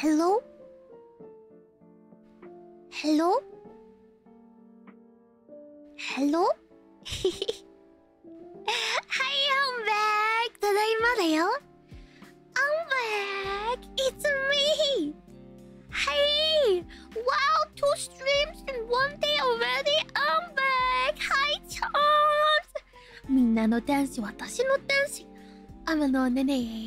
Hello? Hello? Hello? Hi, I'm back! Tadaima I'm back! It's me! Hey! Wow, two streams in one day already? I'm back! Hi, Charms! みんなの天使、私の天使。I'm an ordinary で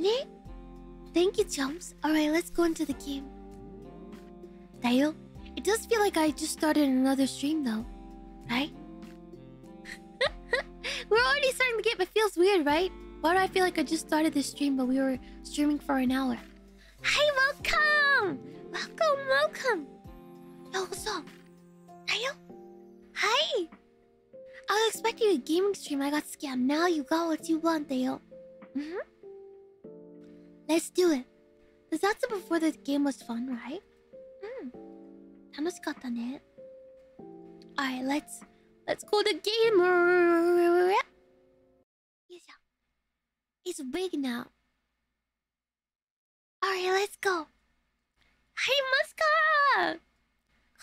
ね Thank you, chumps. Alright, let's go into the game. Dayo, it does feel like I just started another stream though. Right? We're already starting the game. It feels weird, right? Why do I feel like I just started this stream but we were streaming for an hour? Hi, welcome! Welcome, welcome! Yo, what's up? Dayo? Hi! I was expecting a gaming stream. I got scammed. Now you got what you want, Dale. Mm hmm Let's do it. The Zatsu before the game was fun, right? Hmm. Tanoshikatta ne. Alright, let's let's go the gamer. It's big now. Alright, let's go. Hi Muska!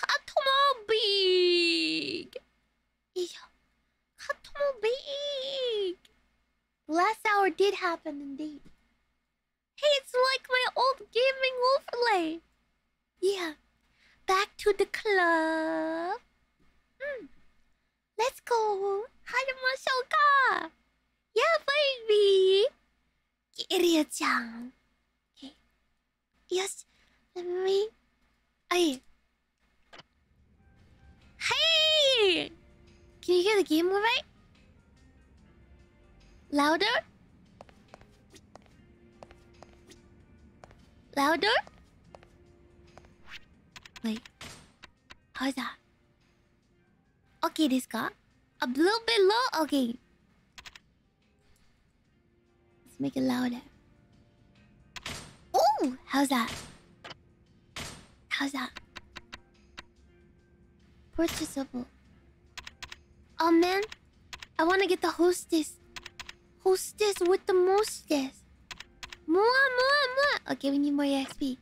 Hatomo big! Hatomo big! Last hour did happen indeed. Hey, it's like my old gaming overlay. Yeah. Back to the club. Hmm. Let's go. Harimashouka. Yeah, baby. Kiryu-chan. Okay. Yes. Let me... Hey. Hey! Can you hear the game all right? Louder? Louder? Wait. How's that? Okay, this guy. A little bit low? Okay. Let's make it louder. Oh! How's that? How's that? Purchasable. Oh man, I want to get the hostess. Hostess with the mostess. More, more, more. Okay, we need more EXP.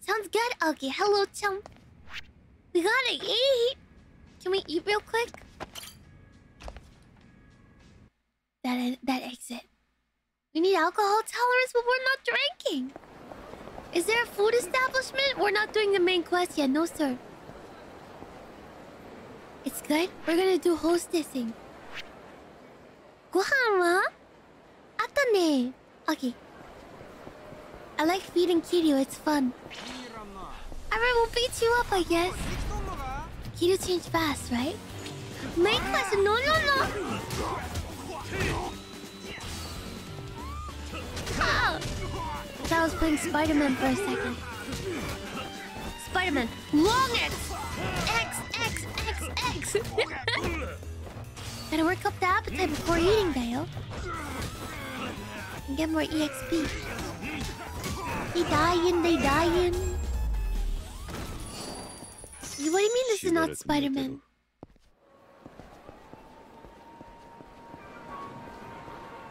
Sounds good. Okay, hello, chum. We gotta eat. Can we eat real quick? That that exit. We need alcohol tolerance, but we're not drinking. Is there a food establishment? We're not doing the main quest yet. No, sir. It's good. We're gonna do hostessing. ご飯はあったね Okay. I like feeding Kiryu, it's fun. I will beat you up, I guess. Kiryu changed fast, right? Main quest, no, no, no! Ah! I was playing Spider-Man for a second. Spider-Man, long X! X, X, X, X! Gotta work up the appetite before eating, Dale. And get more EXP. They dying, they dying. What do you mean this is not Spider-Man?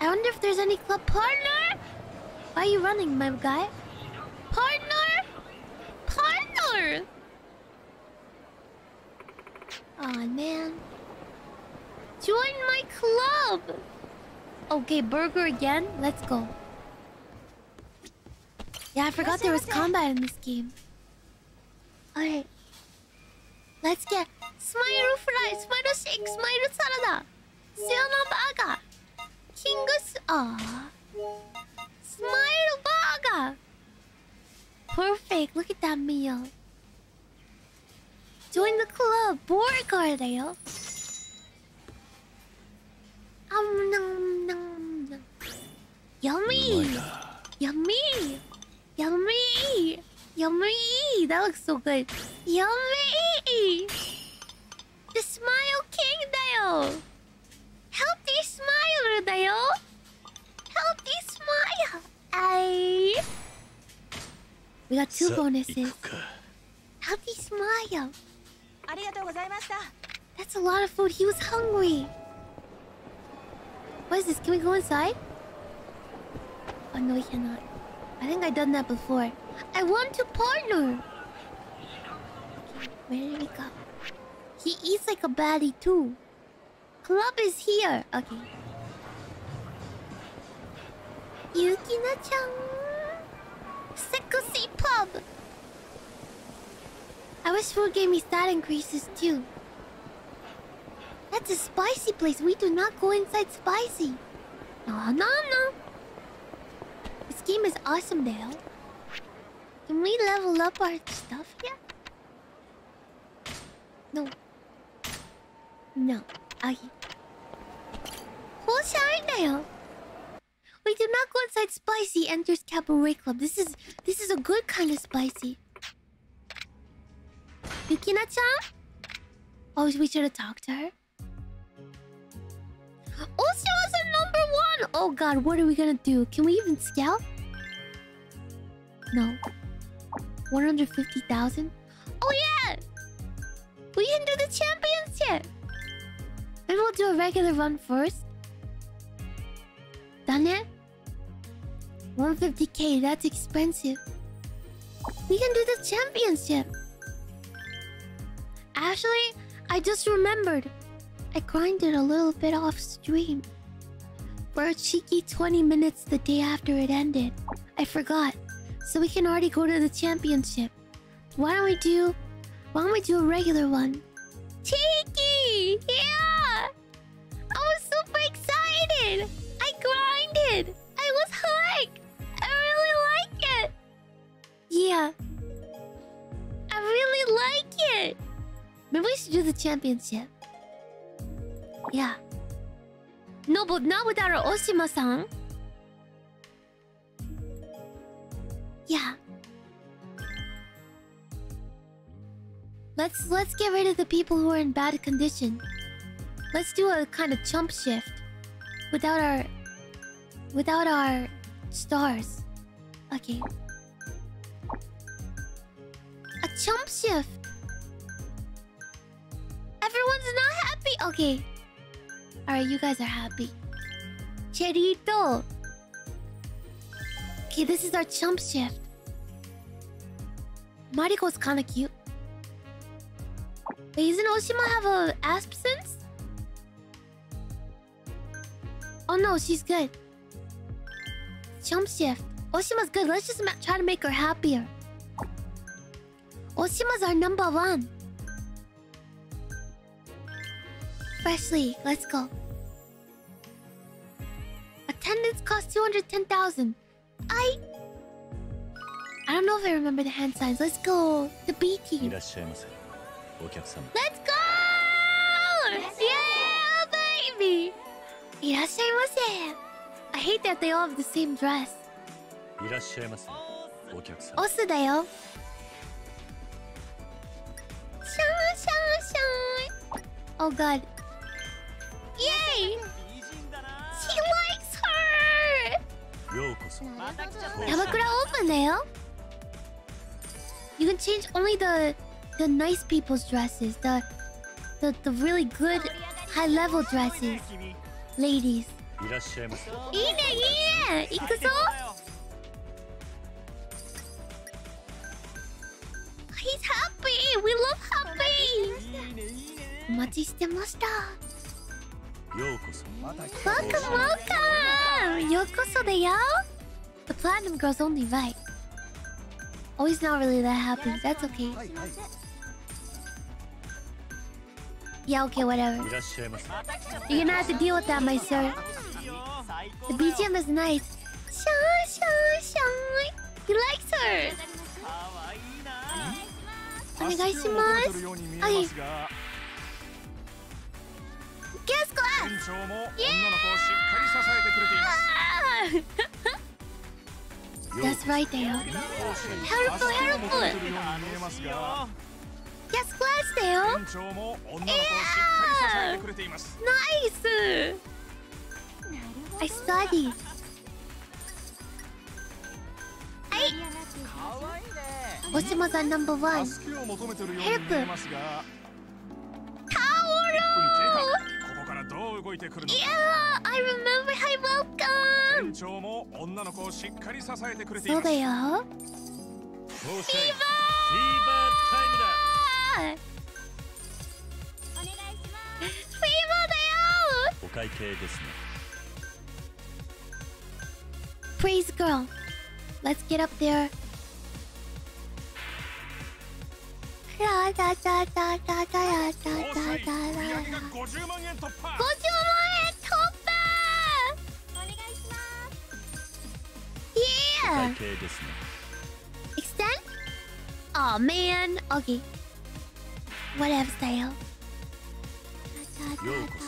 I wonder if there's any club partner. Why are you running, my guy? Partner, partner. Oh man. Join my club. Okay, burger again. Let's go. Yeah, I forgot there was combat in this game. Alright. Let's get Smile Fry, Smile Shake, Smile Salad, Sienna Burger, King's. Ah. Smile Burger! Perfect, look at that meal. Join the club, Burger Um, nom, nom, nom. Yummy! Yummy! Yummy! Yummy! That looks so good. Yummy! The smile king, Dayo! Healthy smile, Dayo! Healthy smile! I. We got two bonuses. Healthy smile. That's a lot of food. He was hungry. What is this? Can we go inside? Oh no, we cannot. I think I've done that before. I want to partner. Where did we go? He eats like a baddie too. Club is here. Okay. Yukina-chan. Sexy pub. I wish food gave me stat increases too. That's a spicy place. We do not go inside spicy. No, no, no. Game is awesome, Dale. Can we level up our stuff here? No. No. Okay. Who's Dale? We do not go inside spicy. Enters cabaret club. This is this is a good kind of spicy. Yukina-chan? Oh, we should have talked to her. Oshima's a number one! Oh god, what are we gonna do? Can we even scout? No. 150,000? Oh yeah! We can do the championship! Maybe we'll do a regular run first. Done it? 150k, that's expensive. We can do the championship. Actually, I just remembered. I grinded a little bit off stream. For a cheeky 20 minutes the day after it ended. I forgot. So we can already go to the championship. Why don't we do... Why don't we do a regular one? Cheeky! Yeah! I was super excited! I grinded! I was hyped! I really like it! Yeah. I really like it! Maybe we should do the championship. Yeah. No, but not without our Oshima-san. Yeah. Let's let's get rid of the people who are in bad condition. Let's do a kind of chump shift without our without our stars. Okay. A chump shift. Everyone's not happy. Okay. Alright, you guys are happy. Cherito. Okay, this is our chump shift. Mariko's kinda cute. Wait, doesn't Oshima have a absence? Oh no, she's good. Chump shift. Oshima's good. Let's just try to make her happier. Oshima's our number one. Fresh League, let's go. Attendance costs 210,000. I... I don't know if I remember the hand signs. Let's go. The B team. Let's go! Yeah, baby! I hate that they all have the same dress. Also, Dayo. Shine, shine, shine. Oh god. Yay! She won! ようこそキャバクラオープンだよ You can change only the the nice people's dresses, the the the really good high level dresses. Ladies. いらっしゃいませいいねいいね行くぞ He's happy! We love happy! お待ちしてましたようこそ Welcome, welcome! ようこそだよ The platinum girl's only right. Oh, he's not really that happy. That's okay. Yeah, okay, whatever. いらっしゃいませ You're gonna have to deal with that, my sir. The BGM is nice. Shy, shy, shy. He likes her. お願いします。はい。 キュースコア店長も女の子をしっかり支えてくれています That's right, Dale. Help, help! Yes, class, Dale! Yeah! Nice! I studied. Hey! Oshima's number one. Help! Taoro! どう動いてくるの Yeah, か。I remember. Hi, welcome. 店長も女の子をしっかり支えてくれていそうます。だよ。フォーシャインフィーバータイムだフィーバーだよ。お会計ですね Praise girl. Let's get up there. Da da da da da da da da 交 da 際 da 売上 da. が50万円突破。 50万円突破お会 Yeah! 計ですね Extend? Oh man. Okay. Whatever, style. ようこそ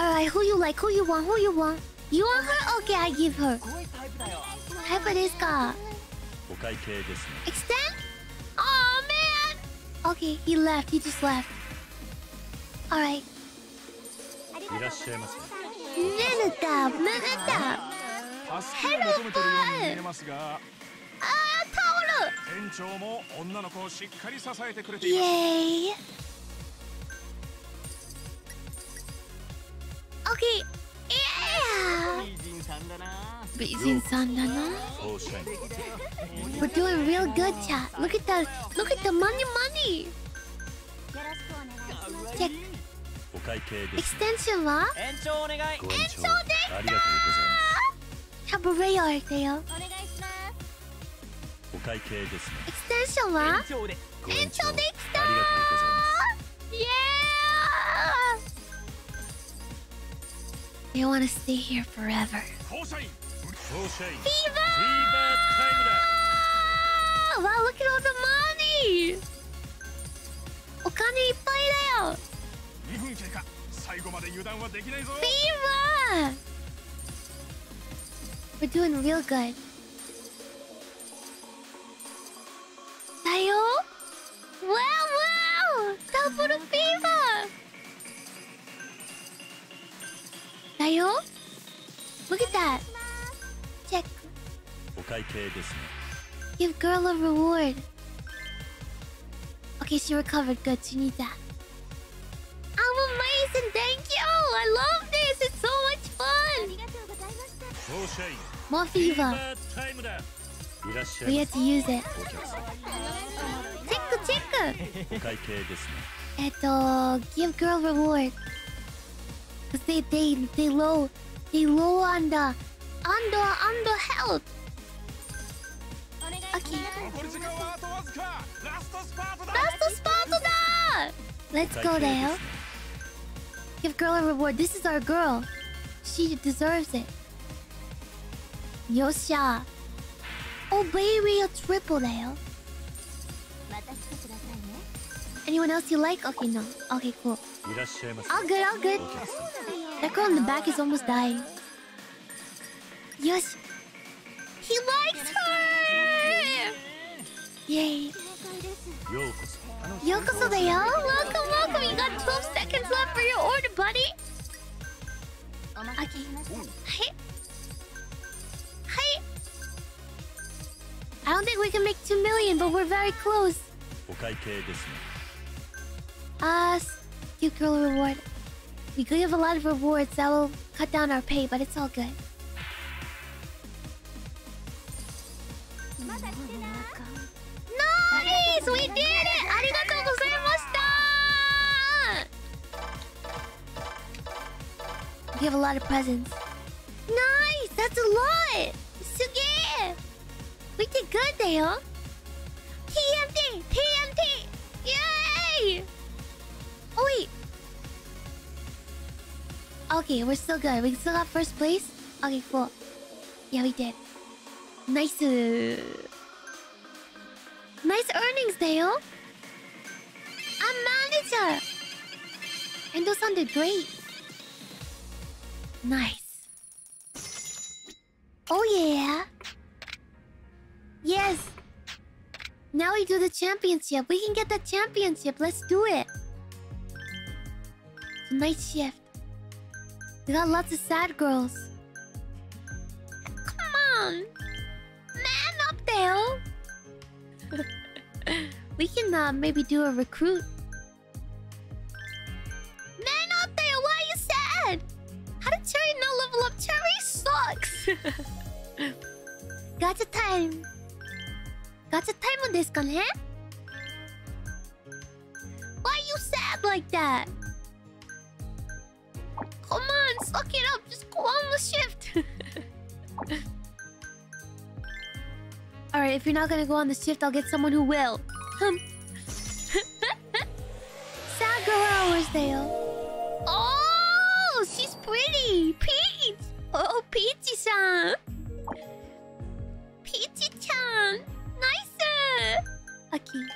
Alright, who you like? Who you want? Who you want? You want her? Okay, I give her. タイプですか お会計ですね Extend? Oh man! Okay, he left. He just left. Alright. いらっしゃいませヌえますが、あー、タ店長も女の子をしっかり支えてくれオルイています。ェーイ Okay. We're doing real good, chat. Look at that. Look at the money, money. Check. Extension wa? Extension wa? Enchou! Yeah! They want to stay here forever. フィーバー Wow, look at all the money! お金いっぱいだよ2分経過。最後まで油断はできないぞ。Fever! We're doing real good. 定ですね Give girl a reward Okay, she recovered. Good, she needs that. I'm amazing, thank you! I love this! It's so much fun! More fever. We have to use it. Check, check! give girl reward. Cause they, they, they low, they low on the, under health. り時間はあとわずか。ラストスパートだ。ラストスパートだ Let's お go 会計だよですね Give girl a reward. This is our girl. She deserves it. よっしゃ。Oh baby, a triple だよ。Anyone else you like? Okay, no. Okay, cool. いらっしゃいませ All good, all good. お客様 That girl in the back is almost dying. Yes. He likes her! Yay. Yokoso da. Welcome, welcome. You got 12 seconds left for your order, buddy. Okay. Hi. Hi. I don't think we can make 2 million, but we're very close. Uh, cute girl reward. We could have a lot of rewards that will cut down our pay, but it's all good. Nice! We did it! Arigatou gozaimashita! We have a lot of presents. Nice! That's a lot! Suge! We did good, Dale. TMT! TMT! Yay! Oh, wait. Okay, we're still good. We still got first place? Okay, cool. Yeah, we did. Nice. Nice earnings, Dale. I'm manager. Endo-san did great. Nice. Oh yeah. Yes. Now we do the championship. We can get the championship. Let's do it. Night shift. We got lots of sad girls. Come on. Man up, Dale. we can uh, maybe do a recruit. Man up there, why are you sad? How did Cherry not level up? Cherry sucks! Gacha time! Gacha time on this gun, huh? Why are you sad like that? Come on, suck it up. Just go on the shift. Alright, if you're not gonna go on the shift, I'll get someone who will. Um. Sad girl hours, Oh, she's pretty. Peach. Oh, Peachy-san. Peachy-chan. Nice. Okay.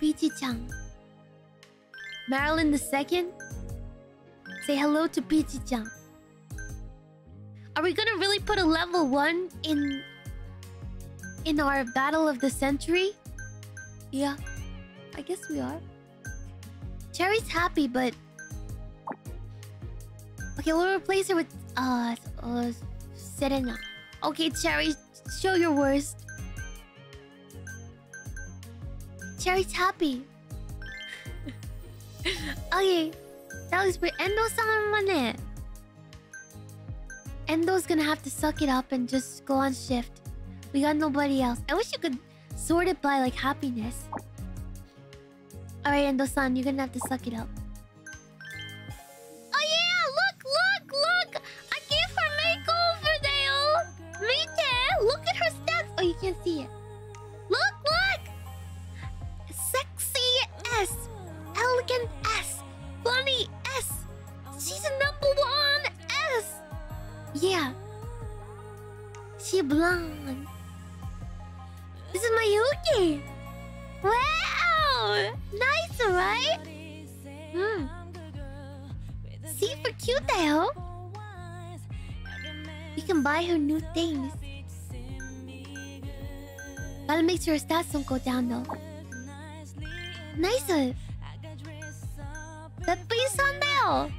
Peachy-chan. Marilyn the second. Say hello to Peachy-chan. Are we gonna really put a level one in in our battle of the century? Yeah, I guess we are. Cherry's happy, but okay, we'll replace her with uh, uh Serena. Okay, Cherry, show your worst. Cherry's happy. okay, that was for Endo-san Endo's gonna have to suck it up and just go on shift. We got nobody else. I wish you could sort it by like happiness. Alright, Endo-san, you're gonna have to suck it up. Oh yeah! Look, look, look! I gave her makeover, Dale! Mite! Look at her stats! Oh, you can't see it. Gotta make sure her stats don't go down, though. Nice. Peppery Sundae.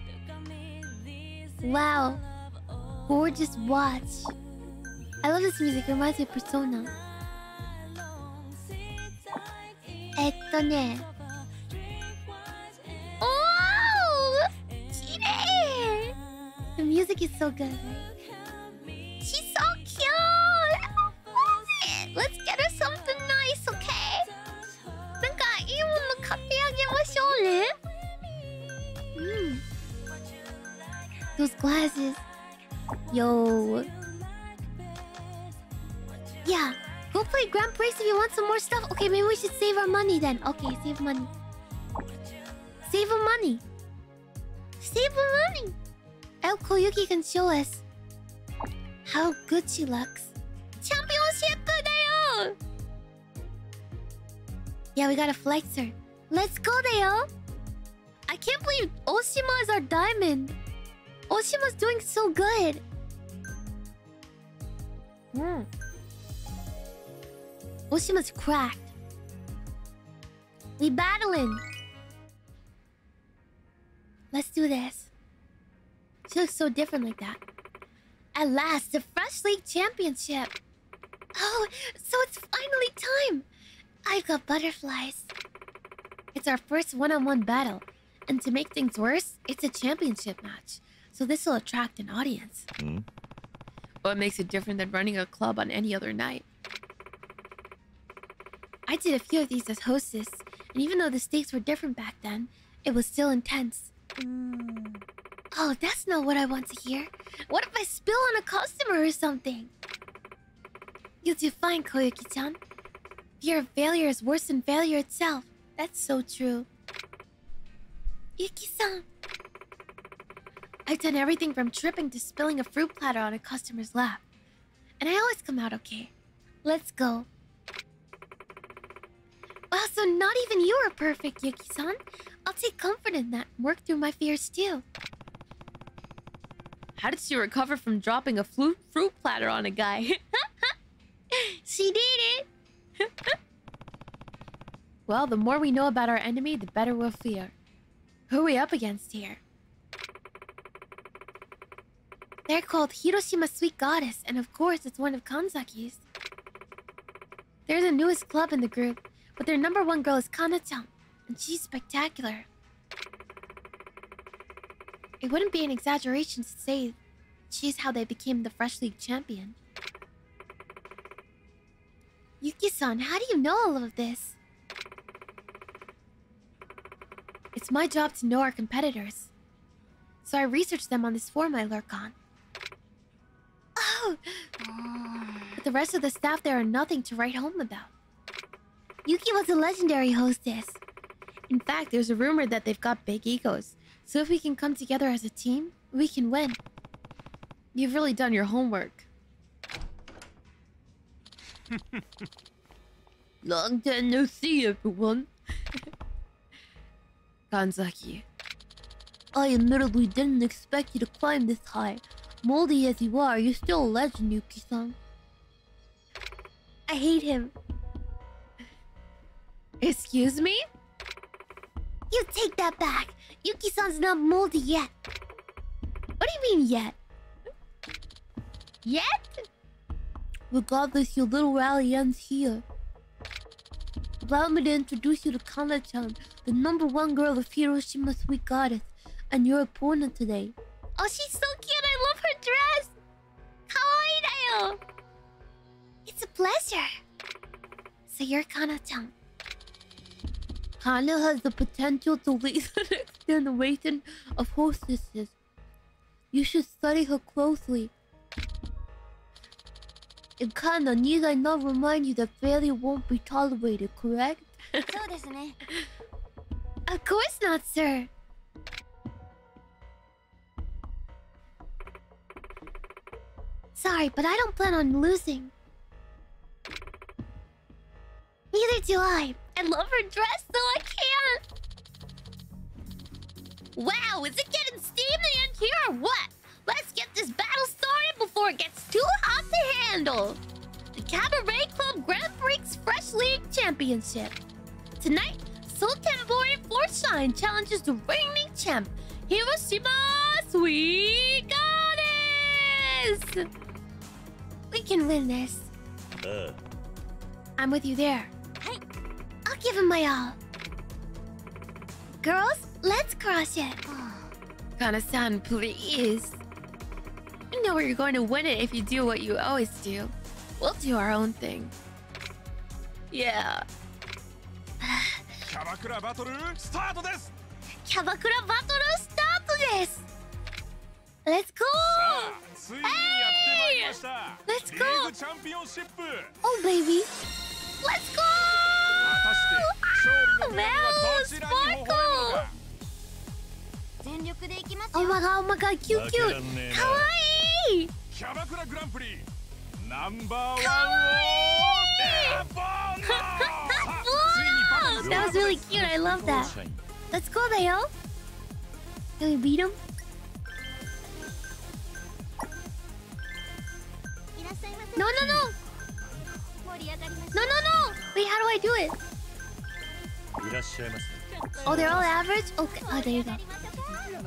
Wow. Gorgeous watch. I love this music. It reminds me of Persona. えっとね。Oh! 綺麗 The music is so good, right? Money then. Okay, save money. Save money. Save money. El Koyuki can show us how good she looks. Championship! Yeah, we got a flexer. Let's go, Deo! I can't believe Oshima is our diamond. Oshima's doing so good. Hmm. Oshima's cracked. We battling. Let's do this. She looks so different like that. At last, the Fresh League Championship. Oh, so it's finally time. I've got butterflies. It's our first one on one battle. And to make things worse, it's a championship match. So this will attract an audience. Hmm? What makes it different than running a club on any other night? I did a few of these as hostess, and even though the stakes were different back then, it was still intense. Hmm. Oh, that's not what I want to hear. What if I spill on a customer or something? You'll do fine, Koyuki-chan. Fear of failure is worse than failure itself. That's so true. Yuki-san. I've done everything from tripping to spilling a fruit platter on a customer's lap. And I always come out okay. Let's go. So not even you are perfect, Yuki-san. I'll take comfort in that and work through my fears too. How did she recover from dropping a flu- fruit platter on a guy? she did it! well, the more we know about our enemy, the better we'll fear. Who are we up against here? They're called Hiroshima Sweet Goddess, and of course, it's one of Kanzaki's. They're the newest club in the group, but their number one girl is Kana-chan, and she's spectacular. It wouldn't be an exaggeration to say she's how they became the Fresh League champion. Yuki-san, how do you know all of this? It's my job to know our competitors. So I researched them on this forum I lurk on. Oh! oh! But the rest of the staff there are nothing to write home about. Yuki was a legendary hostess. In fact, there's a rumor that they've got big egos. So if we can come together as a team, we can win. You've really done your homework. Long time no see, everyone. Kanzaki. I admittedly didn't expect you to climb this high. Moldy as you are, you're still a legend, Yuki-san. I hate him. Excuse me? You take that back. Yuki-san's not moldy yet. What do you mean yet? Yet? Regardless, your little rally ends here. Allow me to introduce you to Kana-chan, the number one girl of Hiroshima Sweet Goddess, and your opponent today. Oh, she's so cute! I love her dress! Kawaii da It's a pleasure! So you're Kana-chan. Kana has the potential to lead extend the rating of hostesses. You should study her closely. And kinda, need I not remind you that failure won't be tolerated, correct? of course not, sir. Sorry, but I don't plan on losing. Neither do I. I love her dress, so I can't. Wow, is it getting steamy in here or what? Let's get this battle started before it gets too hot to handle. The Cabaret Club Grand Prix Fresh League Championship. Tonight, Sotenbori Four Shine challenges the reigning champ, Hiroshima Sweet Goddess! We can win this. Uh. I'm with you there. I'll give him my all. Girls, let's cross it. Oh. Kana-san, please. I know where you're going to win it if you do what you always do. We'll do our own thing. Yeah. Kabakura battle start! Kabakura battle start! Let's go! Hey! Let's go! Oh, baby! Let's go! Oh my god, oh my god, cute, cute. Kawaii! Kyabakura Grand Prix number that was really cute. I love that. Let's go, Dayo. Can we beat him? No, no, no! No, no, no! Wait, how do I do it? Oh, they're all average? Okay. Oh, there you go.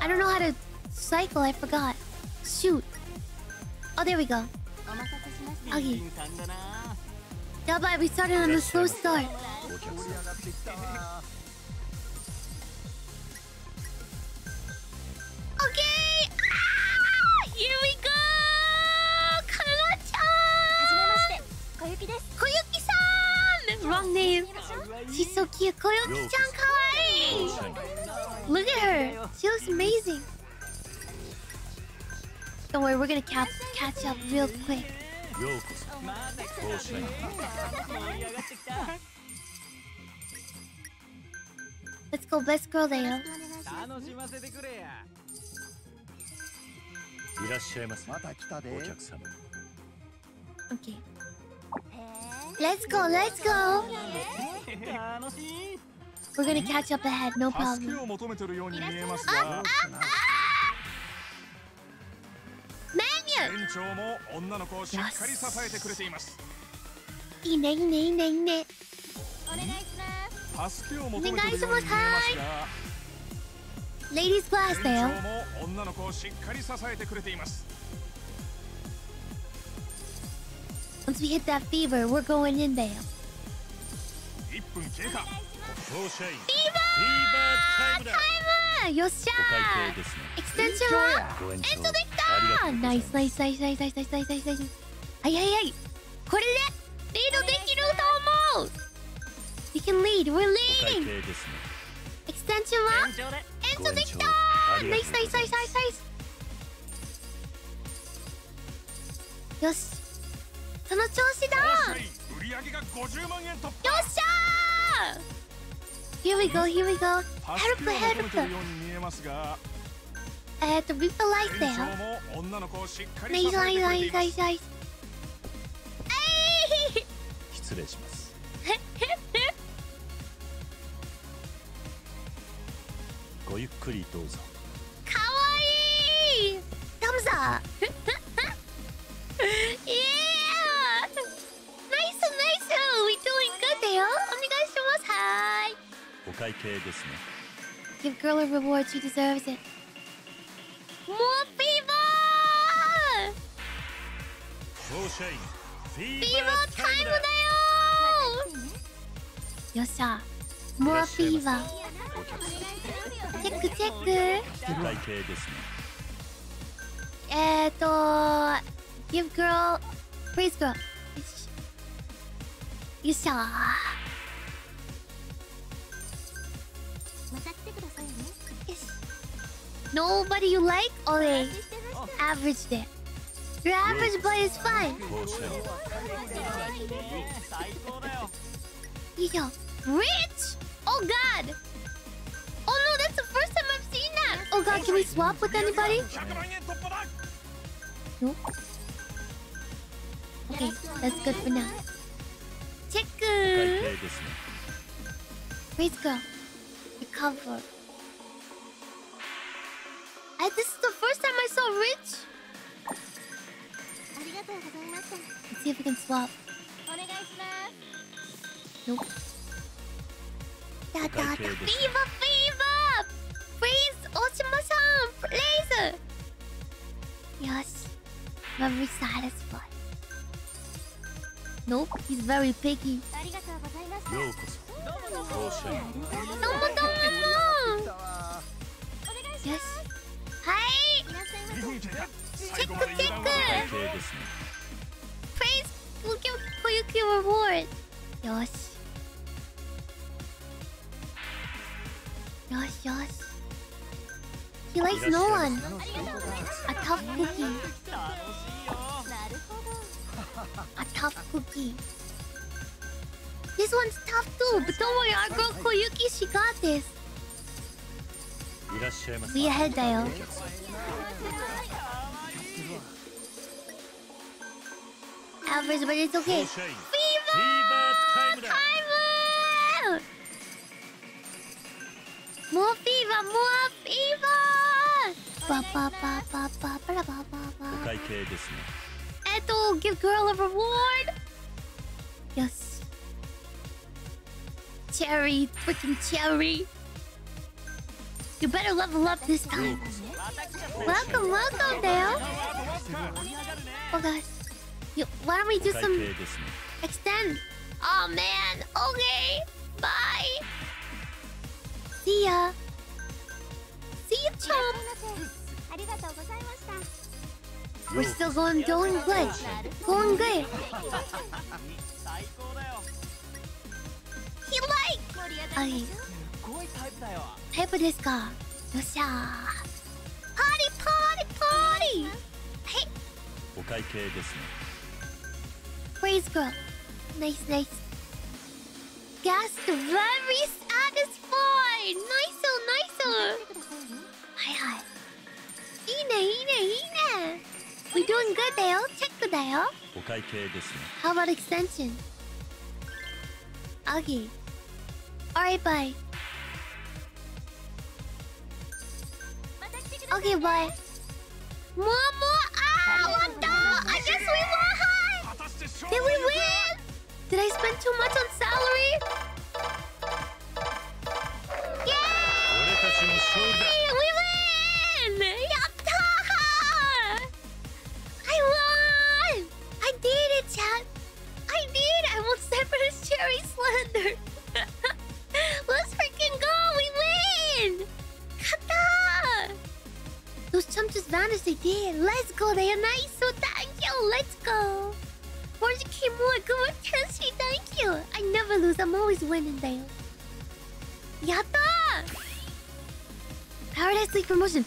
I don't know how to cycle. I forgot. Shoot. Oh, there we go. Okay. Yeah, we started on a slow start. Okay! Ah! Here we go! Kanala-chan! Koyuki-san! Wrong name. She's so cute. Koyuki-chan kawaii! Look at her. She looks amazing. Don't worry, we're gonna catch up real quick. Let's go, best girl there. Okay. Let's go, let's go. We're gonna catch up ahead, no problem. Up, up, up! Menu! Yes. いいね、いいね、いいね、いいね。お願いします。助けを求めてるように見えますが。はい。Ladies class だよ。女の子をしっかり支えてくれています。Once we hit that fever, we're going in there. Fever! Fever time! Extension We can lead, we're leading! Extension その調子だ売上が50万円突破よっしゃー Here we go, here we go. Help, help. えっと、ビップライトよ。ね、えい失礼します。ごゆっくりどうぞ。かわいいダムザーイエーイだよ。お願いします。はーい。お会計ですね。Give girl a reward, she deserves it. もうフィーバーフィーバータイムだよ。よっしゃ。モアフィーバーチェックチェックえーと Give girl Praise girl よいしょー Nobody you like? Okay. Average there. Your average boy is fine. Yo, rich? Oh god. Oh no, that's the first time I've seen that. Oh god, can we swap with anybody? Nope. Okay, that's good for now. チェック。ウィズ君 recover. I, this is the first time I saw Rich. Let's see if we can swap. Nope. Da da da. Fever fever! Praise Oshima-san Praise Yes. Very satisfied. Nope, he's very picky. Yes. Hi! Check, check! Praise Fukyo Koyuki reward! Yosh. Yosh, yosh. He likes no one. A tough cookie tough cookie. This one's tough too, but don't worry, our girl Koyuki, she got this. We ahead, Dio. Average, but it's okay. Fever! Timer! More fever! More fever! Ba ba ba ba ba ba ba ba ba. Give girl a reward! Yes. Cherry, freaking cherry. You better level up this time. Welcome, welcome, Dale. Oh gosh. Yo, why don't we do some extend? Oh man, okay. Bye. See ya. See you, chump. らっし chum. ゃいませありがとうございました We're still going, doing good. なる Going good. 最高だよ He like. 盛り上がりましょうすごいタイプだよタイプですかよっしゃー。パーティーパーティーパーティーはい。お会計ですね Praise girl. Nice, nice. Gas very satisfied. Nice, nice. 来てくださいねはいはい。いいね、いいね、いいね。 We're doing good, Dale. Check the Dale. How about extension? Okay. Alright, bye. Okay, bye. More, more! Ah, what the? I guess we won! Did we win? Did I spend too much on salary? Yay! Cherry Slender. Let's freaking go! We win! Kata! Those chumps just vanished. They did. Let's go. They are nice. So thank you. Let's go. Orange Kimura, good Tessie. Thank you. I never lose. I'm always winning, Dale. Yatta! Paradise League promotion.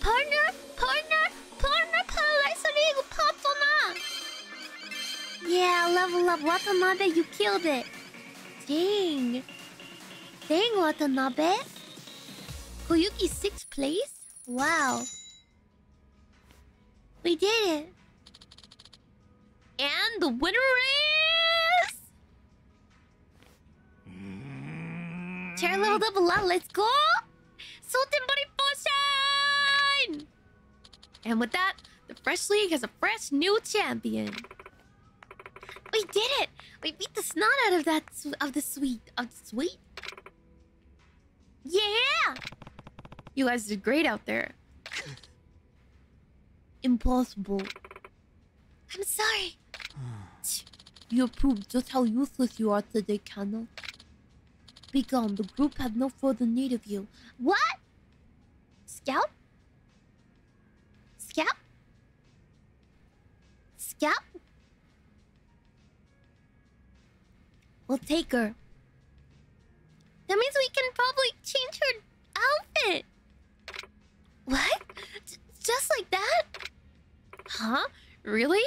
Partner, partner, partner, Paradise League partner. Yeah, level up Watanabe, you killed it. Dang. Dang, Watanabe. Koyuki sixth place? Wow. We did it. And the winner is... Chair leveled up a lot, let's go! Salt and Body Potion! And with that, the Fresh League has a fresh new champion. We did it! We beat the snot out of that of the sweet of the sweet. Yeah! You guys did great out there. Impossible. I'm sorry. You proved just how useless you are today, Cannel. Be gone. The group had no further need of you. What? Scout? Scout? Scout? We'll take her. That means we can probably change her outfit. What? J- just like that? Huh? Really?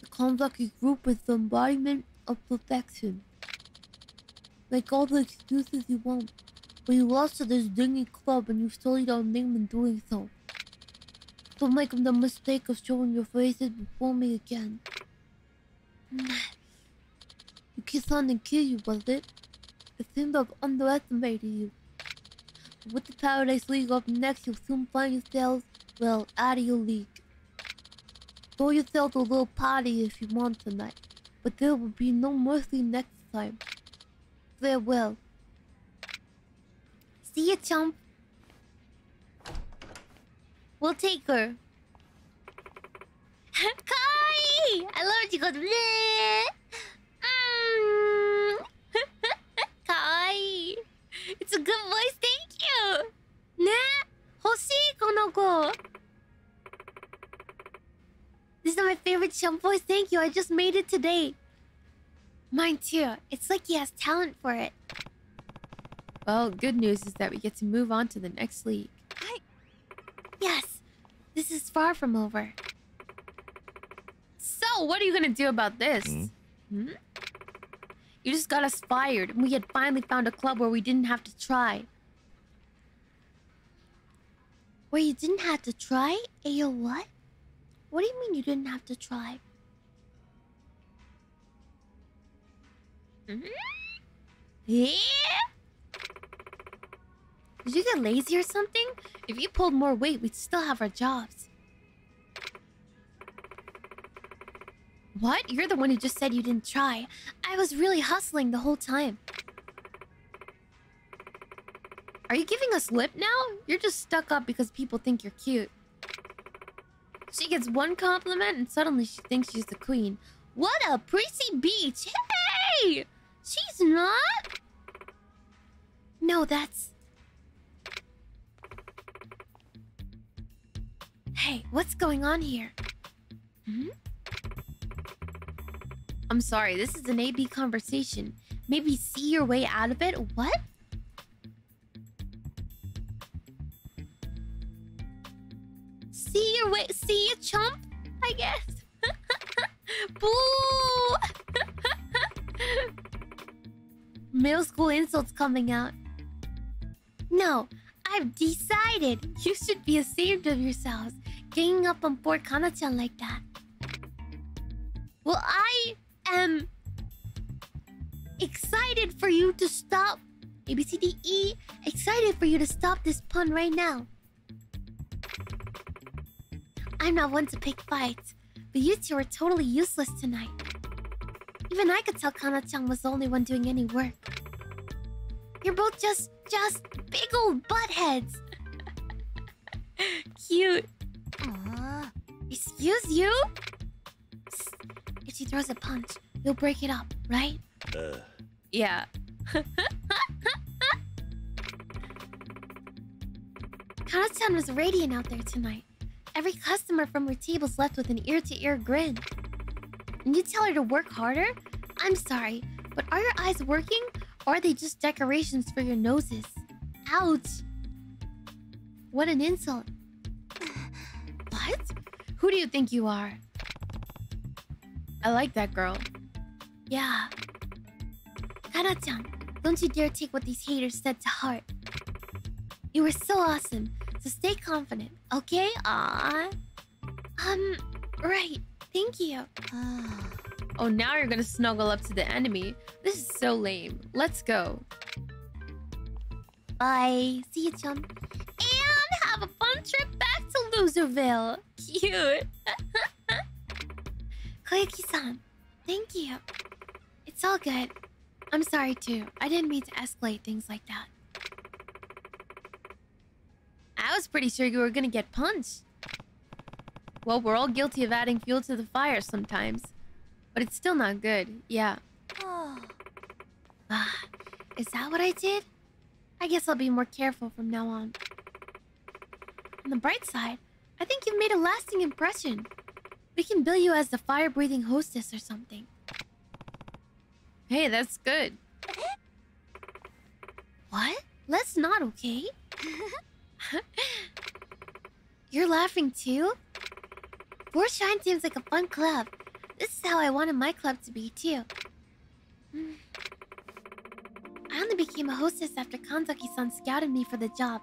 The Kanzaki group is the embodiment of perfection. Make all the excuses you want, but you lost to this dingy club and you sullied our name in doing so. Don't make the mistake of showing your faces before me again. You Kisan didn't kill you, was it? It seems I've underestimated you. With the Paradise League up next, you'll soon find yourselves, well, out of your league. Throw yourselves a little party if you want tonight, but there will be no mercy next time. Farewell. See ya, chump. We'll take her. Kai! I love it. She goes, bleh. Mm. Kai. It's a good voice. Thank you. ね欲しいこの子 This is my favorite chump voice. Thank you. I just made it today. Mine too. It's like he has talent for it. Well, good news is that we get to move on to the next league. Yes, this is far from over. So, what are you gonna do about this? Hmm? You just got us fired, and we had finally found a club where we didn't have to try. Where you didn't have to try? Ayo, what? What do you mean you didn't have to try? Hmm? Yeah? Did you get lazy or something? If you pulled more weight, we'd still have our jobs. What? You're the one who just said you didn't try. I was really hustling the whole time. Are you giving us lip now? You're just stuck up because people think you're cute. She gets one compliment and suddenly she thinks she's the queen. What a pretty beach! Hey! She's not. No, that's. Hey, what's going on here? Hmm? I'm sorry, this is an AB conversation. Maybe see your way out of it? What? See your way. See you, chump? I guess. Boo! Middle school insults coming out. No, I've decided you should be ashamed of yourselves ganging up on poor Kana-chan like that. Well, I am excited for you to stop. A B C D E. Excited for you to stop this pun right now. I'm not one to pick fights, but you two are totally useless tonight. Even I could tell Kana-chan was the only one doing any work. You're both just, just big old butt heads. Cute. Excuse you? Psst. If she throws a punch, you'll break it up, right? ああ Yeah. Kana-chan was radiant out there tonight. Every customer from her tables left with an ear-to-ear grin. And you tell her to work harder? I'm sorry, but are your eyes working? Or are they just decorations for your noses? Ouch! What an insult. What? Who do you think you are? I like that girl. Yeah. Kana-chan, don't you dare take what these haters said to heart. You were so awesome, so stay confident, okay? Ah. Um, right. Thank you. oh, now you're gonna snuggle up to the enemy. This is so lame. Let's go. Bye. See you, chum. And have a fun trip back to Loserville. Cute. Koyuki-san, thank you. It's all good. I'm sorry too. I didn't mean to escalate things like that. I was pretty sure you were gonna get punched. Well, we're all guilty of adding fuel to the fire sometimes. But it's still not good, yeah. Ah, is that what I did? I guess I'll be more careful from now on. On the bright side, I think you've made a lasting impression. We can bill you as the fire-breathing hostess or something. Hey, that's good. what? Let's not, okay? You're laughing too? Four Shine seems like a fun club. This is how I wanted my club to be too. I only became a hostess after Kanzaki-san scouted me for the job.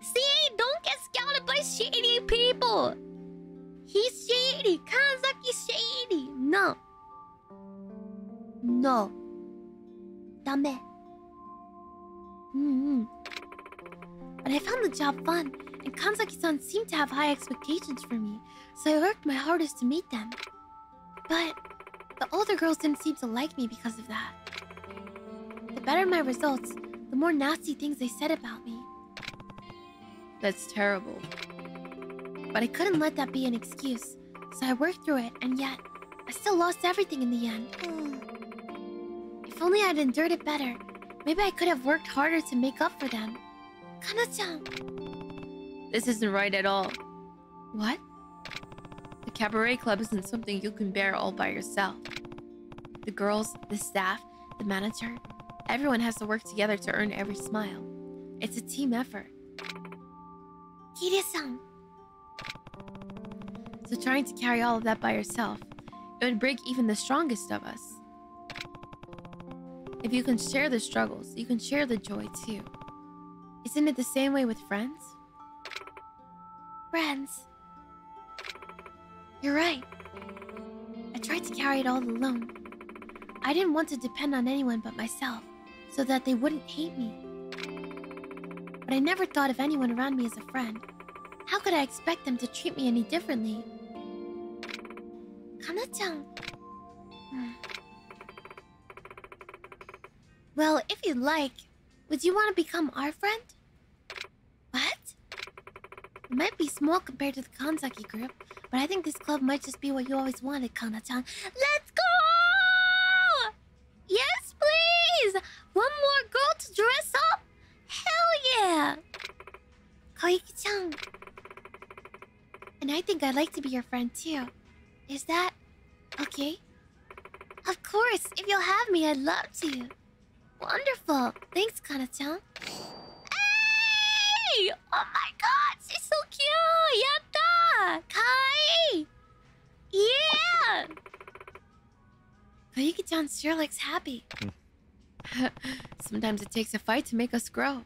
See, don't get scouted by shady people. He's shady. Kanzaki's shady. No. No. Dame. Mm-hmm. But I found the job fun, and Kanzaki-san seemed to have high expectations for me, so I worked my hardest to meet them. But the older girls didn't seem to like me because of that. The better my results, the more nasty things they said about me. That's terrible. But I couldn't let that be an excuse, so I worked through it, and yet, I still lost everything in the end. if only I'd endured it better, maybe I could have worked harder to make up for them. Kana-chan! This isn't right at all. What? The cabaret club isn't something you can bear all by yourself. The girls, the staff, the manager, everyone has to work together to earn every smile. It's a team effort. Kiria-san! So trying to carry all of that by yourself, it would break even the strongest of us. If you can share the struggles, you can share the joy too. Isn't it the same way with friends? Friends. You're right. I tried to carry it all alone. I didn't want to depend on anyone but myself, so that they wouldn't hate me. But I never thought of anyone around me as a friend. How could I expect them to treat me any differently? Kana-chan. Hmm. Well, if you'd like, would you want to become our friend? What? It might be small compared to the Kanzaki group, but I think this club might just be what you always wanted, Kana-chan. Let's go! Yes, please! One more girl to dress up? Hell yeah! Koiki-chan. And I think I'd like to be your friend too. Is that okay? Of course, if you'll have me, I'd love to. Wonderful. Thanks, Kana-chan. Hey! Oh my god, she's so cute! Yatta! Kai! Yeah! Koyuki-chan sure looks happy. Sometimes it takes a fight to make us grow.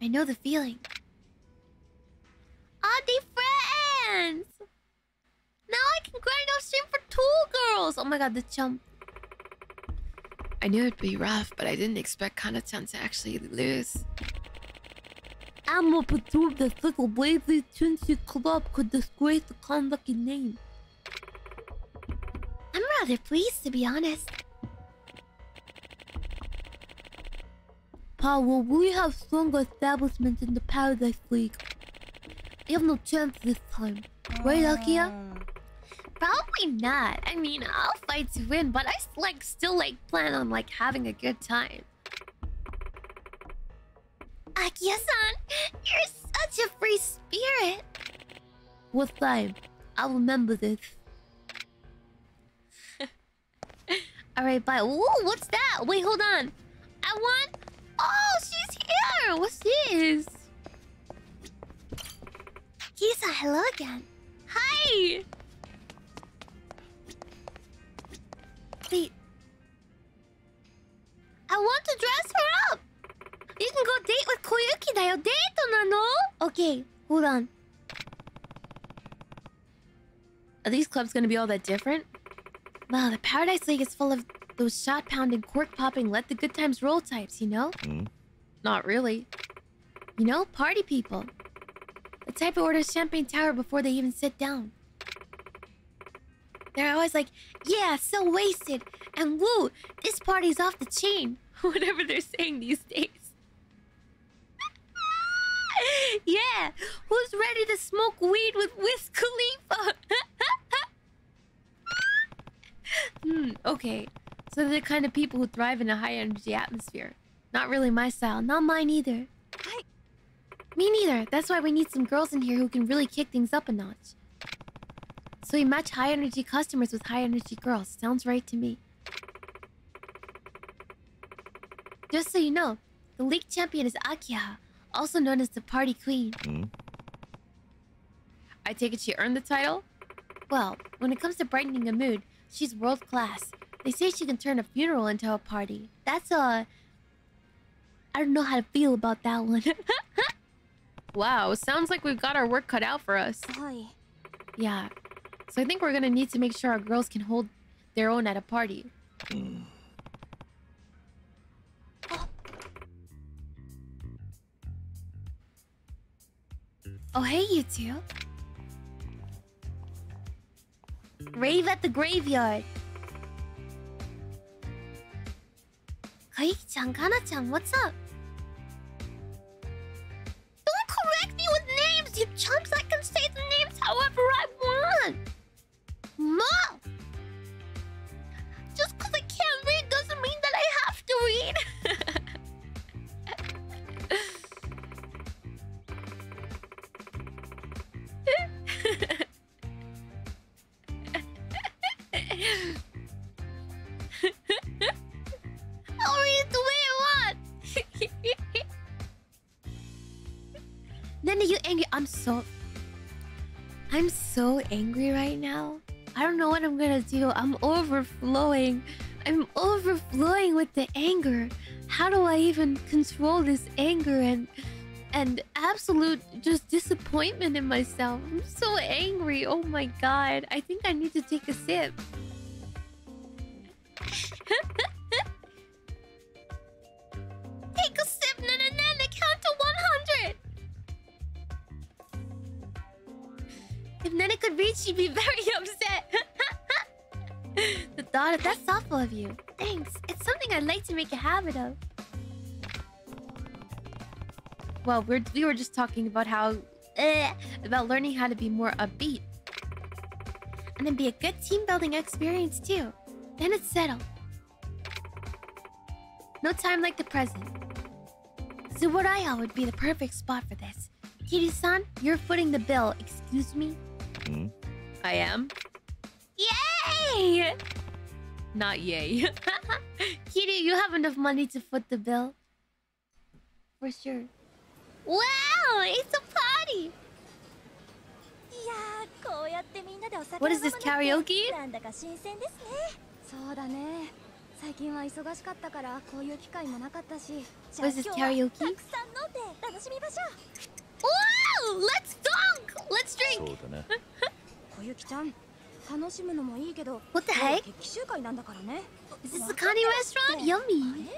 I know the feeling. Ah, they friends! Now I can grind off stream for two girls! Oh my god, the jump. I knew it'd be rough, but I didn't expect Kana-chan to actually lose. I'm a perturbed that such a lazy Chinchi club could disgrace the Kanzaki name. I'm rather pleased, to be honest. Pa, will we have stronger establishments in the Paradise League? You have no chance this time. Right, Akia? Hmm. Probably not. I mean, I'll fight to win, but I like still like plan on like having a good time. Akia-san, you're such a free spirit. What time? I'll remember this. All right, bye. Ooh, what's that? Wait, hold on. I want. Oh, she's here. What's this? Kisa, hello again. Hi. Wait. I want to dress her up! You can go date with Koyuki da yo, date no? Okay, hold on. Are these clubs gonna be all that different? Well, the Paradise League is full of those shot-pounding, cork-popping, let-the-good-times-roll types, you know? Mm. Not really. You know, party people. The type who orders champagne tower before they even sit down. They're always like, yeah, so wasted. And woo, this party's off the chain. Whatever they're saying these days. yeah, who's ready to smoke weed with Wiz Khalifa? hmm, okay. So they're the kind of people who thrive in a high energy atmosphere. Not really my style. Not mine either. Hi. Me neither. That's why we need some girls in here who can really kick things up a notch. So we match high energy customers with high energy girls. Sounds right to me. Just so you know, the league champion is Akiha, also known as the party queen. Hmm? I take it she earned the title? Well, when it comes to brightening a mood, she's world class. They say she can turn a funeral into a party. That's a. I don't know how to feel about that one. wow, sounds like we've got our work cut out for us. はい。Yeah. So I think we're gonna need to make sure our girls can hold their own at a party. Oh, hey, you two. Rave at the graveyard. Kaiki-chan, Kana-chan, what's up? Don't correct me with names, you chumps! I can say the names however I want! Mom! Just because I can't read doesn't mean that I have to read! I'll read the way I want! Are you angry? I'm so... I'm so angry right now. What I'm gonna do. I'm overflowing. I'm overflowing with the anger. How do I even control this anger and and absolute just disappointment in myself? I'm so angry. Oh my god. I think I need to take a sip. take a sip, na na na, na count to 100. If Nana could read, she'd be very upset. The thought of that's thoughtful of you. Thanks. It's something I'd like to make a habit of. Well, we're, we were just talking about how eh, about learning how to be more upbeat, and then be a good team building experience too. Then it's settled. No time like the present. Tsuburaya would be the perfect spot for this. Kiri-san, you're footing the bill. Excuse me? Hmm? I am. Yay! Not yay. Kiri, you have enough money to foot the bill. For sure. Wow, it's a party! いやーこうやってみんなでお酒を What 飲 is む this のって karaoke? なんだか新鮮ですねそうだね最近は忙しかったからこういう機会もなかったしじゃあ What is 今 this 日は karaoke? たくさん飲んで楽しみましょう Wow! Let's dunk! Let's そ drink! うだな小雪ちゃん 楽しむのもいいけど What the もう heck? 決起集会なんだからね。Is this a Connie restaurant? Yummy!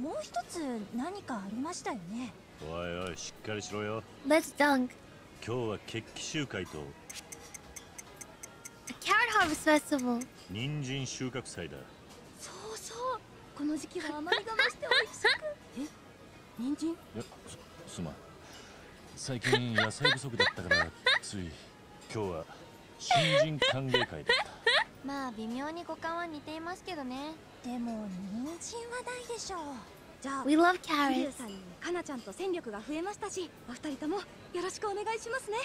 もう一つ何かありましたよね。おいおいしっかりしろよ。Let's dunk. 今日は決起集会と。A carrot harvest festival. 人参収穫祭だ。そうそう。この時期は甘みが増して美味しく。え？人参？いやすすまん。最近野菜不足だったからつい。今日は新人歓迎会だった。まあ微妙に五感は似ていますけどね。でも人参はないでしょう。じゃあ We love 桐 carrots. 生さんにかなちゃんと戦力が増えましたしお二人ともよろしくお願いしますね。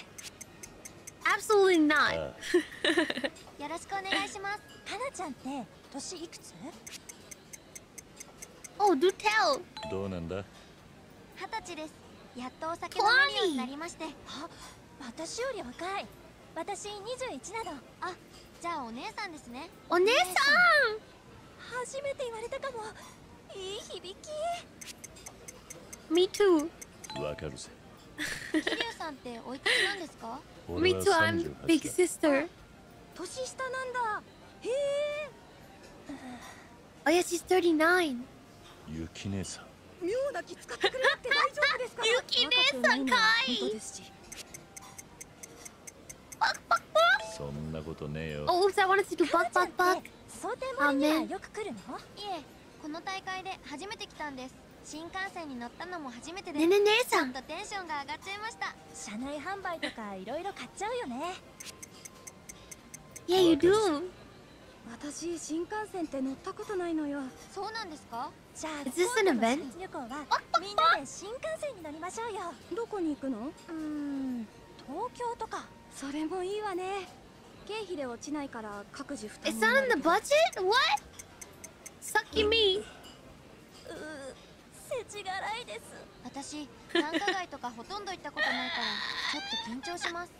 Absolutely not. よろしくお願いします。かなちゃんって年いくつ？Oh, do tell. どうなんだ？二十歳です。やっとお酒飲めるようになりまして。あ私より若い私21なのあじゃあお姉さんですね。お姉さん！初めて言われたかも。いい響き。Me too. わかるぜ。桐生さんっておいくつなんですか？Me too. I'm 38 big だ。sister. 年下なんだ。へえ。Oh yeah, she's 39. ゆき姉さん。妙な気使ってくれなくて大丈夫ですかゆき姉さんかい！本当ですしそんなことねえよ Oh, oops, I wanted to do buck, buck, buck. 蒼天堀にはよく来るのいえこの大会で初めて来たんです新幹線に乗ったのも初めてでねね姉さん。とテンションが上がっちゃいました車内販売とかいろいろ買っちゃうよね Yeah, you do. 私新幹線って乗ったことないのよそうなんですかじゃあ Is this an event? 旅行はみんなで新幹線に乗りましょうよどこに行くのうーん東京とかそれもいいわね経費で落ちないから各自負担 It's not in the budget? What? Sucky me. 世知辛いです私繁華街とかほとんど行ったことないからちょっと緊張します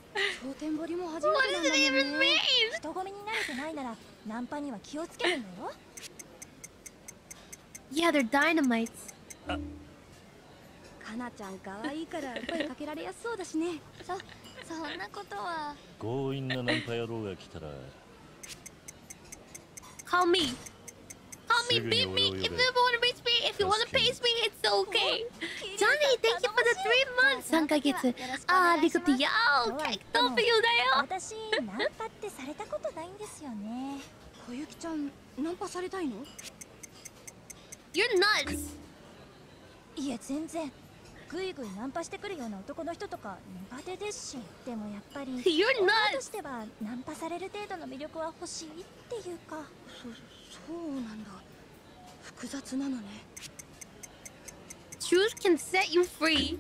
蒼天堀も初めてなんだもんね?人混みに慣れてないならナンパには気をつけるんだよ Yeah, they're dynamites. かなちゃん可愛いから声かけられやすそうだしねそそんなことは強引なナンパ野郎が来たら Call me. Call me, beat me. If you to reach me, if you want to pace me, it's okay. Johnny, thank you for the three months. 3ヶ月。ありがとうよ。結構ビューだよ。私ナンパってされたことないんですよね小雪ちゃんナンパされたいの You're nuts. いえ全然ぐいぐいナンパしてくるような男の人とか苦手ですしでもやっぱり You're 女.としてはナンパされる程度の魅力は欲しいっていうかそそうなんだ複雑なのね Truth can set you free.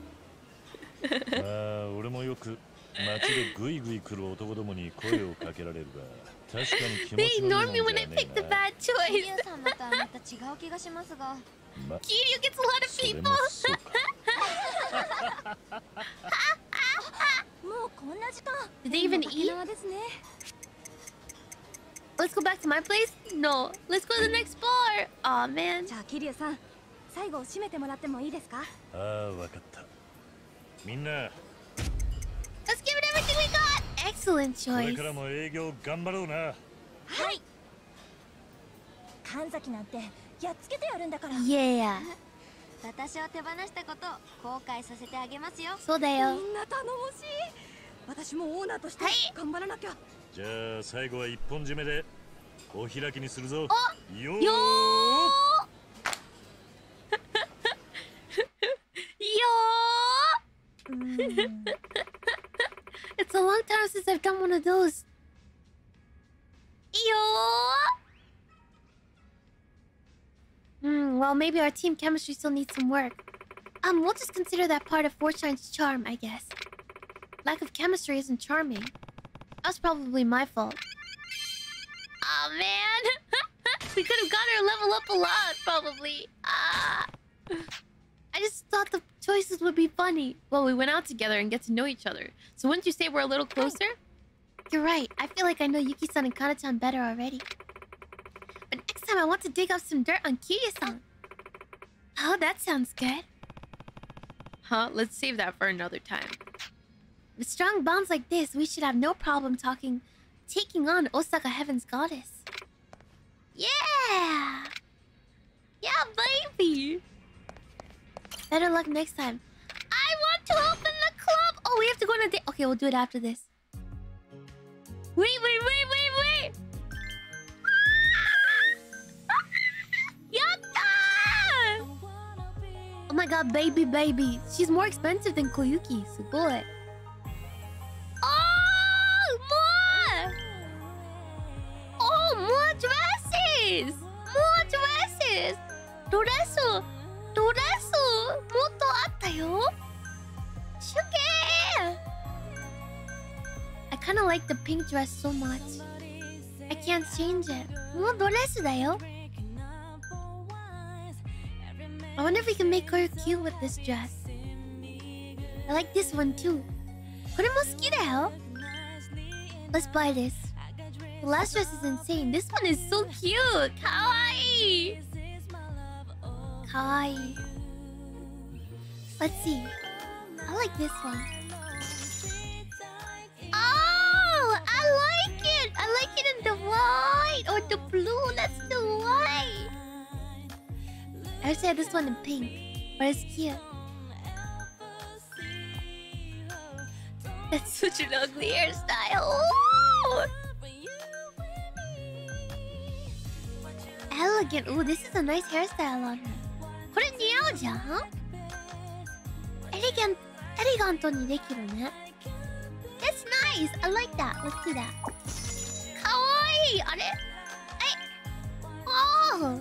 ま あ俺もよく街でグイグイ来る男どもに声をかけられるが確かに気持 They ちのいいも ignore ん me じゃ when ね I え pick the な bad 桐 choice. 生さんまたまた違う気がしますがま Kiryu gets a lot of people. もそうかもうこんな時間 Did they even eat? Let's go back to my place? No. Let's go to the next bar. Aw, man. じゃあ桐生さん最後締めてもらってもいいですかああわかったみんな Let's give it everything we got. Excellent これ choice. からも営業頑張ろうなはい神崎なんてやっつけてやるんだから。Yeah. 私を手放したこと後悔させてあげますよ。そうだよ。みんな頼もしい。私もオーナーとしてはい。頑張らなきゃ、じゃあ最後は一本締めでお開きにするぞ。よー。よ It's a long time since I've done one of those. Yo! Well maybe our team chemistry still needs some work. Um, we'll just consider that part of Four Shine's charm, I guess. Lack of chemistry isn't charming. That's probably my fault. Oh man! we could have got her level up a lot, probably. Ah. I just thought the choices would be funny. Well, we went out together and get to know each other. So wouldn't you say we're a little closer? You're right. I feel like I know Yuki-san and Kana-chan better already. Time I want to dig up some dirt on Kiryu-san. Oh, that sounds good. Huh? Let's save that for another time. With strong bonds like this, we should have no problem talking... Taking on Osaka Heaven's Goddess. Yeah! Yeah, baby! Better luck next time. I want to open the club! Oh, we have to go on a date. Okay, we'll do it after this. Wait, wait, wait, wait! Oh my god, baby, baby. She's more expensive than Koyuki. boy. Oh, more! Oh, more dresses! More dresses! Dressu! Dressu! Motto atta yo! Shuke! I kind of like the pink dress so much. I can't change it. More dressu da yo! I wonder if we can make her cute with this dress. I like this one too. What a mosquito! Let's buy this. The last dress is insane. This one is so cute! Kawaii! Kawaii. Let's see. I like this one. Oh! I like it! I like it in the white or the blue. That's the white! I wish I had this one in pink, but it's cute. That's such an ugly hairstyle. Ooh. Elegant. Ooh, this is a nice hairstyle on her. これ似合うじゃんエレガン、エレガントにできるね。That's nice! I like that. Let's do that. かわいいあれえ Oh!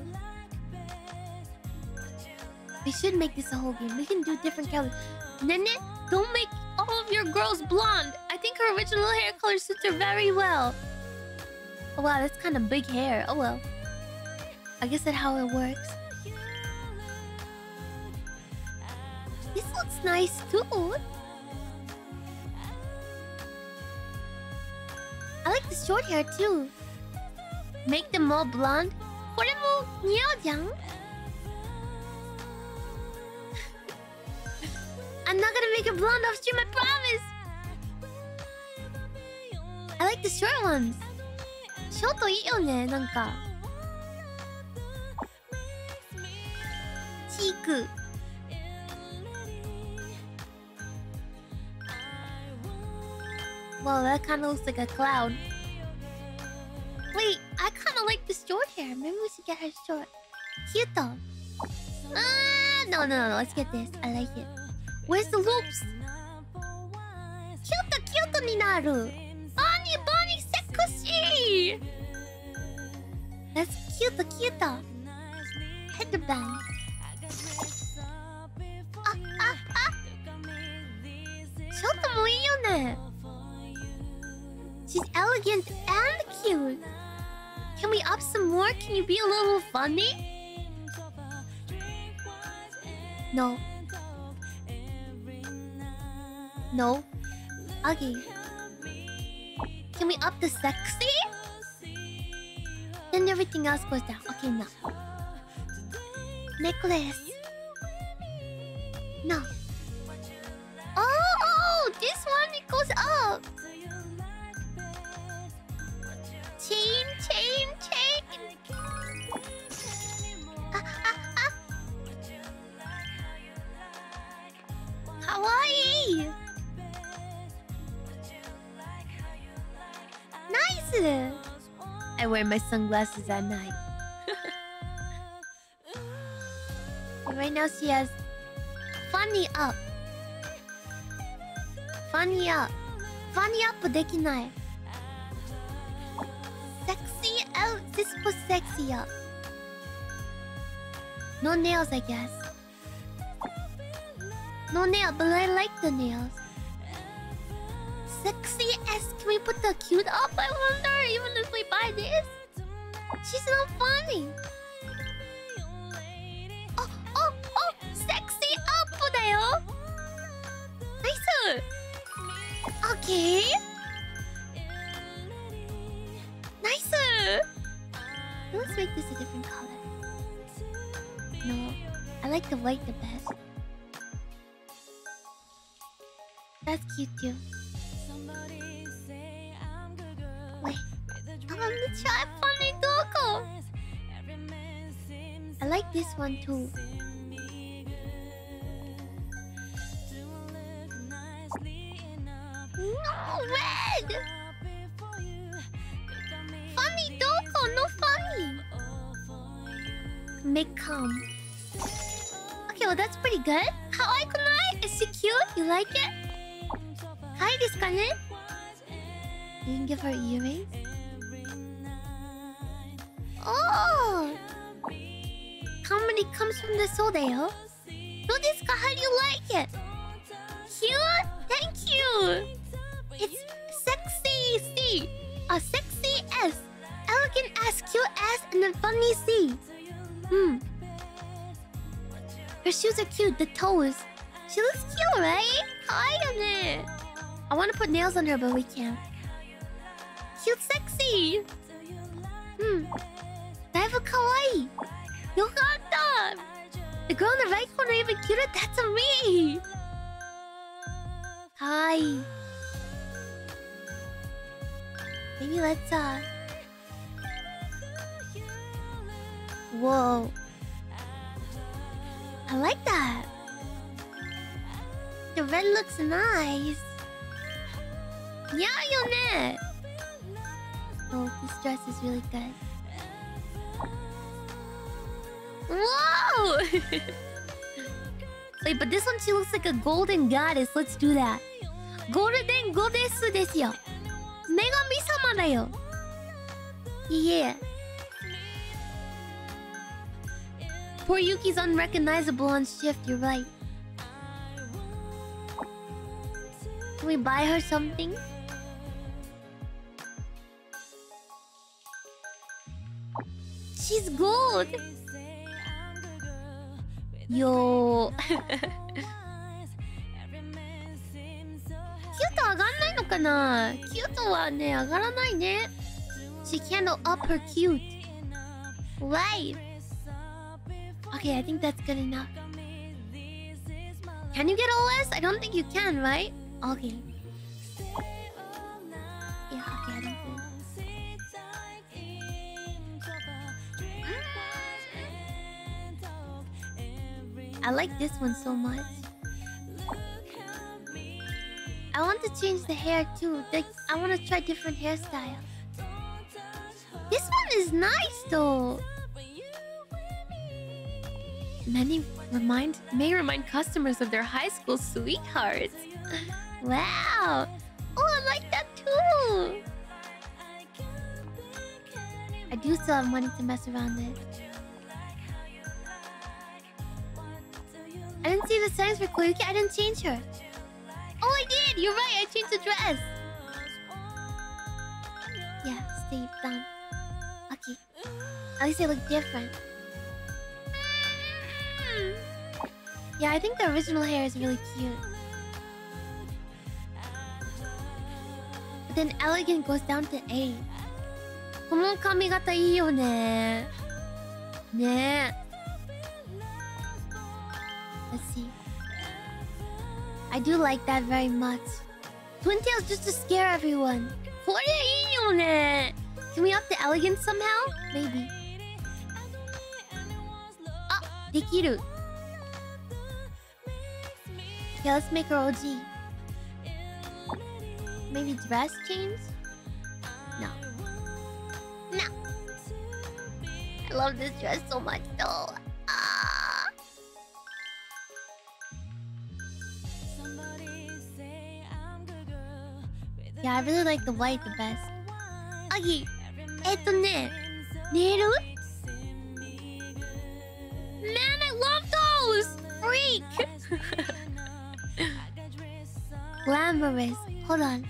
We should make this a whole game. We can do different colors. Nene, don't make all of your girls blonde. I think her original hair color suits her very well. Oh wow, that's kind of big hair. Oh well. I guess that's how it works. This looks nice too. I like the short hair too. Make them all blonde. これも似合うじゃん I'm not gonna make a blonde off stream, I promise! I like the short ones. Short Cheek. Well, that kind of looks like a clown. Wait, I kind of like this short hair. Maybe we should get her short. Cute though. Ah, no, no, no. Let's get this. I like it. Where's the loops? Cute, cute になる。Bunny, bunny, sexy. That's cute, cute. Headband. Ah, ah, ah. ちょっともいいよね。She's elegant and cute. Can we up some more? Can you be a little funny? No. No. Okay. Can we up the sexy? Then everything else goes down. Okay, no. Necklace. No. Oh, oh, this one it goes up. Chain, chain, chain. Ah, ah, ah. Kawaii. Nice. I wear my sunglasses at night. And right now she has funny up. Funny up. Funny up できない。Sexy out. This was sexy up. No nails, I guess. No nail, but I like the nails. Sexy S. Can we put the cute up? I wonder, even if we buy this. She's not funny. Oh, oh, oh! Sexy up だよ Nice! Okay. Nice! Let's make this a different color. No, I like the white the best. That's cute too. One too. No, red! Funny doko, no funny. Make calm. Okay, well that's pretty good. Kawaii kunai? Is she cute? You like it? Hi, ne? You can give her earrings. Comes from the soul, yo. No desu ka? How do you like it? Cute? Thank you! It's sexy C. A sexy S. Elegant S, cute S, and then funny C. Hmm. Her shoes are cute, the toes. She looks cute, right? I want to put nails on her, but we can't. Cute, sexy. The girl on the right corner even cuter, that's a me! Hi. Maybe let's, uh... Whoa. I like that. The red looks nice. Yeah, you'll net. Oh, this dress is really good. Whoa! Wait, but this one she looks like a golden goddess. Let's do that. Golden goddess desu yo. Megami sama da yo. Yeah. Poor Yuki's unrecognizable on shift, you're right. Can we buy her something? She's gold! Yo. キュート上がんないのかなキュートはね、上がらないね。She can't up her cute. Right. Okay, I think that's good enough. Can you get OS? I don't think you can, right? Okay. Yeah, okay, I like this one so much. I want to change the hair too. Like, I want to try different hairstyles. This one is nice though. Many remind may remind customers of their high school sweethearts. Wow. Oh, I like that too. I do still have money to mess around with. I didn't see the settings for Koyuki. I didn't change her. Oh, I did. You're right. I changed the dress. Yeah, save done. Okay. At least they look different. Mm. Yeah, I think the original hair is really cute. But then elegant goes down to A. この髪型いいよね。ねえ。 prophecy. I do like that very much. Twin Tails just to scare everyone. What are you doing? Can we up the elegance somehow? Maybe. Ah, oh, dekiru. Okay, let's make her OG. Maybe dress change? No. No. I love this dress so much though. Ah. Yeah, I really like the white the best. Okay, it's a net. Nato? Man, I love those! Freak! Glamorous. Hold on.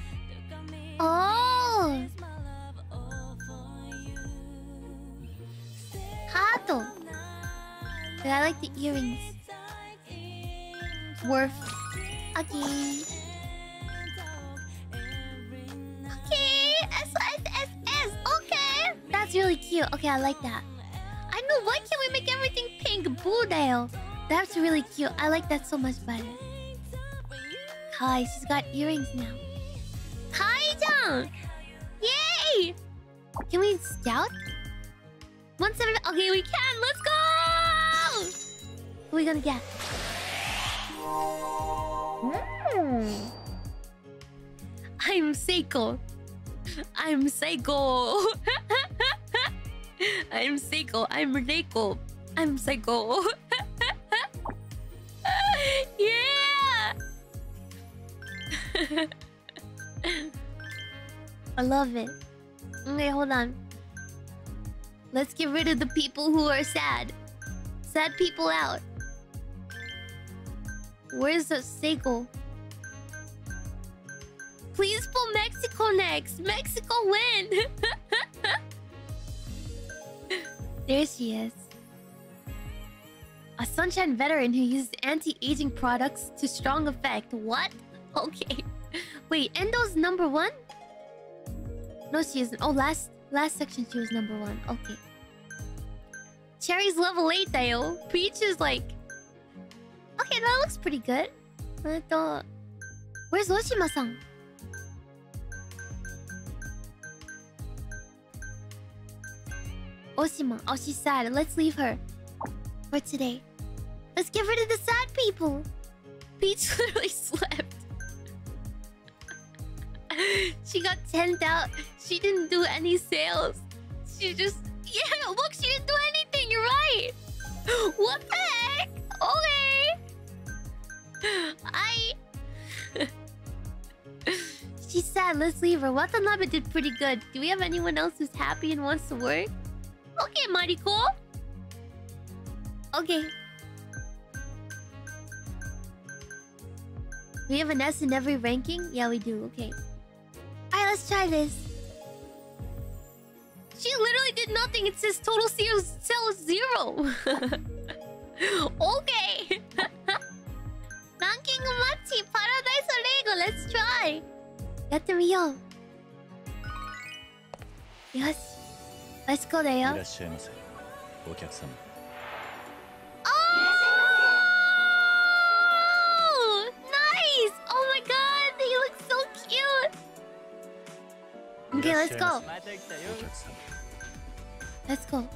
Oh! Hato! I like the earrings. Worth. Okay. Okay. S S S S. Okay. That's really cute. Okay, I like that. I know. Why can't we make everything pink? Bulldail. That's really cute. I like that so much better. Kai, she's got earrings now. Kai-chan! Yay! Can we scout? One seven. Okay, we can. Let's go. What are we gonna get? Mm. I'm Seiko. I'm psycho. I'm psycho. I'm Reiko. I'm psycho. yeah. I love it. Okay, hold on. Let's get rid of the people who are sad. Sad people out. Where's the Seiko? Please pull Mexico next. Mexico win. there she is. A sunshine veteran who uses anti-aging products to strong effect. What? Okay. Wait, Endo's number one? No, she isn't. Oh, last last section she was number one. Okay. Cherry's level 8 though. Peach is like... Okay, that looks pretty good. Thought... Uh, where's Oshima-san? Oshima. Oh, she's sad. Let's leave her. For today. Let's get rid of the sad people. Peach literally slept. she got 10th out. She didn't do any sales. She just... Yeah, look, she didn't do anything. You're right. What the heck? Okay. I... She's sad. Let's leave her. Watanabe did pretty good. Do we have anyone else who's happy and wants to work? Okay, Mariko. Okay. We have an S in every ranking? Yeah, we do. Okay. Alright, let's try this. She literally did nothing. It says total sales, sales zero. okay. Ranking Machi, Paradise Lego. Let's try. やってみよう。よし。 Let's go だいよらっ。しゃいませお客様 Oh! Nice! Oh my god, they look so cute! Okay, let's go. また来たよお客様 Let's go.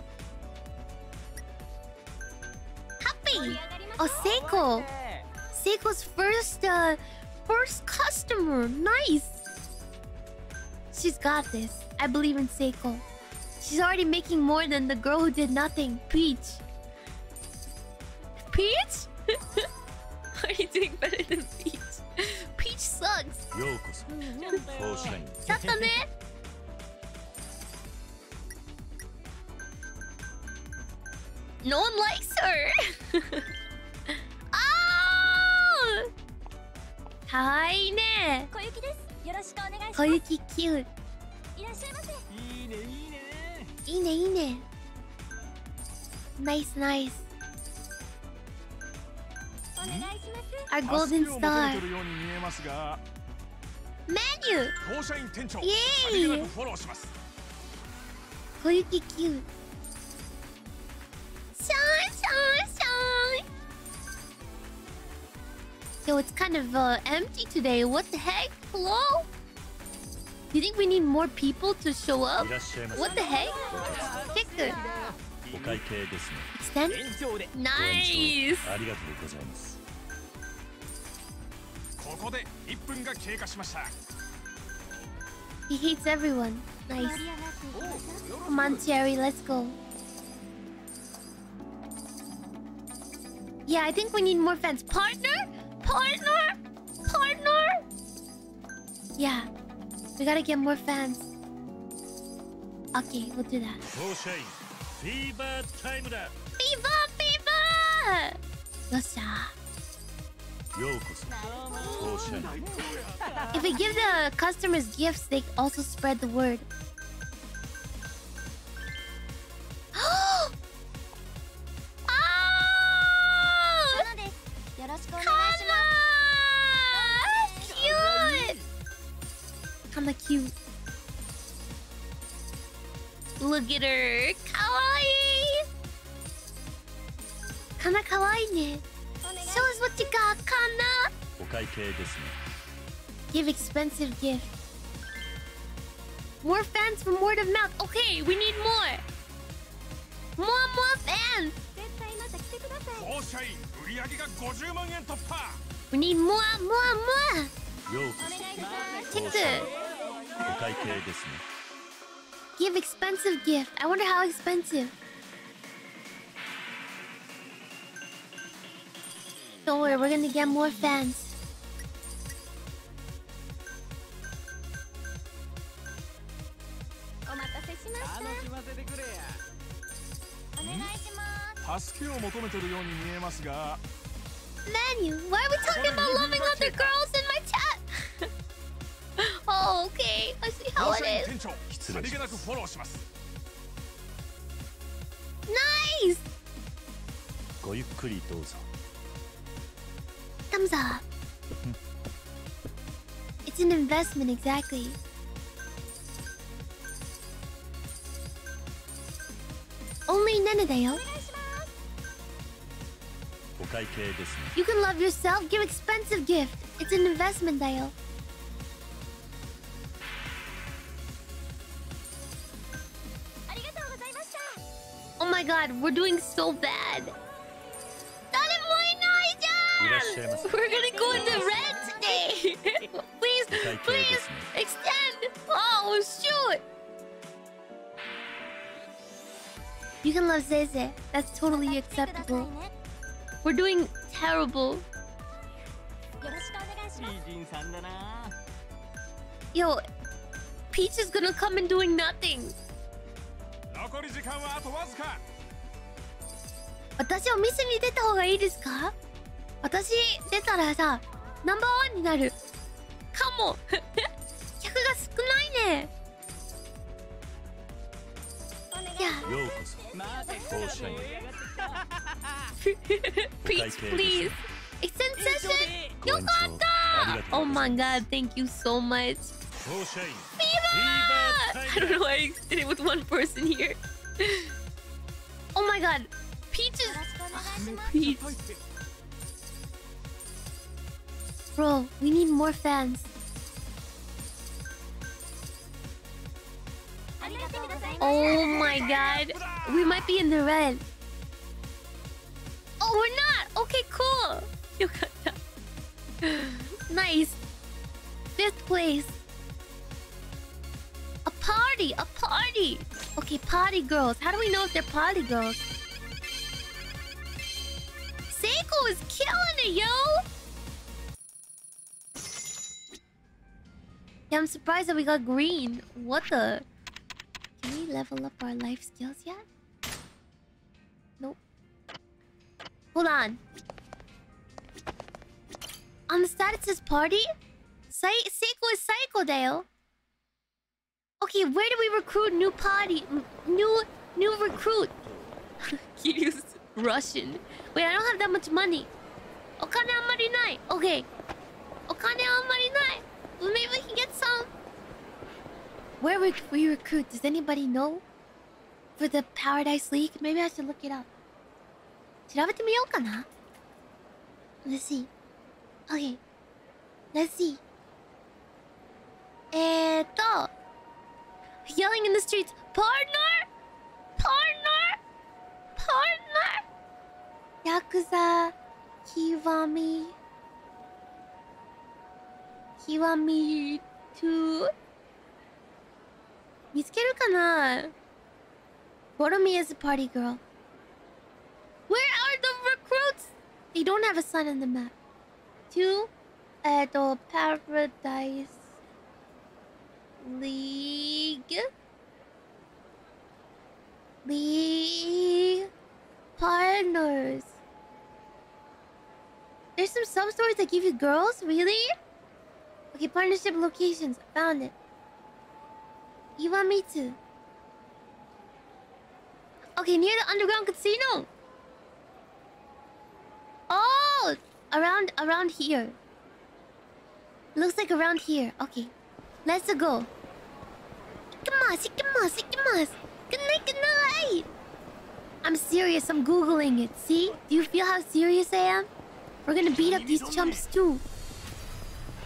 Happy! Oh, Seiko! Seiko's first, uh, first customer. Nice! She's got this. I believe in Seiko. She's already making more than the girl who did nothing. Peach. Peach? already doing better than Peach. Peach sucks. no one likes her. oh! Hi, ne. Koyuki cute. いいねいいねナイスナイス Our hmm? golden star Menu! Koyuki Shine shine shine Yo, it's kind of uh, empty today. What the heck? Hello? You think we need more people to show up? いらっしゃいませ What the heck? お客 Check. 様お会計ですね Extend? 延長でご延 Nice. 長ありがとうございますここで1分が経過しました He hates everyone. 盛 Nice. り上がっていきましょう Come on, Cherry. Let's go. Yeah, I think we need more fans. Partner? Partner? Partner? Yeah. We gotta get more fans. Okay, we'll do that. Fever time da. Fever, fever. Yosha. If we give the customers gifts, they also spread the word. Oh! Kinda cute. Look at her. Kawaii. Kana kawaii ne. Show us what you got, Kana. Give expensive gift. More fans from word of mouth. Okay, we need more. More, more fans. We need more, more, more. Ticket. Give expensive gift. I wonder how expensive. Don't worry, we're gonna get more fans. Menu! Why are we talking about loving other girls and Okay, I see how it is. Nice! Thumbs up. it's an investment, exactly. Only Nenadayo. You can love yourself, give expensive gift. It's an investment, Dayo. god, we're doing so bad. We're gonna go into red today! please, please, extend! Oh, shoot! You can love Zeze. That's totally acceptable. We're doing terrible. Yo, Peach is gonna come and doing nothing. 私お店に出た方がいいですか？私出たらさナンバーワンになる。かも。客が少ないね。よ、ーバー I don't know why I said thank person here. Oh my god. Peaches! Bro, we need more fans. Oh my god. We might be in the red. Oh, we're not! Okay, cool! You got that. Nice. Fifth place. A party! A party! Okay, party girls. How do we know if they're party girls? Seiko is killing it, yo. Yeah, I'm surprised that we got green. What the? Can we level up our life skills yet? Nope. Hold on. On the status party? Sai Seiko is Psycho Dale. Okay, where do we recruit new party? New new recruit. Kiryu's Russian. Wait, I don't have that much money. お金あんまりない. Okay. お金あんまりない. Well, maybe we can get some. Where would we recruit? Does anybody know? For the Paradise League? Maybe I should look it up. 調べてみようかな Let's see. Okay. Let's see. えーっと Yelling in the streets Partner! Partner! Partner! ヤクザ極み極み to 見つけるかな Follow me as a party girl. Where are the recruits? They don't have a sign on the map. To えっと Paradise League League Partners There's some sub stories that give you girls? Really? Okay, partnership locations. Found it. You want me to? Okay, near the underground casino. Oh, around around here. Looks like around here. Okay, let's go. Good night, good night. I'm serious. I'm googling it. See? Do you feel how serious I am? We're gonna beat up these chumps too.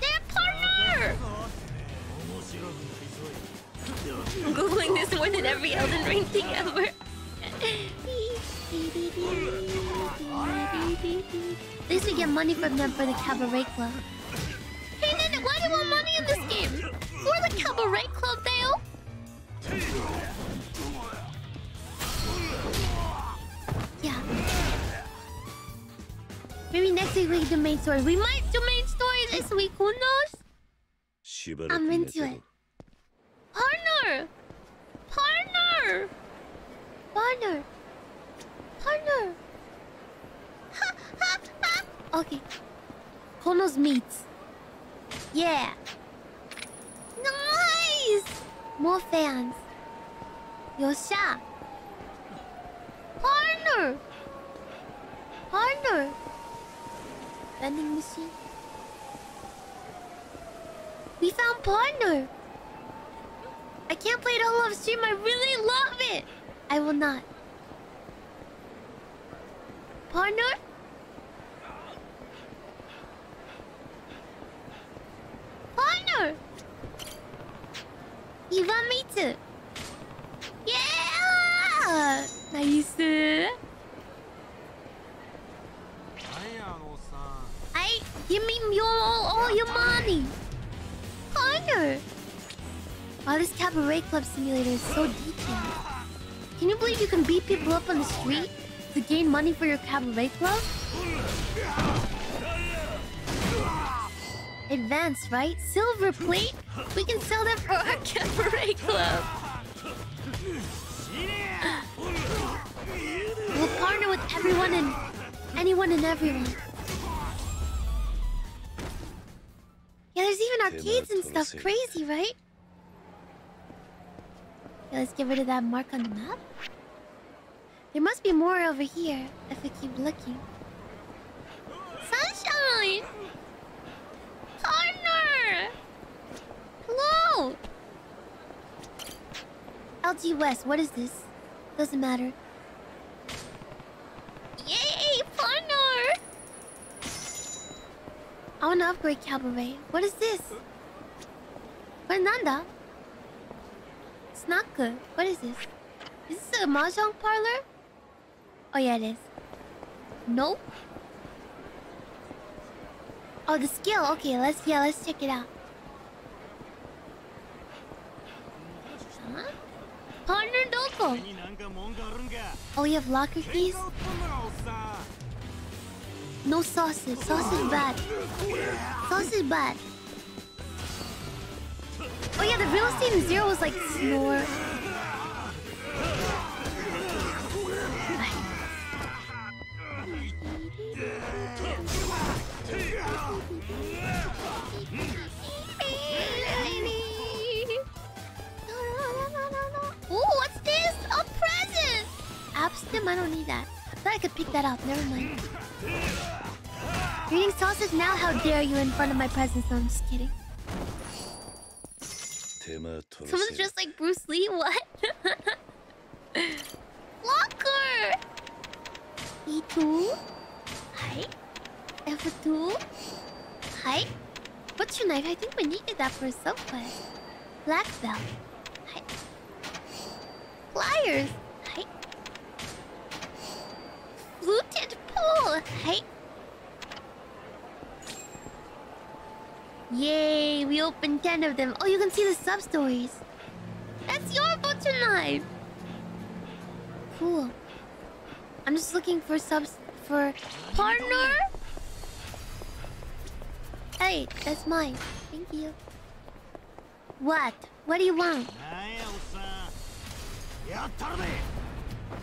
They're partner. I'm googling this more than every Elden Ring thing ever. At least we get money from them for the cabaret club. Hey, Nene, why do you want money in this game? For the cabaret club, Dale? Yeah. Maybe next week we can do main story. We might do main story this week. Who knows? I'm into it. Partner! Partner! Partner! Partner! Ha, ha, ha. Okay. Kono's meats. Yeah. Nice! More fans. Yosha. Partner! Partner! Vending machine. We found partner! I can't play it all off stream. I really love it. I will not. Partner? For your cabaret club? Advanced, right? Silver plate? We can sell that for our cabaret club. We'll partner with everyone and anyone and everyone. Yeah, there's even arcades and stuff. Crazy, right? Yeah, let's get rid of that mark on the map. There must be more over here if we keep looking. Sunshine! Partner! Hello! LG West, what is this? Doesn't matter. Yay, partner! I want to upgrade Cabaret. What is this? Fernanda? nanda? It's not good. What is this? Is this a mahjong parlor? Oh yeah, it is. Nope. Oh, the skill. Okay, let's yeah, let's check it out. Partner Doko. Oh, you have locker keys. No sausage. Sausage bad. Sausage bad. Oh yeah, the real estate in zero was like snore. I don't need that. I thought I could pick that up. Never mind. You're eating sausage now? How dare you in front of my presence? No, I'm just kidding. Someone's dressed like Bruce Lee? What? Locker! E2? Hi. F2? Hi. What's your knife? I think we needed that for somewhere. Black belt. Hi. Flyers! Hi. pool. Hey. Yay, we opened 10 of them. Oh, you can see the sub stories. That's your butcher knife. Cool. I'm just looking for subs for partner. Hey, that's mine. Thank you. What? What do you want?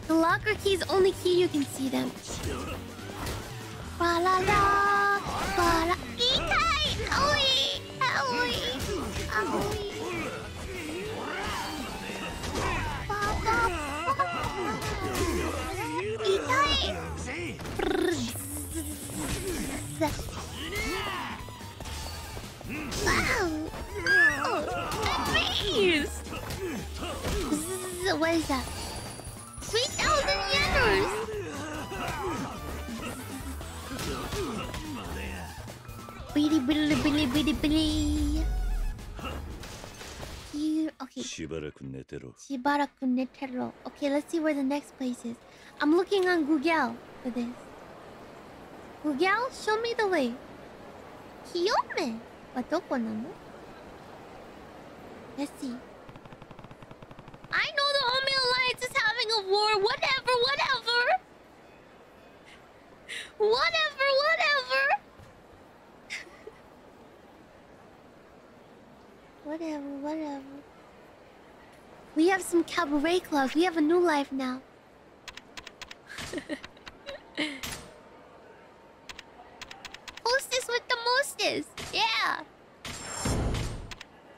The locker key's only key you can see them. Ba la la, la. Ikai! Owie! Owie! Owie! Ba! Wow! Oh, beast! What is that? 3,000 yenners! Biddy biddy biddy biddy biddy! Here, okay. Shibaraku netero. Shibaraku netero. Okay, let's see where the next place is. I'm looking on Google for this. Google, show me the way. What? Let's see. I know the Omi Alliance is having a war. Whatever, whatever. Whatever, whatever. whatever, whatever. We have some cabaret clubs. We have a new life now. Hostess with the mostest. Yeah.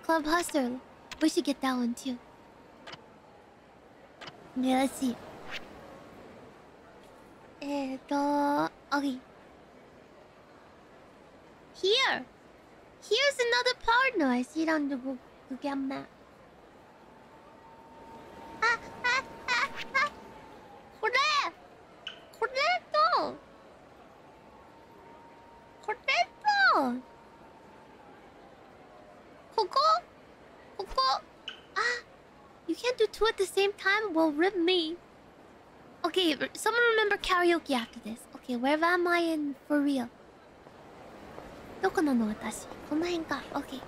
Club Hustle. We should get that one too. Okay, let's see. Eh. Okay. Here. Here's another partner. I see it on the Google map. two at the same time will rip me. Okay, someone remember karaoke after this. Okay, where am I in for real? Dokono no watashi. Konohen ka. Okay.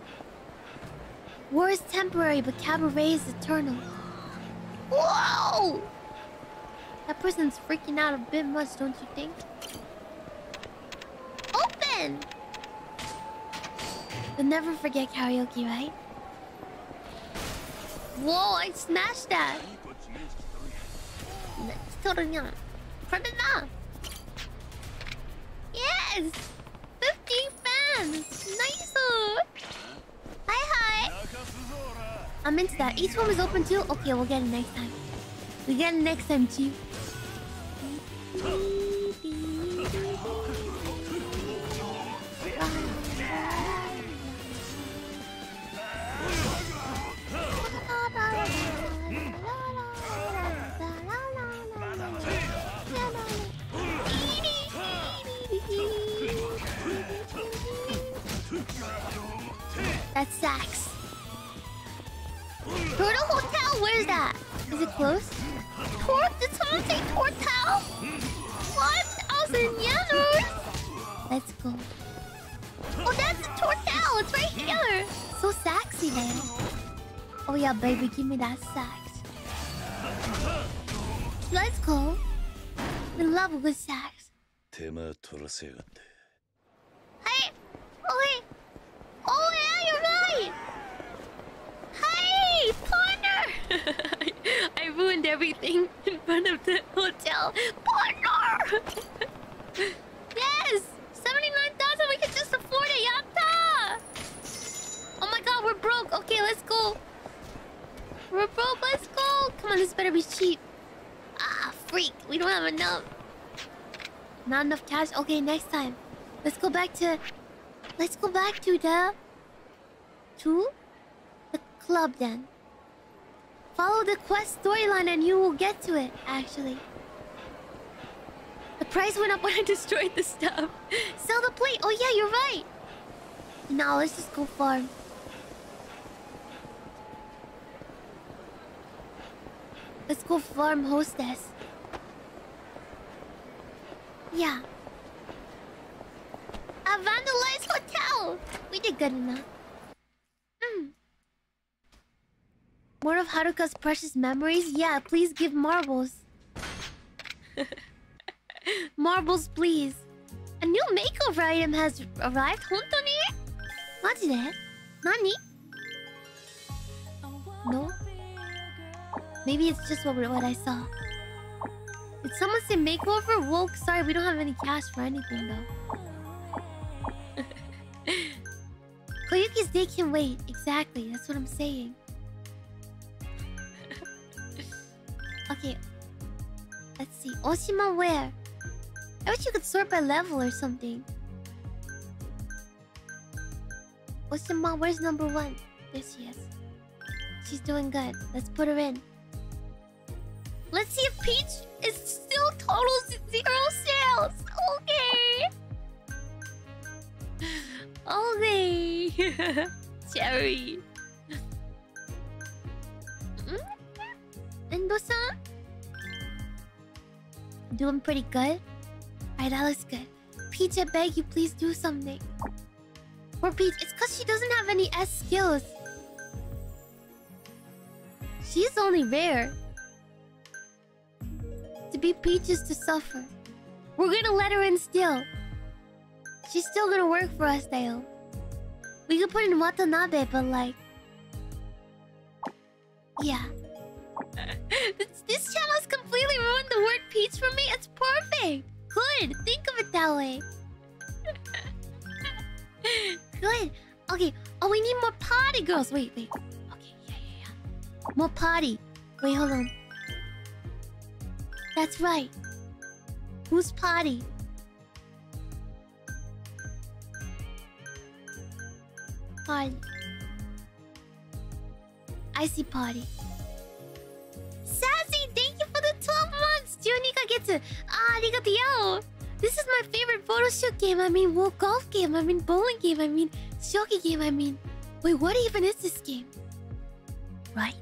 War is temporary, but cabaret is eternal. Whoa! That person's freaking out a bit much, don't you think? Open! You'll never forget karaoke, right? Whoa, I smashed that! Put it! Yes! 50 fans! Nice! Hi, hi! I'm into that. Each room is open too? Okay, we'll get it next time. We get it next time, Chief. That sucks. Turtle Hotel? Where's that? Is it close? Tort? Did someone say Tortel? One thousand years! Let's go. Oh, that's a Tortel! It's right here! So sexy, man. Oh yeah, baby, give me that sex. Let's go. We love good sex. Hey! Oh, hey! I ruined everything in front of the hotel. Partner! yes! 79,000, we can just afford it, yatta! Oh my god, we're broke. Okay, let's go. We're broke, let's go. Come on, this better be cheap. Ah, freak. We don't have enough. Not enough cash. Okay, next time. Let's go back to. Let's go back to the. To the club then. Follow the quest storyline and you will get to it, actually. The price went up when I destroyed the stuff. Sell the plate. Oh, yeah, you're right. Now let's just go farm. Let's go farm hostess. Yeah. A vandalized hotel! We did good enough. Mm. More of Haruka's precious memories? Yeah, please give marbles. marbles, please. A new makeover item has arrived? Hontoni? Majide? Nani? No? Maybe it's just what, what I saw. Did someone say makeover? Whoa, sorry, we don't have any cash for anything though. Koyuki's day can wait. Exactly, that's what I'm saying. Okay. Let's see. Oshima where? I wish you could sort by level or something. Oshima, where's number one? There she is. She's doing good. Let's put her in. Let's see if Peach is still total zero sales. Okay. Okay. Cherry. Mm. Endo-san? Doing pretty good? Alright, that looks good. Peach, I beg you, please do something. Poor Peach, it's because she doesn't have any S skills. She's only rare. To be Peach is to suffer. We're gonna let her in still. She's still gonna work for us, Dale. We could put in Watanabe, but like... Yeah. This, this channel's completely ruined the word peach for me. It's perfect. Good. Think of it that way. Good. Okay. Oh, we need more party girls. Wait, wait. Okay, yeah, yeah, yeah. More party. Wait, hold on. That's right. Who's party? Party. I see party. Sassy, thank you for the 12 months! 12ヶ月! Ah, arigato! This is my favorite photo shoot game. I mean, well, golf game. I mean, bowling game. I mean, shogi game. I mean, wait, what even is this game? Right?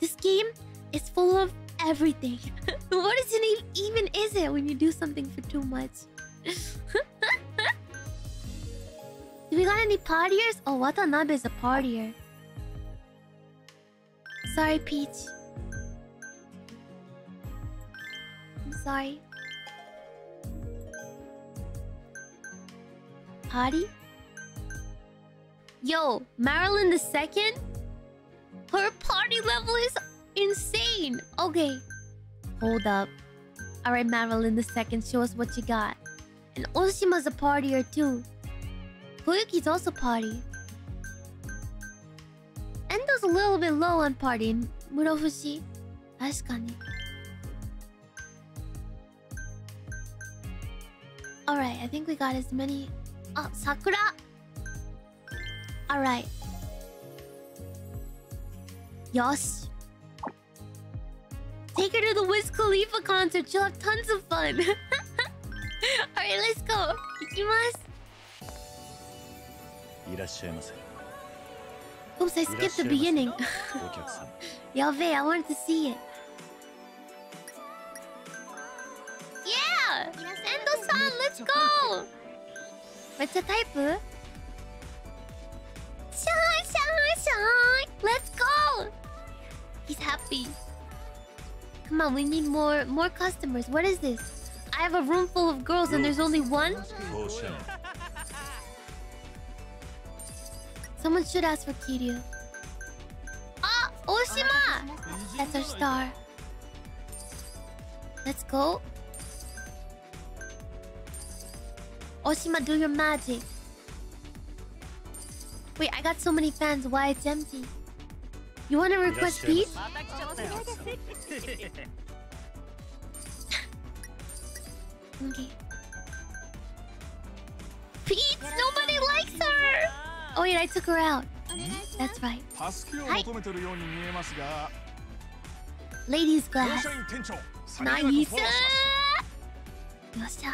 This game is full of everything. what is it even is it when you do something for too much? do we got any partiers? Oh, Watanabe is a partier. Sorry, Peach. Sorry. Party? Yo, Marilyn the second? Her party level is insane. Okay. Hold up. Alright, Marilyn the second, show us what you got. And Oshima's a partier too. Koyuki's also party. Endo's a little bit low on party. Murofushi. 確 Alright, I think we got as many... Oh, Sakura! Alright. Yosh. Take her to the Wiz Khalifa concert. She'll have tons of fun. Alright, let's go. Ikimasu. Oops, I skipped the beginning. Yabe, I wanted to see it. Yeah! Let's go! What's the type? Shy, shy, shy! Let's go! He's happy. Come on, we need more more customers. What is this? I have a room full of girls and there's only one? Someone should ask for Kiryu. Ah! Oh, Oshima! That's our star. Let's go. Oshima, do your magic. Wait, I got so many fans. Why it's empty? You want to request peace? okay. Peace! Nobody likes her! Oh wait, I took her out. That's right. Hi. Ladies glass. Nice. Yosha.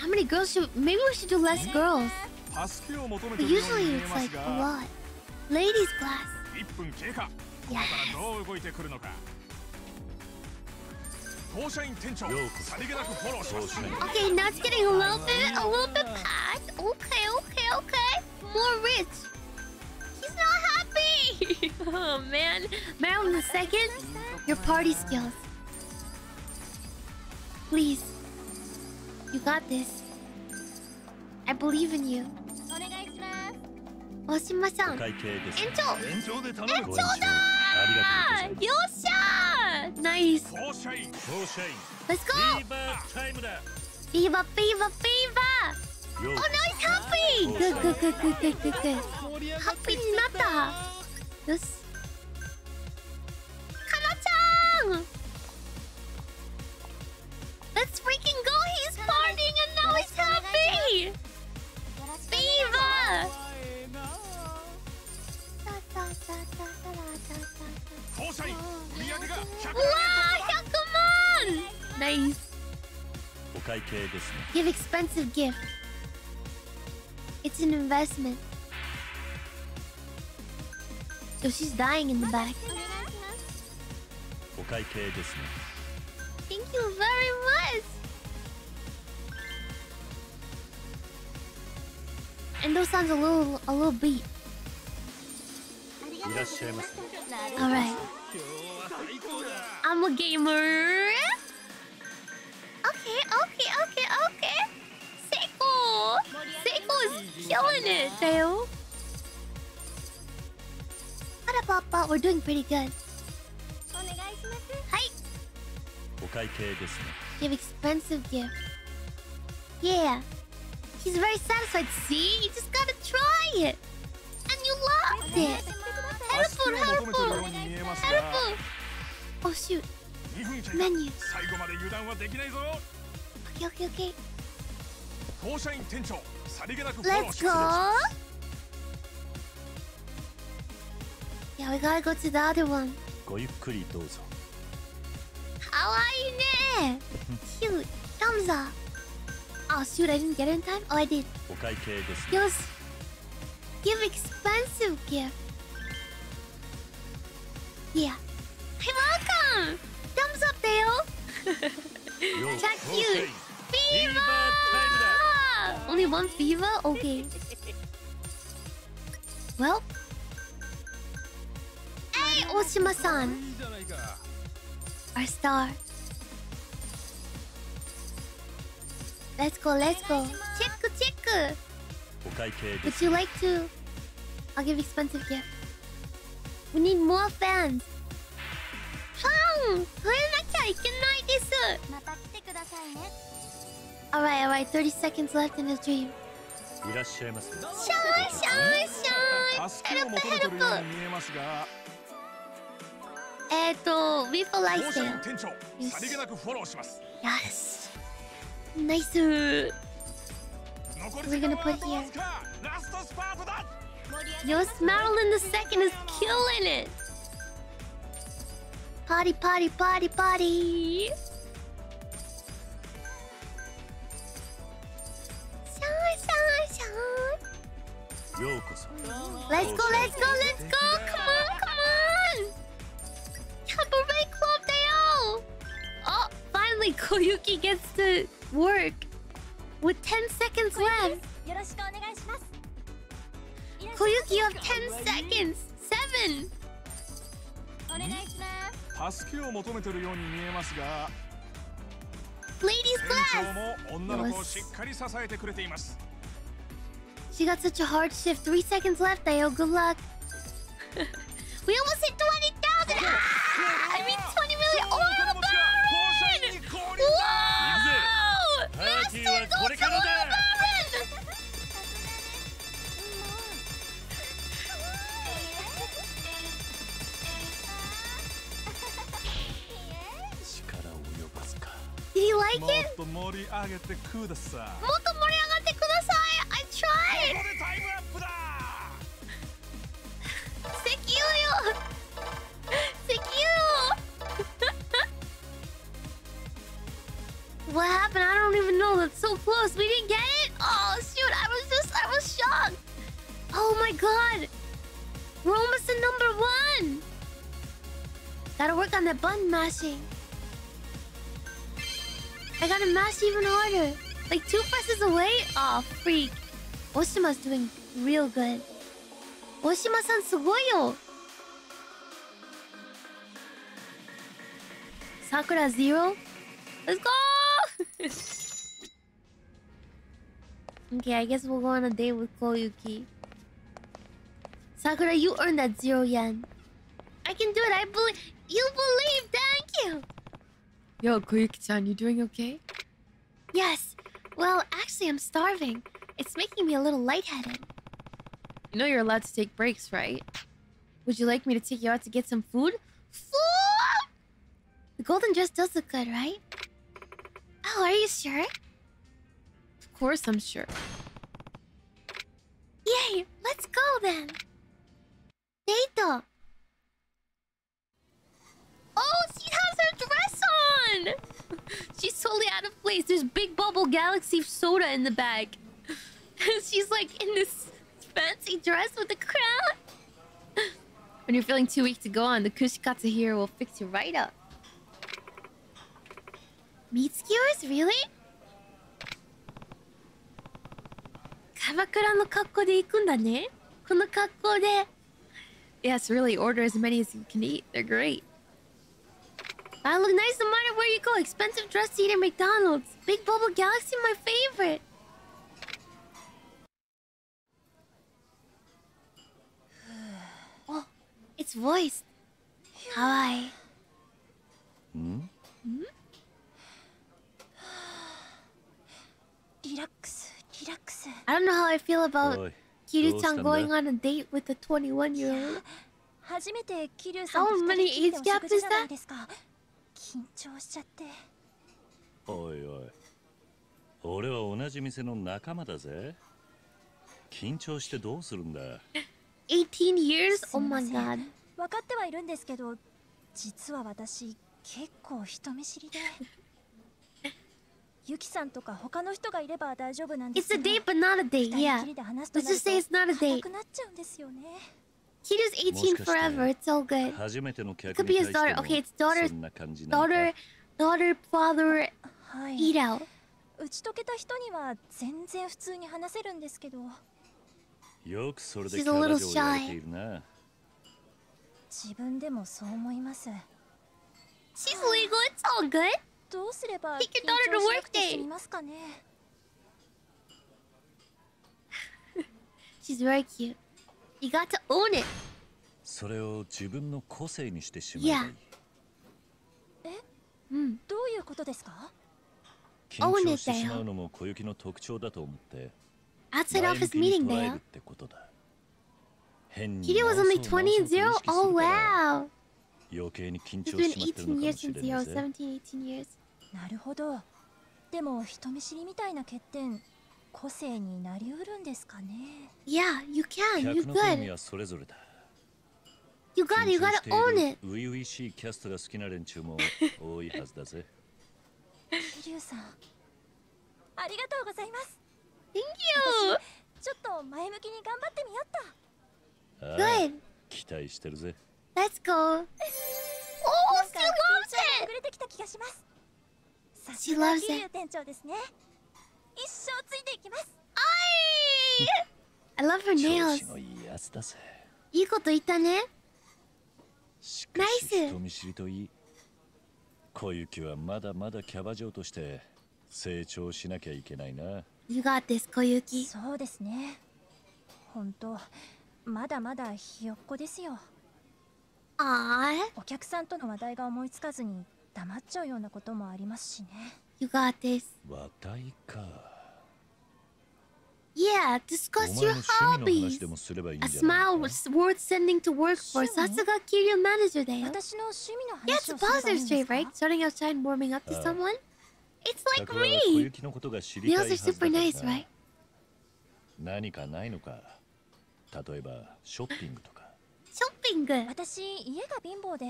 How many girls should... Maybe we should do less girls. 助けを求めて But るよう usually に見え it's ます like a が lot. Ladies glass. 1分経過ここからどう動いてくるのか当社員店長ようこそさりげなくフォローします当社員 Okay, now it's getting a little bit, a little bit past. Okay, okay, okay. More rich. He's not happy. oh man, Marilyn the second, your party skills. Please, you got this. I believe in you. お願いします大島さん、会計です延長。延長で頼むご延長ありがとうございよっしゃー Nice. 当社員ます当社員 Let's go. リーバータイムだ Fever, fever, fever! よう Oh no, he's happy! Good, good, good, good, good, good, good. Happy になったよし。かなちゃん Let's freaking go! Viva! Wow, Nice. Give expensive gift. It's an investment. So she's dying in the back. Thank you very much. And those sounds a little a little beat. Alright. I'm a gamer. Okay, okay, okay, okay. Seiko! Seiko is killing it, Tail. What up, but we're doing pretty good. Hi! Give expensive gift. Yeah. He's very satisfied. See? You just gotta try it. And you loved it. Helpful, helpful. Helpful. Oh, shoot. Menu. Okay, okay, okay. Let's go. Yeah, we gotta go to the other one. How are you, ne? Cute. Thumbs up. Oh shoot, I didn't get it in time? Oh, I did. Yosh! Give expensive gift. Yeah. Hey, welcome! Thumbs up, Dale! Check you! Fever! Only one fever? Okay. Well. Hey, Oshima-san! Our star. Let's go, let's go. Check, check. Would you like to? I'll give expensive gift. We need more fans. Fun! Alright, alright. 30 seconds left in the dream. Shine, shine, shine! Help, help! えっと、ウィーフォーライセン。よし。Nice. -er. We're gonna put here. Yo, Smarlin the second is killing it. Potty, potty, potty, potty. Let's go, let's go, let's go. Come on, come on. Cabaret Club Day Oh, finally Koyuki gets to work with 10 seconds left. よろしくお願いします。 Koyuki, you have 10 seconds. 7. お願いします。助けを求めてるように見えますが Ladies 店 class. 長も女の子をしっかり支えてくれています She got such a hard shift. Three seconds left, Ayo. Good luck. we almost hit 20,000. Ah! I mean, 20 million. Oh, この the 星が当社 Baron! 員に降臨 Whoa! パーティーはこれからだ!力を及ばずか you like も it? っと盛り上げてくださいもっと盛り上がってください I こ tried! What happened? I don't even know. That's so close. We didn't get it? Oh, shoot. I was just... I was shocked. Oh, my God. We're almost at number one. Gotta work on that button mashing. I gotta mash even harder. Like, two presses away? oh, freak. Oshima's doing real good. Oshima-san, sugoyo! Sakura zero? Let's go! okay, I guess we'll go on a date with Koyuki. Sakura, you earned that zero yen. I can do it, I believe. You believe, thank you! Yo, Koyuki-chan, you doing okay? Yes. Well, actually, I'm starving. It's making me a little lightheaded. You know you're allowed to take breaks, right? Would you like me to take you out to get some food? Food! The golden dress does look good, right? Oh, are you sure? Of course I'm sure. Yay! Let's go then! Data! Oh, she has her dress on! She's totally out of place. There's Big Bubble Galaxy soda in the bag. She's like in this fancy dress with a crown. When you're feeling too weak to go on, the Kushikatsu here will fix you right up. Meat skewers, really? Kyabakura no kakko de ikun da kakko de. Yes, really, order as many as you can eat. They're great. I look nice no matter where you go. Expensive dress to eat at McDonald's. Big Bubble Galaxy, my favorite. oh, it's voiced. Hi. Hmm? Hmm? リラックス I don't know how I feel about おい Kiru-chan どうしたん going だ on a date with a 21 year old. 初めて桐生さん How と many 二人きりで age お gap 食事 is じゃない that? ですか緊張しちゃっておいおい俺は同じ店の仲間だぜ緊張してどうするんだ？18 years? す Oh my god. 分かってはいるんですけど実は私結構人見知りで ユキさんとか他の人がいれば大丈夫なんで It's す a けど date, but not a date. 二人 Yeah. きりで話すと Let's なる just say it's not a と date. 硬くなっちゃうんですよね Kiru's 18 もしかして forever. It's all good. 初めての客 Could に be 対 his して daughter. も Okay, it's daughter, そんな感じなのか daughter, daughter, father, はい eat out. 打ち解けた人には全然普通に話せるんですけどよくそれで She's キ a ャ little バ嬢をやれているな自分でもそう思います She's legal. It's all good. どうすれば緊張しなくて済みますかね She's very cute. You got to own it. それを自分の個性にしてしまえばいい。Yeah. え、うん、どういうことですか緊張してしまうのも小雪の特徴だと思って。Outside off his meeting, Dale. Kitty was only 20 and 0? Oh, wow! It's been 18 years since 0, 17, 18 years. なるほどでも人見知りみたいな欠点個性になりうるんですかね Yeah, you can. You good. はそれぞれだ You got it. You 緊張 gotta してい own る it. 初々しいキャストが好きな連中も多いはずだぜ桐生さんありがとうございます Thank you. ちょっと前向きに頑張ってみよっと Good. 期待してるぜ Let's go. Oh, なんか she 緊張 loves が it. ほぐれてきた気がしますさすが it. 生店長ですね一生ついていきます I love her 調 nails. 子のいいやつだぜいいこと言ったね。しかしナイス人見知りといい小雪はまだまだキャバ嬢として成長しなきゃいけないな You got this, Koyuki. そうですね本当まだまだひよっこですよ Aww. お客さんとの話題が思いつかずに黙っちゃうようなこともありますしね。You got this. 話題か。Yeah, discuss your hobbies. A smile was worth sending to work for Sasagakiryu manager there. Yeah, it's a positive trait, right? Starting outside and warming up to someone. It's like me! Nails are super nice, right? 何かないのか例えばショッピングとかショッピング私家が貧乏で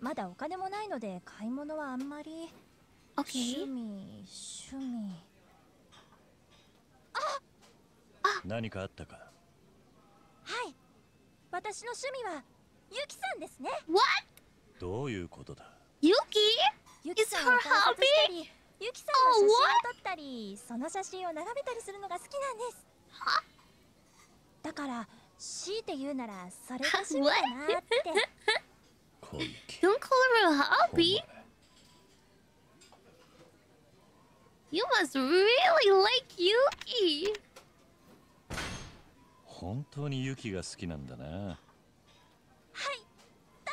まだお金もないので買い物はあんまり。Okay. 趣味趣味。何かあったか？はい。私の趣味はゆきさんですね。What? どういうことだ？Yuki? ゆき It's さんを観察したりゆきさんの写 Oh, 真?を撮ったりその写真を眺めたりするのが好きなんです。だから強いて言うならそれが趣味だなって Don't call her hobby. 前 You must really like Yuki. 本当にユキが好きなんだな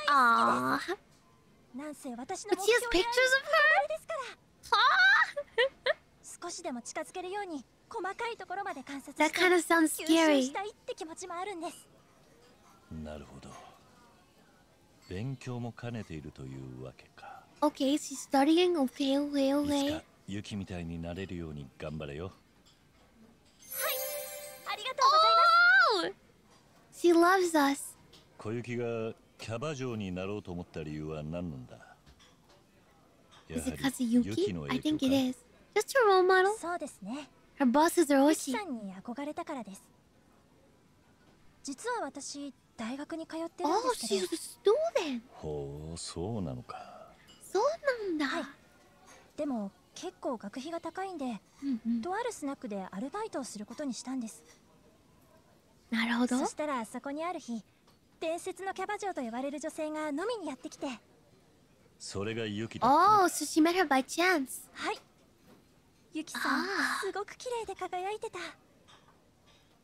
Aww. なんせ私の目標である pictures of her? ですから Huh? 少ししでも近づけるように細かいところまで観察 That して kind of sounds 吸収 scary. したいって気持ちもあるんですなるほど勉強も兼ねているというわけか Okay, she's studying. Okay, okay, いつ okay. かユキみたいになれるように頑張れよありがとうございます Oh! She loves us. 小雪がキャバ嬢になろうと思った理由は何なんだや Is は it because Yuki? の I 影 think 響 it か is. Just her role model. そうですね Her bosses are Oshi. さんに憧れたからです実は私大学に通ってるん Oh, ですけど。a student. ほうそうなのか。そうなんだ。はい。でも結構学費が高いんでうんうん。とあるスナックでアルバイトをすることにしたんです。なるほど。そしたらそこにある日伝説のキャバ嬢と呼ばれる女性が飲みにやってきて。それがユキだった。の Oh, so she met her by chance. はい。ユキさんすごく綺麗で輝いてた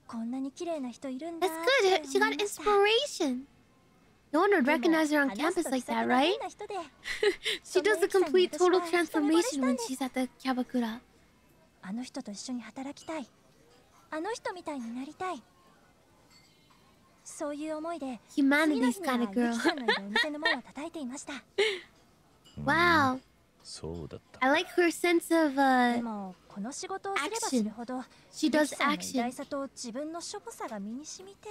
こんなに綺麗な人いるんだ That's っ good. て She 思 got inspiration. No one would recognize her on campus と like that, right? She does the complete total transformation when she's at the Kyabakura. あの人と一緒に働きたいあの人みたいになりたいそういう思いで次の Humanity's 日には kind ユ of キ girl. お店の門を叩いていました wow. そうだった I like her sense of で uh もこの仕事をすればするほど she does さんの偉 action. 大さと自分のしょぼさが身に染みて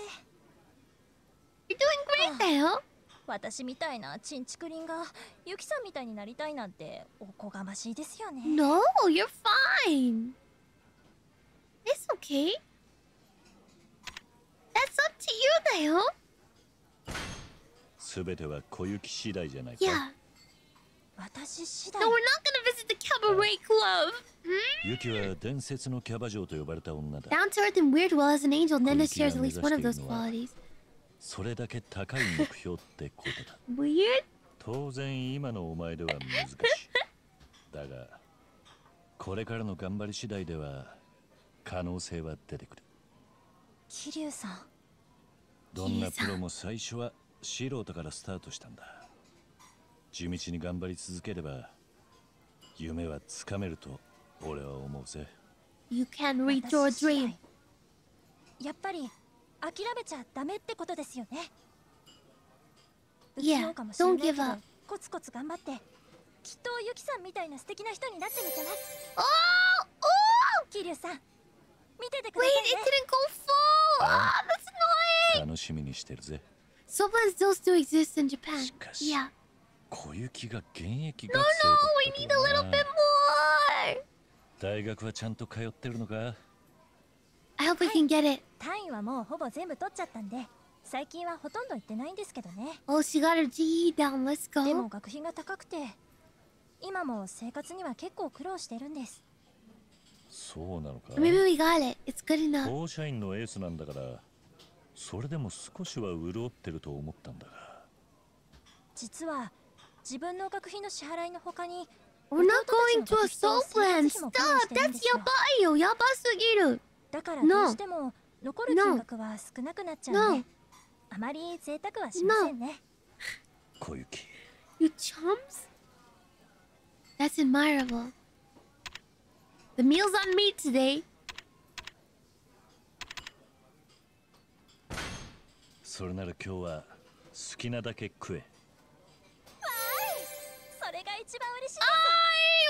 You're doing great だよ。私みたいなチンチクリンがユキさんみたいになりたいなんておこがましいですよね No, you're fine. It's okay. That's up to you だよ。すべては小雪次第じゃないか Yeah. 私次 No, 第 we're not gonna visit the cabaret club. ユキは伝説のキャバ嬢と呼ばれた女だ Down to earth and weird well as an angel, Koiki shares at least one of those qualities. それだけ高い目標ってことだ Weird? 当然今のお前では難しいだがこれからの頑張り次第では可能性は出てくる桐生さんどんなプロも最初は素人からスタートしたんだ地道に頑張り続ければ夢はつかめると俺は思うぜ You can reach your dream. やっぱり諦めちゃダメってことですよね Yeah, don't ど give up. コツコツ頑張ってきっとユキさんみたいな素敵な人になってみせます Oh! Oh! 桐生さん見ててくだ Wait, さ it いね didn't go full! Ah, that's annoying! 楽しみにしてるぜ Soba still still exists in Japan. しかし Yeah. 小雪が現役学 no, 生 we だ need っ a た little と bit な more! 大学はちゃんと通ってるのか？I hope we can get it. 単位はもうほぼ全部取っちゃったんで最近はほとんど行ってないんですけどね Oh, she got her GE down. Let's でも go. 学費が高くて今も生活には結構苦労してるんですそうなのか？Maybe we got it. It's good enough. 放社員のエースなんだからそれでも少しは潤ってると思ったんだが実は自分の学費の支払いの他に We're not going to a soul plan. Stop! That's yabai yo. Yabasugiru. だから No. どうしても残る金額は少なくなっちゃうんで、No. あまり贅沢はしませんね、小雪 You chumps? That's admirable. The meal's on me today. それなら今日は好きなだけ食え一番嬉しい Aye,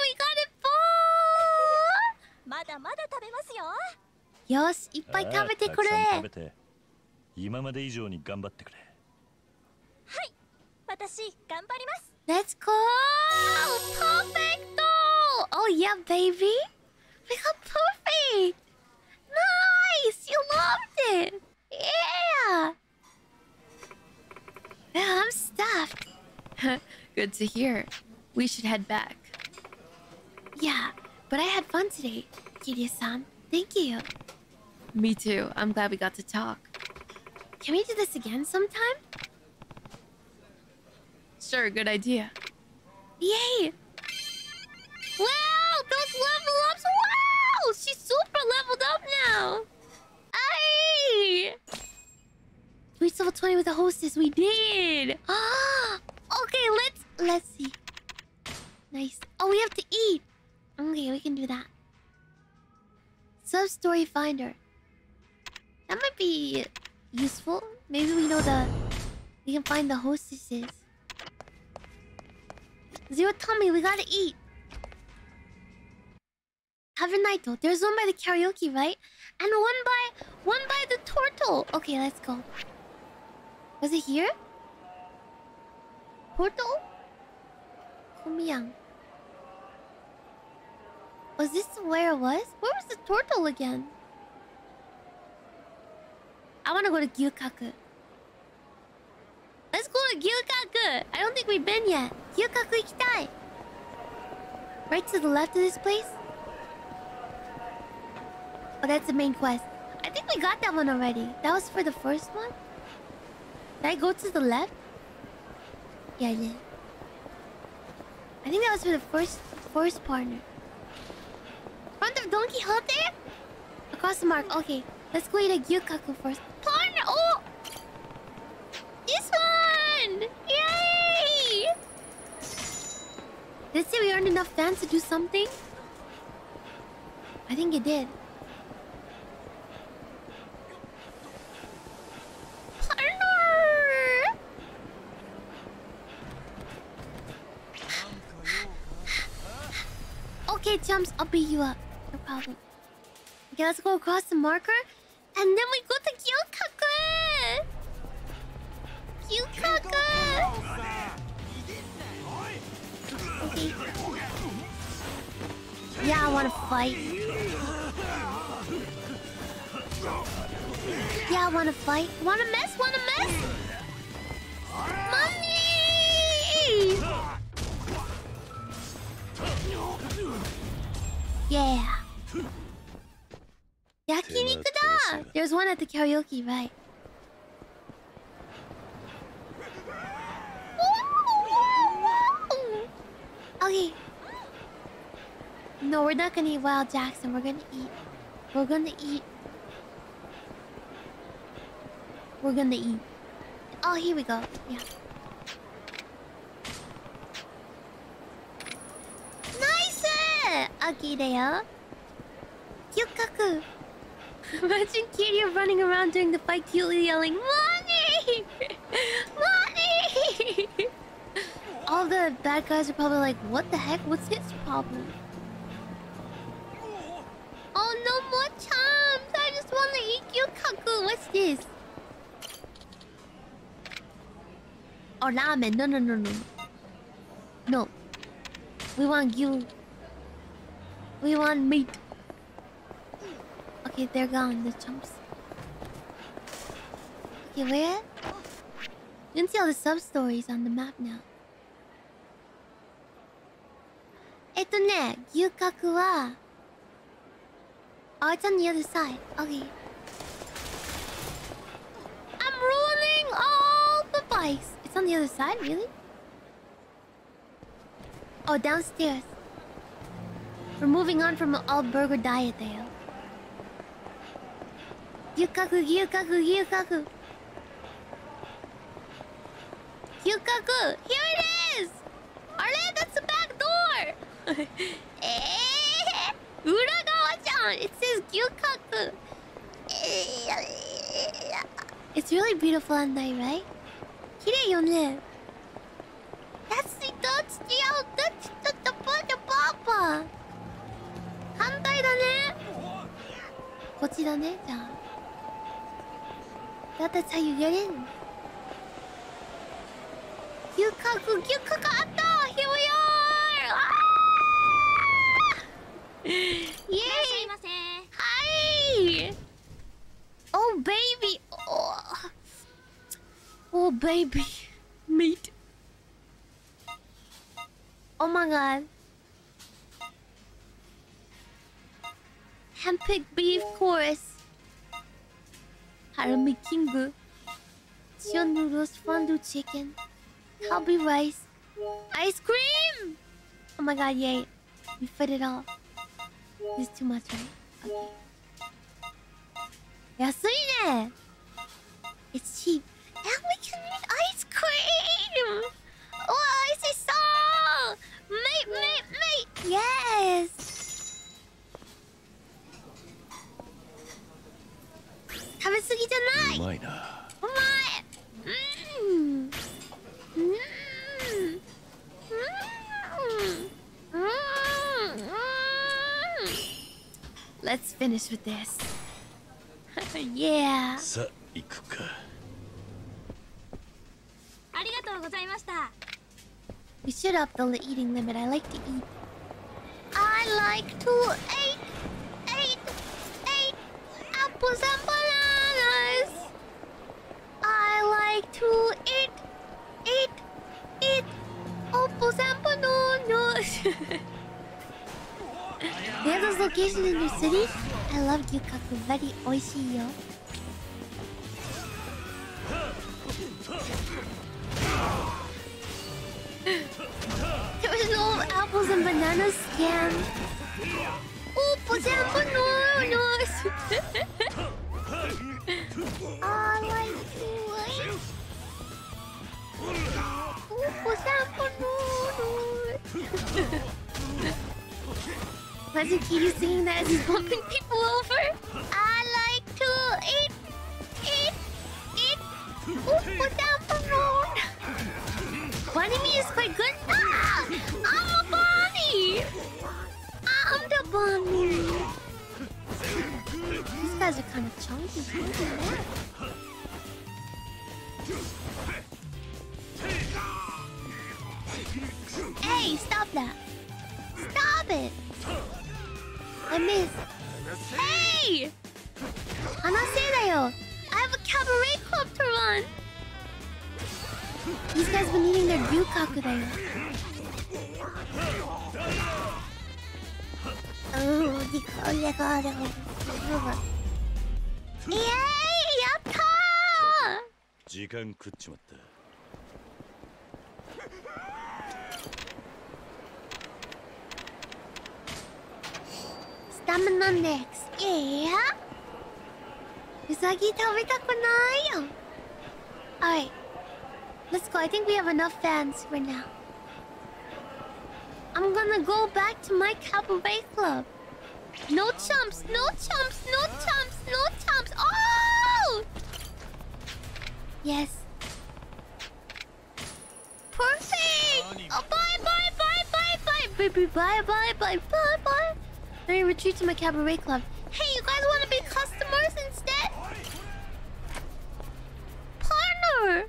we got it full! まだまだ食べますよよし、いっぱい食べてくああたくさん食べれ。て今まで以上に頑張ってくれ私頑張ります Let's go! Perfecto! Oh yeah, baby. We got perfect. Nice! You loved it. Yeah. Yeah, I'm stuffed. Good to hear. We should head back. Yeah, but I had fun today, Kiryu-san. Thank you. Me too. I'm glad we got to talk. Can we do this again sometime? Sure, good idea. Yay! Wow, those level ups! Wow! She's super leveled up now! Aye! Reach level 20 with the hostess. We did! Ah! okay, let's let's see. Nice. Oh, we have to eat. Okay, we can do that. Sub story finder. That might be useful. Maybe we know the we can find the hostesses. Zero tummy, we gotta eat. Have night though. There's one by the karaoke, right? And one by one by the turtle. Okay, let's go. Was it here? Portal? Kumiyang. Was this where it was? Where was the turtle again? I wanna go to Gyukaku. Let's go to Gyukaku! I don't think we've been yet. Gyukaku ikitai! Right to the left of this place? Oh, that's the main quest. I think we got that one already. That was for the first one? Did I go to the left? Yeah, I did. I think that was for the first first partner. Front of Don Quixote? Across the mark. Okay, let's go eat a Gyukaku first. Partner! Oh! This one! Yay! Did it say we earned enough fans to do something? I think it did. Partner! Okay, chums, I'll beat you up. No problem. Okay, let's go across the marker. And then we go to Gyukaku! Gyukaku! Okay. Yeah, I wanna fight. Yeah, I wanna fight. Wanna mess? Wanna mess? Money! Yeah. Yakiniku da! There's one at the karaoke, right? Okay. No, we're not gonna eat Wild Jackson. We're gonna eat. We're gonna eat. We're gonna eat. Oh, here we go. Yeah. Nice! Akira. Gyukaku. Imagine Kiryu running around during the fight, cutely yelling, Money! Money! All the bad guys are probably like, what the heck? What's his problem? Oh, no more charms! I just want to eat Gyukaku. What's this? Oh, ramen. No, no, no, no. No. We want you. We want meat. Okay, they're gone, the chumps. Okay, where? You can see all the sub stories on the map now. えっとね、牛角は Oh, it's on the other side. Okay. I'm ruining all the bikes. It's on the other side, really? Oh, downstairs. We're moving on from an all burger diet ゆかふゆかふゆかふゆかふ Here it is! あれ That's the back door! えー、裏側じゃん It says ゆかふ It's really beautiful and I, right? れいよね That's the, dots! that's the, the, the, the, 反対だねこっちだねじゃあ That, that's how you get in. Gyukaku, Gyukaku Atta! Here we are! Ah! Yay! Hi! Oh, baby! Oh, oh baby. Meat. Oh my god. Handpicked beef course. Harami Kingu, Sion noodles, fondue chicken, halibut rice, ice cream! Oh my god, yay. We fit it all. This is too much, right? Okay. Yasui It's cheap. And we can eat ice cream! Oh, icy so! Mate, mate, mate! Yes! まいな Mm. Mm. Mm. Mm. Let's finish with this. yeah. さあ行くかありがとうございました We should up the eating limit. I like to eat. I like to eat, eat, eat apples and bananas. I like to eat, eat, eat apples and bananas. they have those locations in your city? I love Gyukaku. Very oishii yo. There was no apples and bananas scam. Apples and bananas. I Apples and bananas. Imagine Kitty singing that he's bumping people over. I like to eat, eat, eat. Apples and bananas. Bunny meat is quite good. Ah! I'm a bunny! I'm the bunny! These guys are kind of chunky. Hey, stop that! Stop it! I missed. Hey! 話せだよ I have a cabaret club to run! These guys been eating their gyukaku だよ。うん、でかいでかいでかい。イエーイやったー時間食っちまったスタミナ next. いやうさぎ食べたくないよ。Alright. Let's go. I think we have enough fans for now. I'm gonna go back to my cabaret club. No chumps, no chumps, no chumps, no chumps. Oh! Yes. Perfect! Oh, bye, bye, bye, bye, bye, baby, bye, bye, bye, bye, bye. Me retreat to my cabaret club. Hey, you guys want to be customers instead? Partner!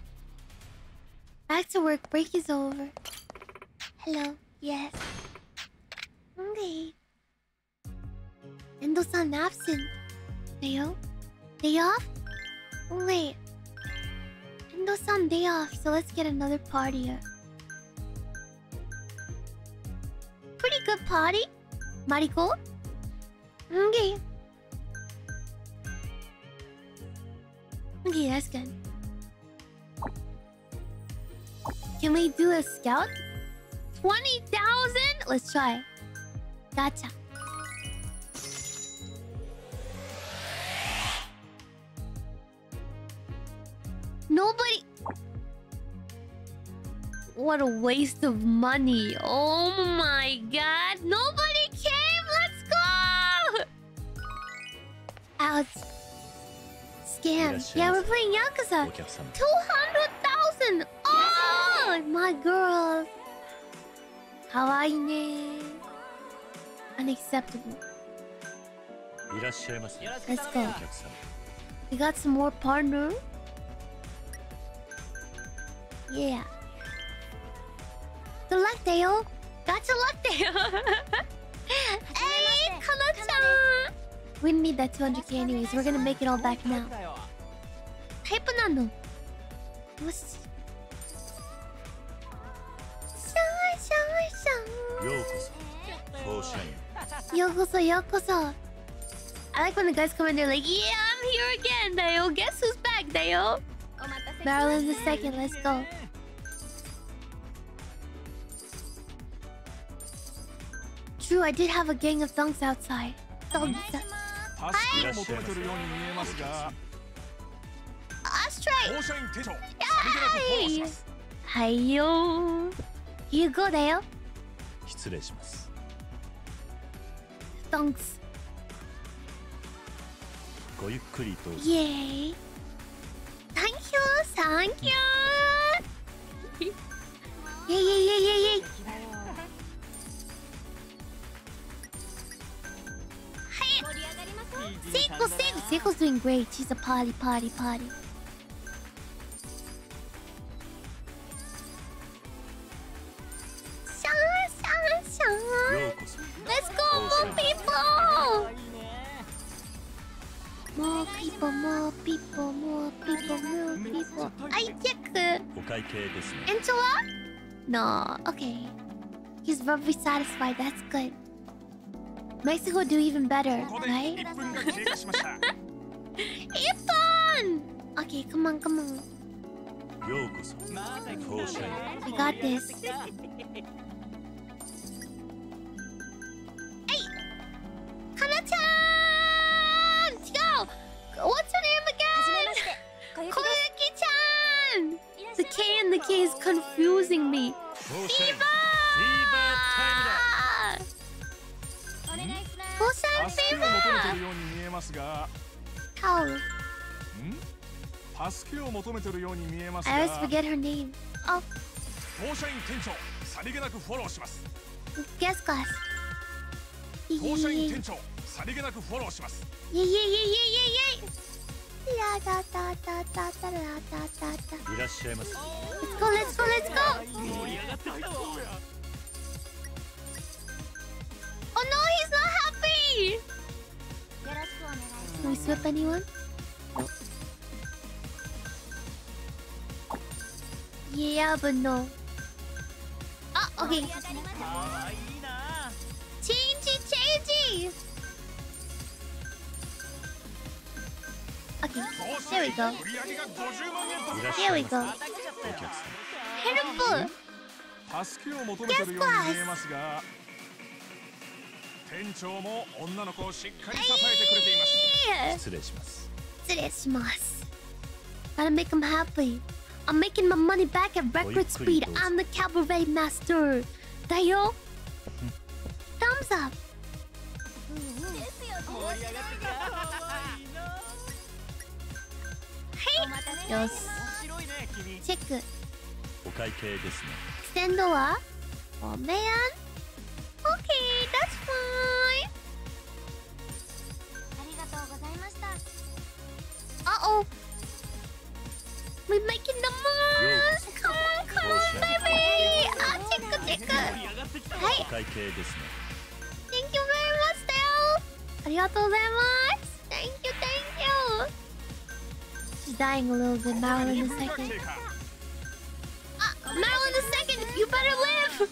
Back to work. Break is over. Hello. Yes. Okay. Endo-san absent. Day off? Day off? Wait. Endo-san day off, so let's get another party up. Pretty good party. Mariko? Okay. Okay, that's good. Can we do a scout? 20,000? Let's try. Gotcha. Nobody. What a waste of money. Oh my god. Nobody Cloud scam. Yeah, we're playing Yakuza. 200,000! Oh, my girl. Kawaii ne. Unacceptable. Let's go. We got some more partner. Yeah. Good luck, Dale. Gotcha luck, Dale. We need that 200k anyways. We're gonna make it all back now. Hype nano. What's... Yokoso, yokoso. I like when the guys come in, they're like, yeah, I'm here again, Dayo. Guess who's back, Dayo? Marilyn's the second, let's go. True, I did have a gang of thunks outside. Thunks. はい。アストライ。はいよ。融合だよ。失礼します。トンス。ごゆっくりと。イエーイ。サンキュー、サンキュー。イエイエイエイ。Seiko, Seiko, Seiko's doing great. She's a party, party, party. Let's go, more people! More people, more people, more people, more people. I check. Angela? No, okay. He's very satisfied. That's good. Mexico do even better, right? Ippon! Okay, come on, come on. We got this. hey! Kana-chan! What's your name again? Koyuki-chan! The K and the K is confusing me. Fever! 降フェバー助けを求めてるように助けを求めてるように見えますが。I always forget her name. あ当社員店長さりげなくフォローします。ピン当社員店長さりげなくフォローします。イエイエイエイエイエイエイいらっしゃいます。Let's go let's go let's go. っ Oh no he's not happy. Hey! Can I slip anyone? Yeah, but no. Oh, okay. Changey, changey! Okay, there we go. Here we go. Help! Guess class! 店長も女の子をしっかり支えてくれています!失礼します失礼します。Gotta make him happy. I'm making my money back at record speed. I'm the cabaret master. だよ Thumbs up. ですよし。チェック。お会計ですねエクセンドは Oh man. Okay, that's fine. Uh-oh. We're making the most! Come on, come on, baby! Ah, oh, check, check! Thank you very much, Dale! Arigato gozaimasu. Thank you, thank you! She's dying a little bit, Marilyn the second. Ah, uh, Marilyn the second! You better live!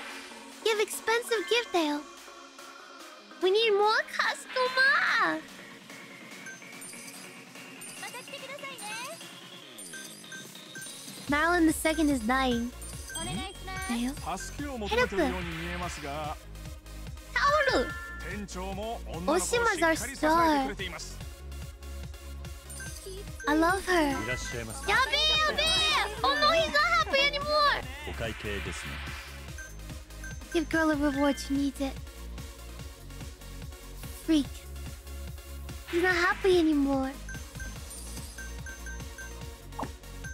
give expensive gift ale. We need more customer. Marilyn the second is dying. Dale? Help! Taoru! Oshima's our star. I love her. Yabe, yabe! Oh no, he's not happy anymore! Give girl a reward, she needs it. Freak. He's not happy anymore.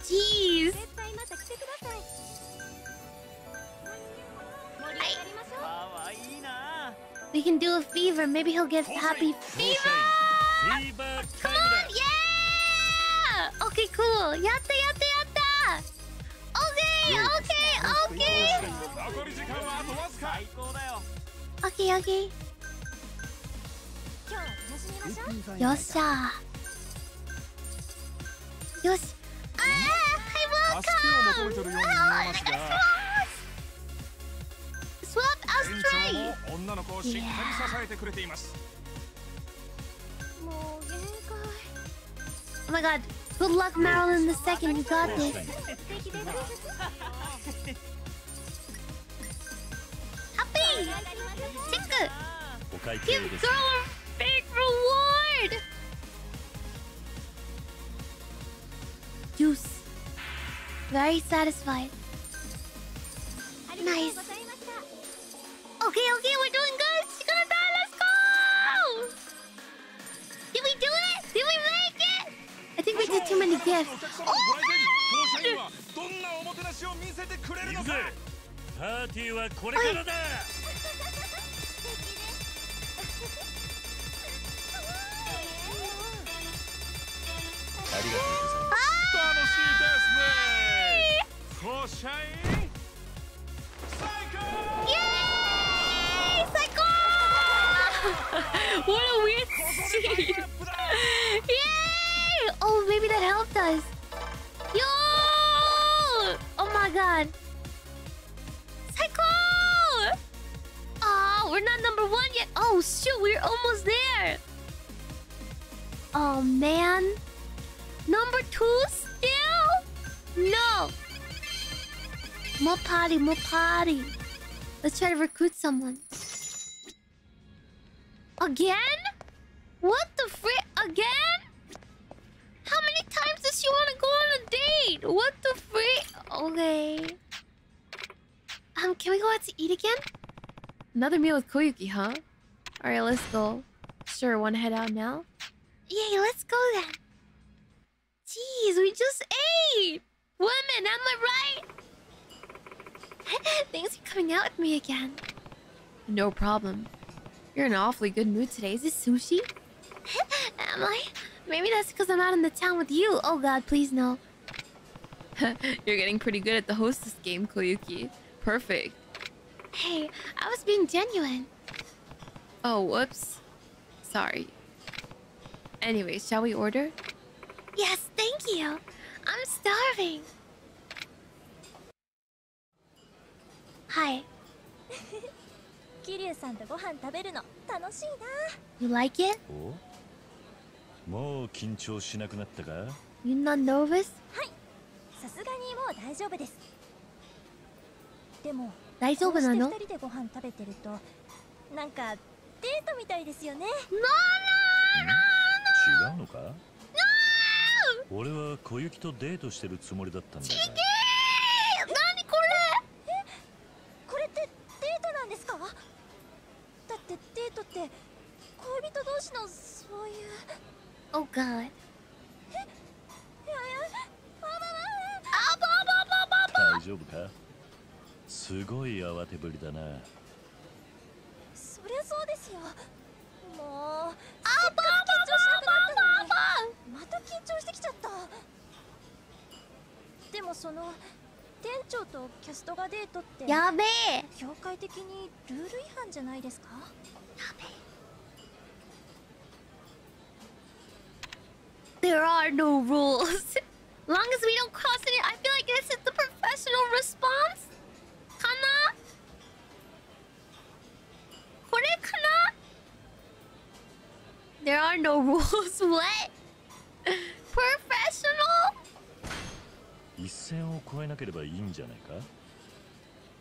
Jeez. I... We can do a fever. Maybe he'll get happy. Fever! Come on! Yeah! Okay, cool. Yatta, yatta, yatta! Okay, okay! ケー。オッケー。オッケー。よっしゃよし。ああハイボーカーお願いします。スワップアストレイ女の子をしっかり支えてくれています。もう限界。Oh my god Good luck, Marilyn the second. You got this. イチェックお会計です、ね、Give girl a big reward! ジュース Very satisfied Nice Okay, okay, we're doing good! Shikunata, let's go! Did we do it? Did we make it? I think we did too many gifts. Oh, God! どんなおもてなしを見せてくれるのかパーティーはこれからだ、はいりがとうございます楽しいですねご社員イエーイ最高 What a weird scene! Yay! Oh, maybe that helped us. Yo! Oh my god. Psycho! Oh, we're not number one yet. Oh, shoot, we're almost there. Oh, man. Number two still? No. More party, more party. Let's try to recruit someone. Again? What the frick? Again? How many times does she want to go on a date? What the frick? Okay. Um, can we go out to eat again? Another meal with Koyuki, huh? Alright, let's go. Sure, wanna head out now? Yay, let's go then. Jeez, we just ate! Women, am I right? Thanks for coming out with me again. No problem. You're in an awfully good mood today. Is this sushi? Am I? Maybe that's because I'm out in the town with you. Oh god, please no. You're getting pretty good at the hostess game, Koyuki. Perfect. Hey, I was being genuine. Oh, whoops. Sorry. Anyway, shall we order? Yes, thank you. I'm starving. Hi. 桐生さんとご飯食べるの。楽しいな。You like it? お？もう緊張しなくなったか？You not nervous? さすがにもう大丈夫です。でも大丈夫なの？二人でご飯食べてるとなんかデートみたいですよね。違うのか？俺は小雪とデートしてるつもりだったんだが。何ここれってデートなんですか？だってデートって恋人同士のそういう。れ Oh god. 大丈夫かすごい慌てぶりだなそりゃそうですよもうせっかく緊また緊張してきちゃったでもその店長とキャストがデートってやべえ業界的にルール違反じゃないですか There are no rules. Long as we don't cross any, I feel like this is the professional response. Kana? Kore kana? There are no rules. What? Professional? 一線を越えなければいいんじゃないか？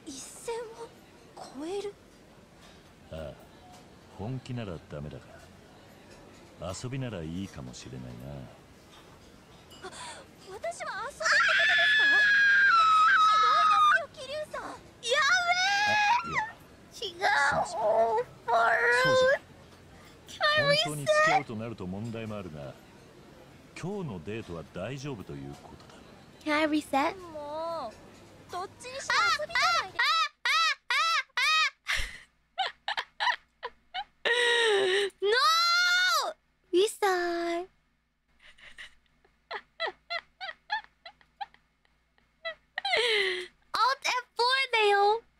一線を越える？ああ本気ならダメだが遊びならいいかもしれないな。私は遊ぶってことですか？ひどいですよ桐生さん。あいや。違う。そうじゃ本当に reset? 付き合うとなると問題もあるが今日のデートは大丈夫ということだ Can I reset? もうどっちにしろ遊びじゃないです no! Reset. Alt F4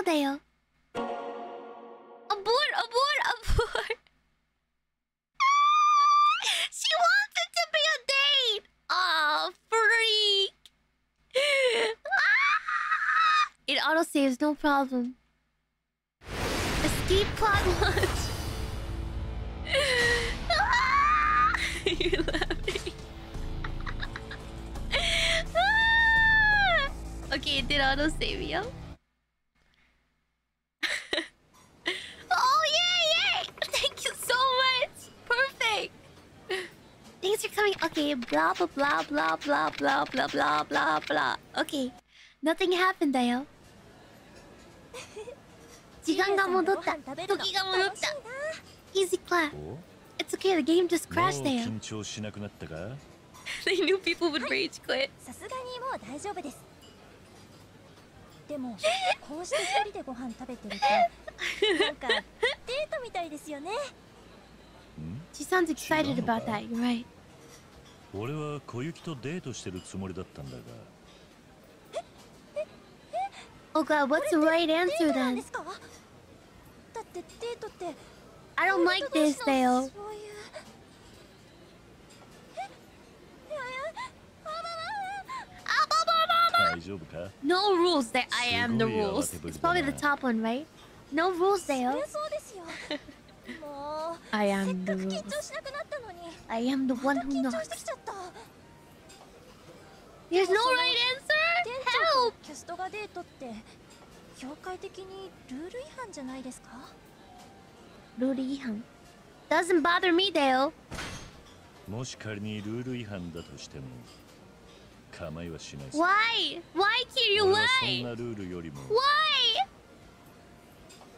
そうだよあボールあボールあボール She wants it to be a date! Oh, freak! Ah! it auto saves, no problem. Escape plot launch. You're laughing. okay, it did autosave, yo. Thanks for coming. Okay, blah blah blah blah blah blah blah blah blah blah. Okay, nothing happened だよ。時間が戻った。時が戻った。 Easy clap. お It's okay, the game just もう crashed there. 緊張しなくなったか they knew people would rage quit. さすがにもう大丈夫ですでもこうして一人でご飯食べてるとなんかデートみたいですよね She sounds excited about that, you're right. 俺は小雪とデートしてるつもりだったんだが Oh god, what's the right デ answer then? だってデートって I don't like this, 恋 Dale. 人同士のそういうえいやいやあばば大丈夫か No rules that I am the rules. It's probably the top one, right? No rules, そ Dale. りゃそうですよ I せ am っ the かく緊 rules. 張しなくなったのに I am the ま one た who 緊張 knocks. してきちゃった There's no right 店 answer? 長 Help! とキャストがデートって業界的にルール違反じゃないですか？Rudy Han. Doesn't bother me, Dale. もし仮にルール違反だとしても構いはしないさ Why? Why, Kiryu? 俺はそん Why? なルールよりも Why?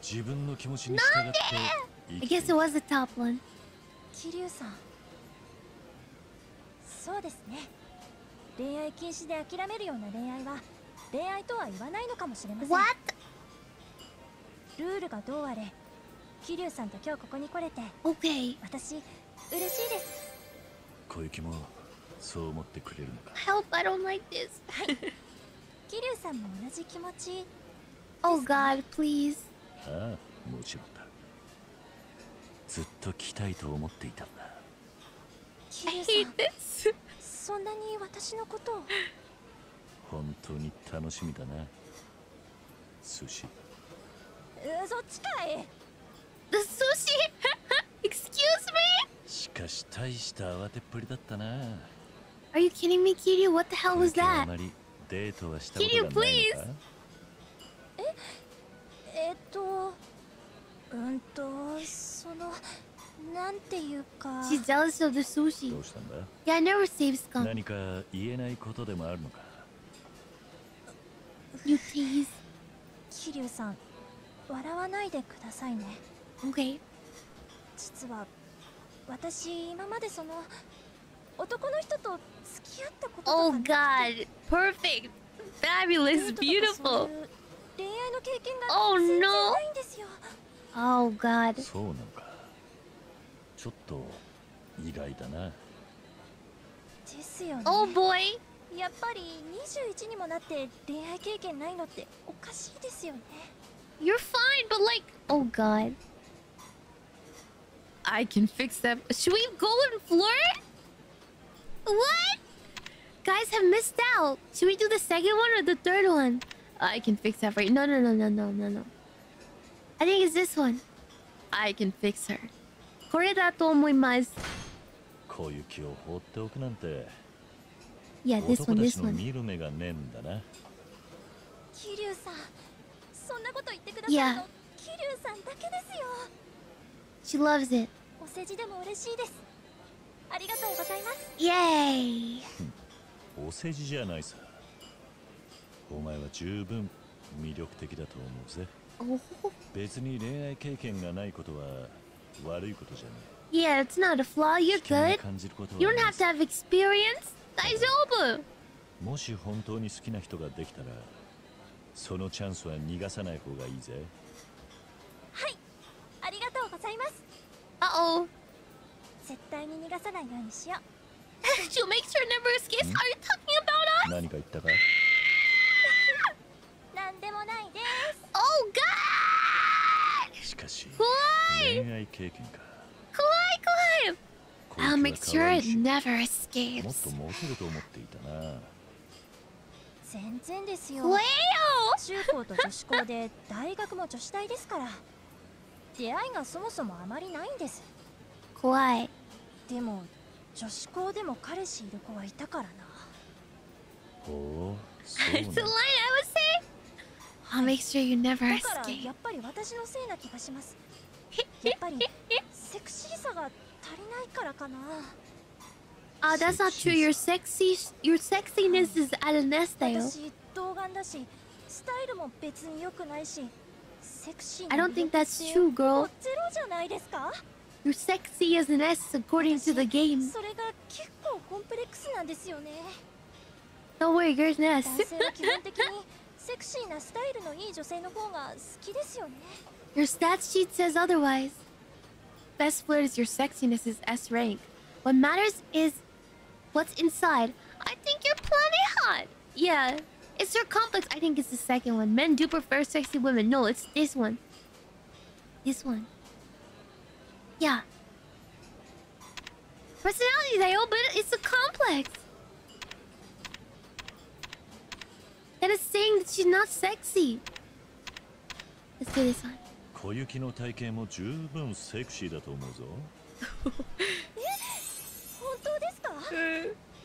自分の気持ちに従って生 I き てい guess る it was the top one. 桐生さんそうですね恋愛禁止で諦めるような恋愛は恋愛とは言わないのかもしれません What? ルールがどうあれ桐生さんと今日ここに来れて Okay. 私嬉しいです小雪もそう思ってくれるのか Help, I don't like this. 桐生さんも同じ気持ち Oh god, please. ああもちろんだ ずっと来たいと思っていたんだ.そんなに私のことを本当に楽しみだな寿司うそっちかい The sushi? Excuse me? しかし大した慌てっぷりだったな Are you kidding me, Kiryu? What the hell 小 was that? まりデートはしたこと Kitty, がないの please. かえっとうんとそのなんていうか She's jealous of the sushi. どうしたんだ？Yeah, I never save scum. 何か言えないことでもあるのか？You tease. 桐生さん笑わないでくださいね Okay. 実は私今までその男の人と付き合ったこととか Oh god. Perfect. デ Fabulous. Beautiful. う恋愛の経験が Oh, 全然 no. ないんですよ Oh god. そうなのかちょっと意外だなですよね Oh boy. やっぱり21にもなって恋愛経験ないのっておかしいですよね You're fine, but like, oh god. I can fix that. Should we go and flirt? What? Guys have missed out. Should we do the second one or the third one? I can fix that for you. No, no, no, no, no, no, no. I think it's this one. I can fix her. これだと思います。小雪を放っておくなんて Yeah, this 男 one, た this one. 見る目がねえんだな桐生さんそんなこと言ってくださいの桐生さんだけですよ She loves it. お世辞でも嬉しいですありがとうございます Yay! お世辞じゃないさお前は十分魅力的だと思うぜ Oh, 別に恋愛経験がないことは悪いことじゃない yeah, it's not a flaw. You're good. You don't have to have experience. 大丈夫。もし本当に好きな人ができたらそのチャンスは逃がさない方がいいぜはいありがとうございます Uh oh. 絶対に逃がさないようにしよ She'll make sure never escapes. Are you talking about us? 何か言ったかもないです。Oh God! しかし怖い。恋愛経験か。怖い怖い。I'll 小 make sure it し never もっ escapes. とモテると思っていたな。全然ですよ。怖えよ。中高と女子校で大学も女子大ですから。出会いがそもそもあまりないんです。怖い。でも女子校でも彼氏いる子はいたからな。ほうそうな a I'll make sure you never だから escape. やっぱり私のせいな気がしますやっぱりセクシーさが足りないからかな Oh, that's not true. Your sexy, your sexiness is at a nest, 私童顔だしスタイルも別に良くないしセクシー I な don't think 魅力 that's って true, ほぼ girl. ゼロじゃないですか You're sexy as an S according to the game. それが結構コンプレックスなんですよね Don't worry, you're an S. 男性は基本的に セクシーなスタイルのいい女性の方が好きですよね Your stats sheet says otherwise. Best flirt is your sexiness is S rank. What matters is what's inside. I think you're plenty hot. Yeah. It's your complex. I think it's the second one. Men do prefer sexy women. No, it's this one. This one. Yeah. Personality, they all, but it's a complex. That is saying that she's not sexy. Let's do this one. 小雪の体型も十分セクシーだと思うぞ本当ですか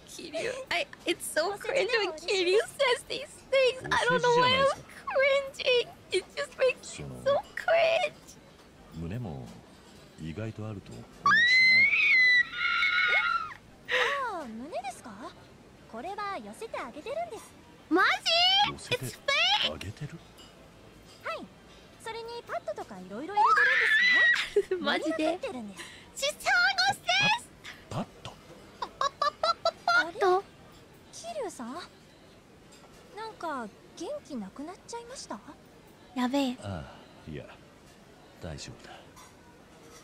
Kiryu. I it's so cringe when Kiryu says these things. I don't know why I'm cringing. It just makes me so cringe. 胸も意外とあると思うああ胸ですかこれは寄せてあげてるんです寄せ It's て fake! あげてる？はいそれにパッドとかいろいろ入れてるんですよ マジで？入ってるんです？She's telling us this! パッとあれと桐生さんなんか元気なくなっちゃいましたやべえ。ああいや大丈夫だ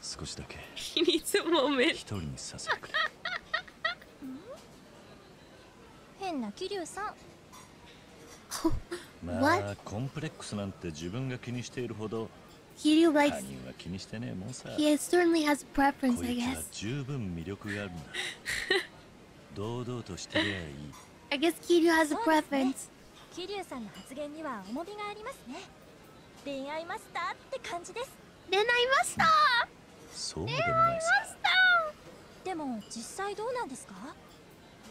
少しだけ He needs a moment. 一人にさせてくれ変な桐生さんまあ What? コンプレックスなんて自分が気にしているほど Kiryu 他 likes 人は気にしてねえもんさ he has, certainly has a こ preference, I いつは guess. 十分魅力があるんだ堂々としてりゃいい I guess Kiryu has a そうですね preference. 桐生さんの発言には重みがありますね恋愛マスターって感じです恋愛マスターそうでもないさでも実際どうなんですか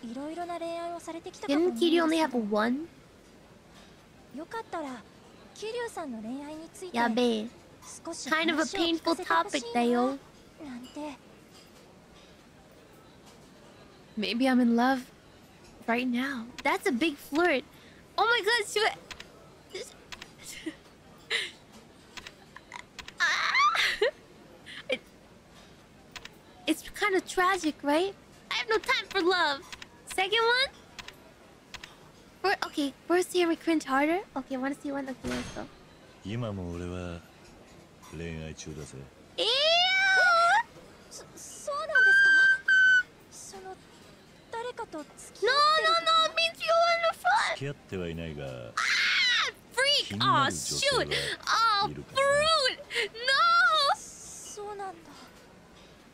いろいろな恋愛をされてきたかと思うん Didn't です Kiryu only け have ど a one? よかったら桐生さんの恋愛についてやべえ。少し Kind of a 話を聞 painful かせてほし topic いだよ。ななんて Maybe I'm in love right now. That's a big flirt. Oh my god, she wa- Ah! It- It's kind of tragic, right? I have no time for love. Second one? For, okay, first here we cringe harder. Okay, wanna see one? Okay, let's go. 今も俺は恋愛中だぜ Ew! そそうなんですかその誰かと付き No, 合ってる no, no, it means you're in the front! 付き合ってはいないが Freak! 気にな Oh, る女性 shoot! は Oh, いるか fruit! No! そうなんだ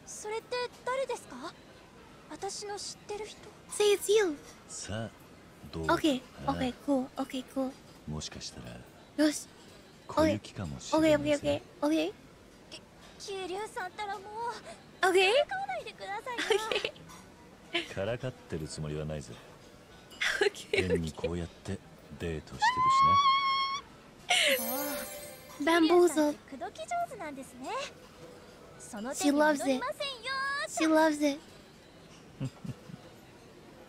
それって誰ですか私の知ってる人 Say it's you. さあどう？か Okay, な okay, cool, okay, cool. もしかしたら Yosh. 小雪かもしれ Okay, ない okay, ぜ okay, okay, 桐生さんったらもう okay. 買わないでくださいなからかってるつもりはないぜ okay. 変にこうやってデートしてるし桐生さんっ Bamboozled. て口説き上手なんですねその手に戻り.ませんよ She loves it.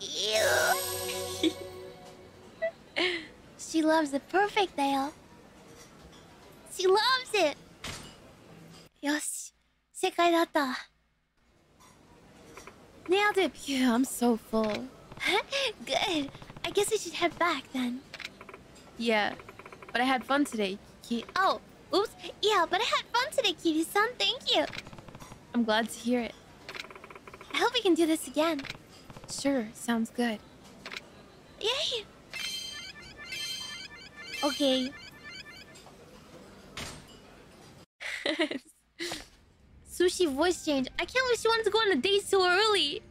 Ew. she loves it. Perfect, Dale. She loves it. Yosh. 正解だった. Nailed it. Phew, I'm so full. Good. I guess I should head back then. Yeah, but I had fun today. Ki- oh, oops. Yeah, but I had fun today, Kitty-san. Thank you. I'm glad to hear it. I hope we can do this again. Sure, sounds good. Yay! Okay. Sushi voice change. I can't believe she wanted to go on a date so early.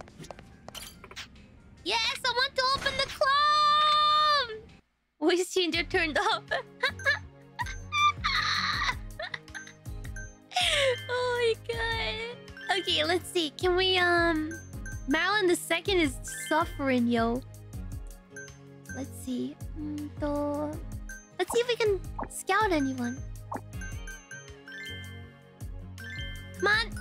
Yes, I want to open the club! Voice changer turned off. oh my god. Okay, let's see. Can we um Marilyn the second is suffering, yo. Let's see. Mm, to- Let's see if we can scout anyone. Come on.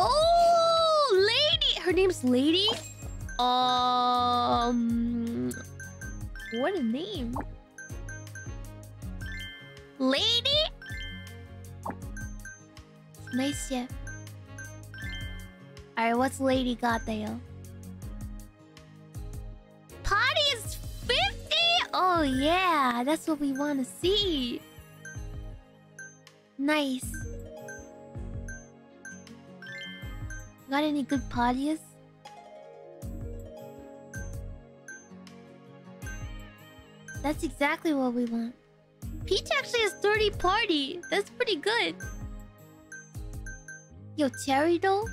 Oh, lady. Her name's Lady. Um, what a name. Lady? Nice ship. Alright, what's Lady got there? Oh yeah, that's what we want to see. Nice. Got any good parties? That's exactly what we want. Peach actually has 30 party. That's pretty good. Yo, Cherry though?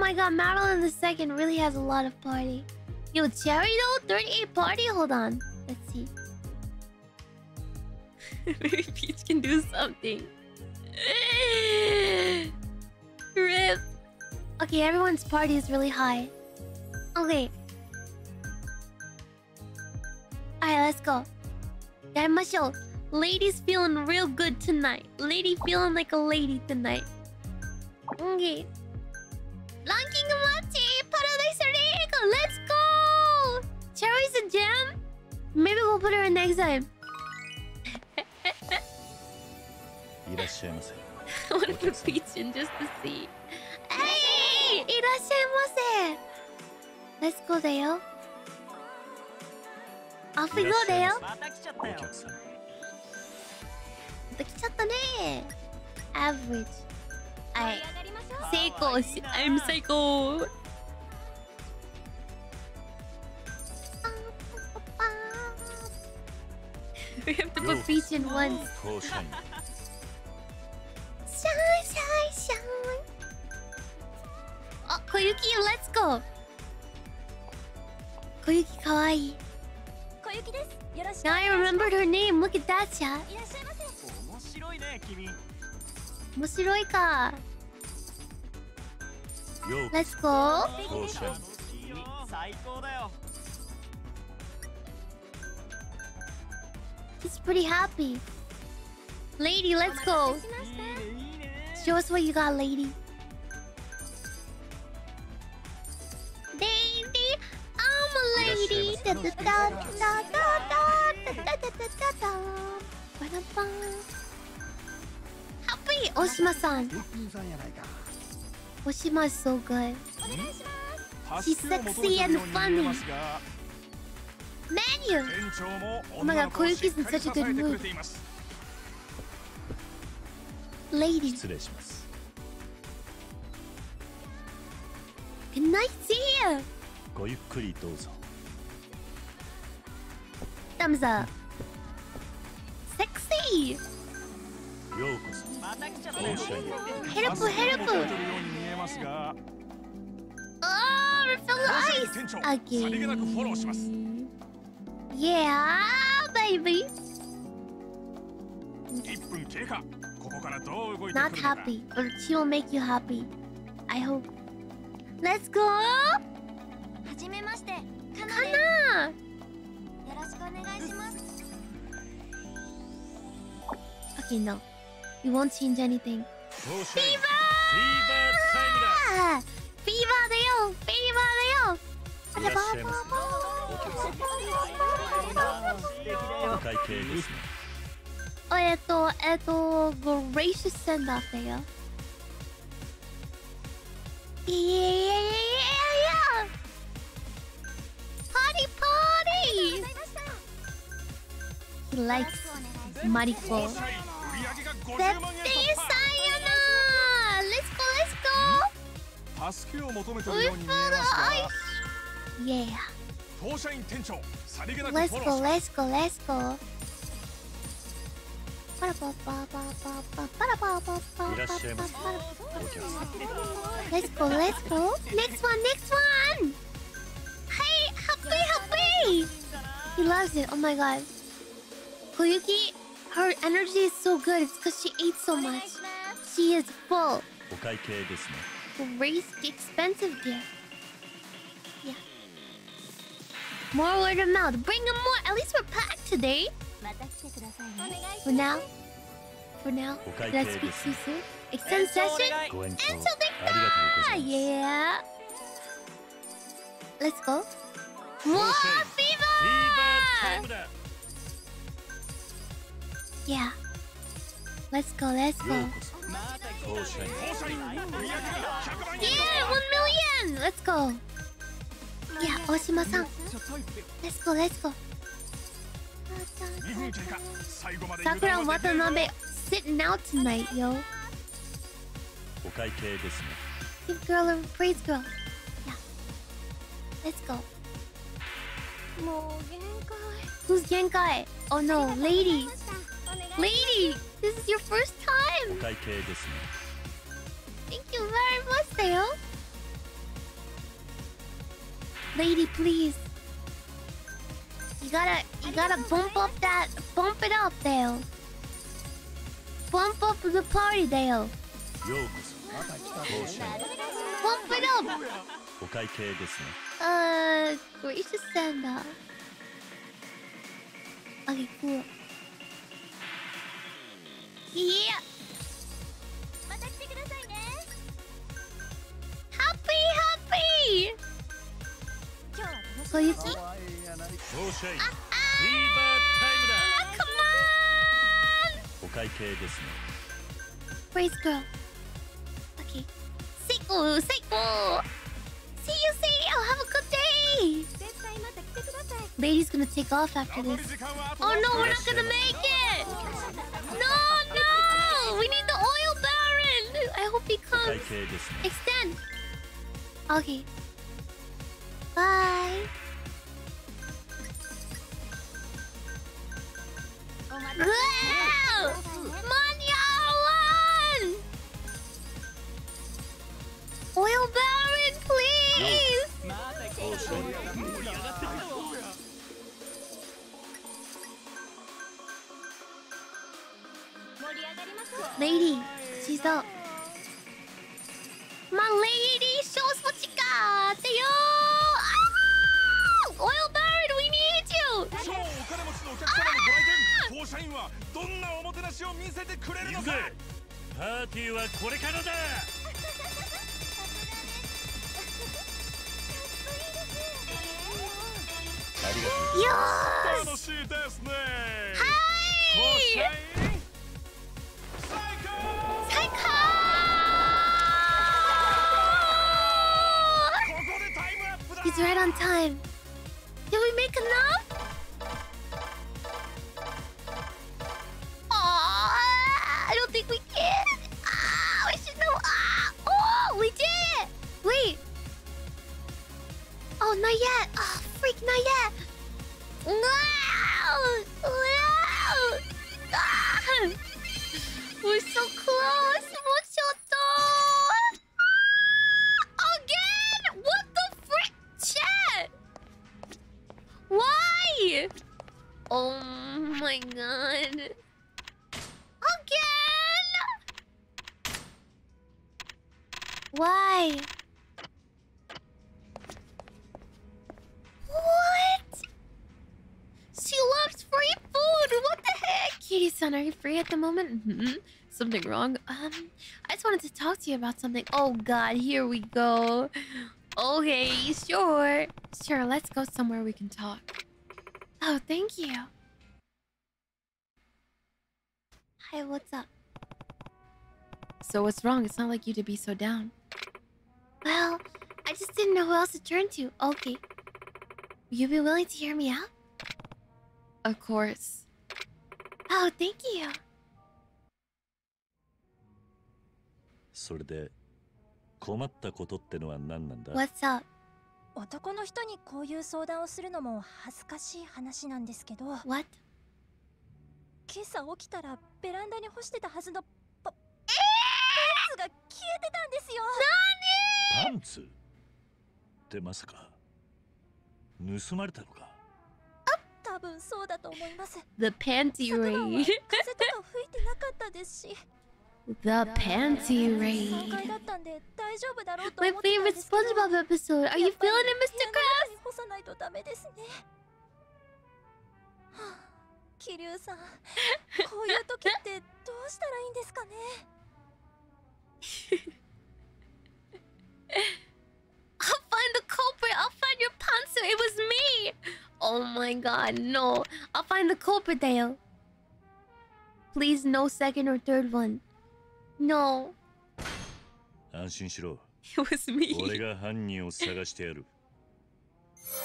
my god, Madeline the second really has a lot of party. Yo, Cherry though, 38 party. Hold on, let's see. Maybe Peach can do something. Rip. Okay, everyone's party is really high. Okay. Alright, let's go. Daimashou. Lady's feeling real good tonight. Lady feeling like a lady tonight. Okay. Let's go! Cherry's a gem? Maybe we'll put her in next time. I want to put Peachin just to see. Hey! Irashaimase! Let's go, Dale. Off we go, Dale. と来ちゃったね Average はい成功し I'm 最高 We have to put peach in one. Potion. Shine, shine, shine. Oh, Koyuki, let's go. Koyuki, kawaii. Koyuki desu. Now I remembered her name. Look at that, chat. 面白いか。Let's go. Potion. 最高だよ。He's pretty happy. Lady, let's go. Show us what you got, lady. Lady, I'm a lady. Da da da da da da da da da da da. Da. Happy Oshima-san. Oshima is so good. She's sexy and funny. Menu! Oh my god, Koyuki's in such a good mood. Lady. Good night, see you! ごゆっくりどうぞ。Thumbs up. Sexy! ようこそ。申し上げる。ヘルプヘルプ Oh, we're full of ice! Okay. Yeah, baby. Not happy, but she will make you happy. I hope. Let's go! はじめまして、かなよろしくお願いします。Fucking no. You won't change anything. フィーバーフィーバーだよフィーバーだよいらっしゃいますねお会計ですねあえっとえっと He likes マリコ絶対さんやな yeah. Let's go, let's go, let's go. Let's go, let's go. Next one, next one! Hey, happy, happy! He loves it, oh my god. Koyuki, her energy is so good. It's because she ate so much. She is full. Race expensive gift. More word of mouth. Bring them more. At least we're packed today. For now. For now. Let's speak so soon. Extend session until they die. Yeah. Let's go. More fever! Yeah. Let's go, let's go. Yeah, one million! Let's go. Yeah, Oshima-san. Let's go, let's go. Sakura and Watanabe sitting out tonight, yo. Pink girl and praise girl. Yeah. Let's go. Who's Genkai? Oh no, lady. Lady, this is your first time. Thank you very much, Dale. Lady, please. You gotta, you gotta bump up that, bump it up, Dale. Bump up the party, Dale. Bump it up. Uh, gracious stand up. Okay, cool. Yeah. Happy, happy. 小雪。ああカモンお会計ですね。Praise ah, ah, girl. Okay. Seiko, Seiko! See you, Seiko! Oh, have a good day! Lady's gonna take off after this. Oh no, we're not gonna make it! No, no! We need the oil baron! I hope he comes. Extend! Okay. バイグーマニアワンオイルバーンプリーズレイリー、シーソー。My lady shows what you got! よー Oil baron, we need you! 超お金持ちのお客様のご来店当社員はどんなおもてなしを見せてくれるのかパーティーはこれからだありがとう Yes! 楽しいですね Hi! 最高 Psycho! ここでタイムアップだ He's right on time. Did we make enough? Aw, I don't think we can. Ah, we should know. Ah, oh, we did it. Wait. Oh, not yet. Oh, freak, not yet. Wow. Wow. Ah, we're so close. Mochoto. Again? Oh my god. Again? Why? What? She loves free food. What the heck? Kitty-san, are you free at the moment? Mhm. Something wrong? Um, I just wanted to talk to you about something. Oh god, here we go. Okay, sure. Sure, let's go somewhere we can talk. Oh, thank you. Hi, what's up? So what's wrong? It's not like you to be so down. Well, I just didn't know who else to turn to. Okay. Will you be willing to hear me out? Of course. Oh, thank you. それで困ったことってのは何なんだ What's up? 男の人にこういう相談をするのも恥ずかしい話なんですけど What? 今朝起きたらベランダに干してたはずのパパンツが消えてたんですよ。パンツ？ってまさか？盗まれたのか？多分そうだと思います。The panty raid. 風とか吹いてなかったですし The Panty Raid. My favorite SpongeBob episode. Are you feeling it, Mr. Krabs? Kiryu-san, I'll find the culprit. I'll find your pantsuit. It was me. Oh my god, no. I'll find the culprit, Dale. Please, no second or third one. No. 安心しろ。It was me. 俺が犯人を探してやる。本当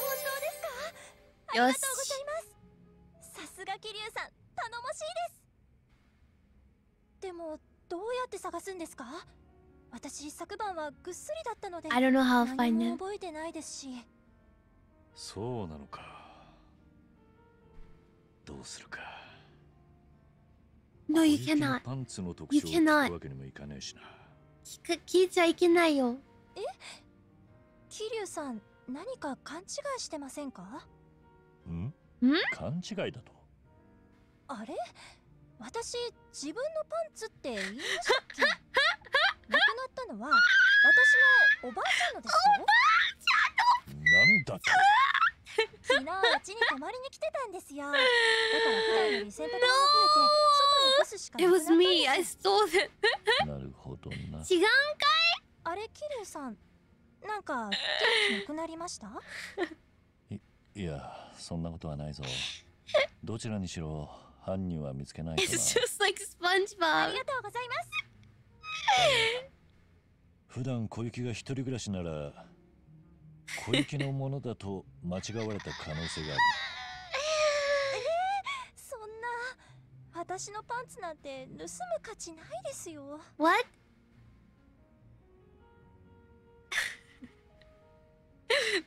ですか？ありがとうございますさすが桐生さん頼もしいです。でもどうやって探すんですか？私昨晩はぐっすりだったので I don't know how them. 覚えてないですし。そうなのか。どうするか No, you cannot. パンツの特徴を You cannot. 聞くわけにもいかねえしな。聞聞いちゃいけないよ。桐生さん何か勘違いしてませんか？ん？ん？勘違いだと？あれ？私自分のパンツって言いましたっけ？亡くなったのは私のおばあちゃんのですよなんだと？昨日うちに泊まりに来てたんですよ。だから普段より洗濯物が増えて外に干すしか It なくなっ was たん me. で I す stole it. なるほどな。違うあれ桐生さんなんか元気なくなりました？いやそんなことはないぞ。どちらにしろ犯人は見つけないと It's な just like あ SpongeBob. りがとうございます。普段小雪が一人暮らしなら小雪のものだと間違われた可能性があるそんな私のパンツなんて盗む価値ないですよ What?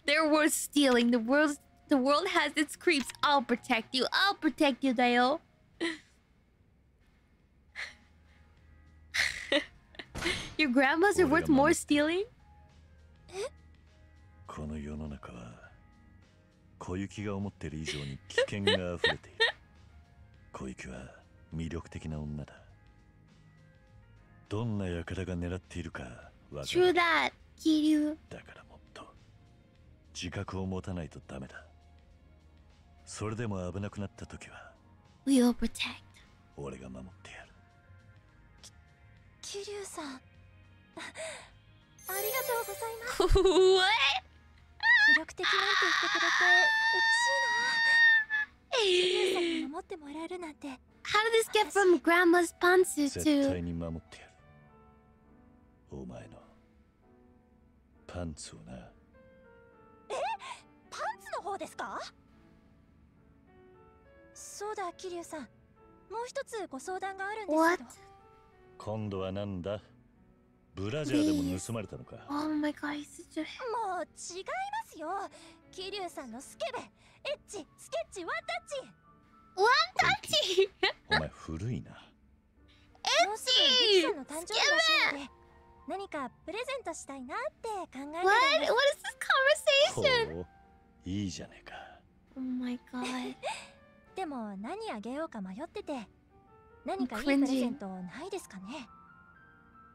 They're worth stealing. The world, the world has its creeps. I'll protect you. I'll protect you, Dale. Your grandmas are worth more stealing? この世の中は小雪が思ってる以上に危険が溢れている。小雪は魅力的な女だ。どんな輩が狙っているかわかる.だからもっと。自覚を持たないとダメだ。それでも危なくなった時は。We will protect. 俺が守ってやる。桐生 さん。あ ありがとうございます?魅力的なんて言ってくれて嬉しいな。桐生さんに守ってもらえるなんて How did this get from grandma's pants 絶 to 対に守ってやる。お前のパンツをな。パンツの方ですか？そうだ桐生さん。もう一つご相談があるんですけ What? ど今度はなんだ？ブラジャーでも盗まれたのか。Oh my god, he's such a もう違いますよ。桐生さんのスケベ。エッチスケッチワンタッチ。小雪お前古いな。もうすぐゆきさんの誕生日らしいので何かプレゼントしたいなって考えてるん What? で。What? Is this ほ conversation? ういいじゃねえか。Oh my god. でも何あげようか迷ってて。何かいいプレゼントないですかね？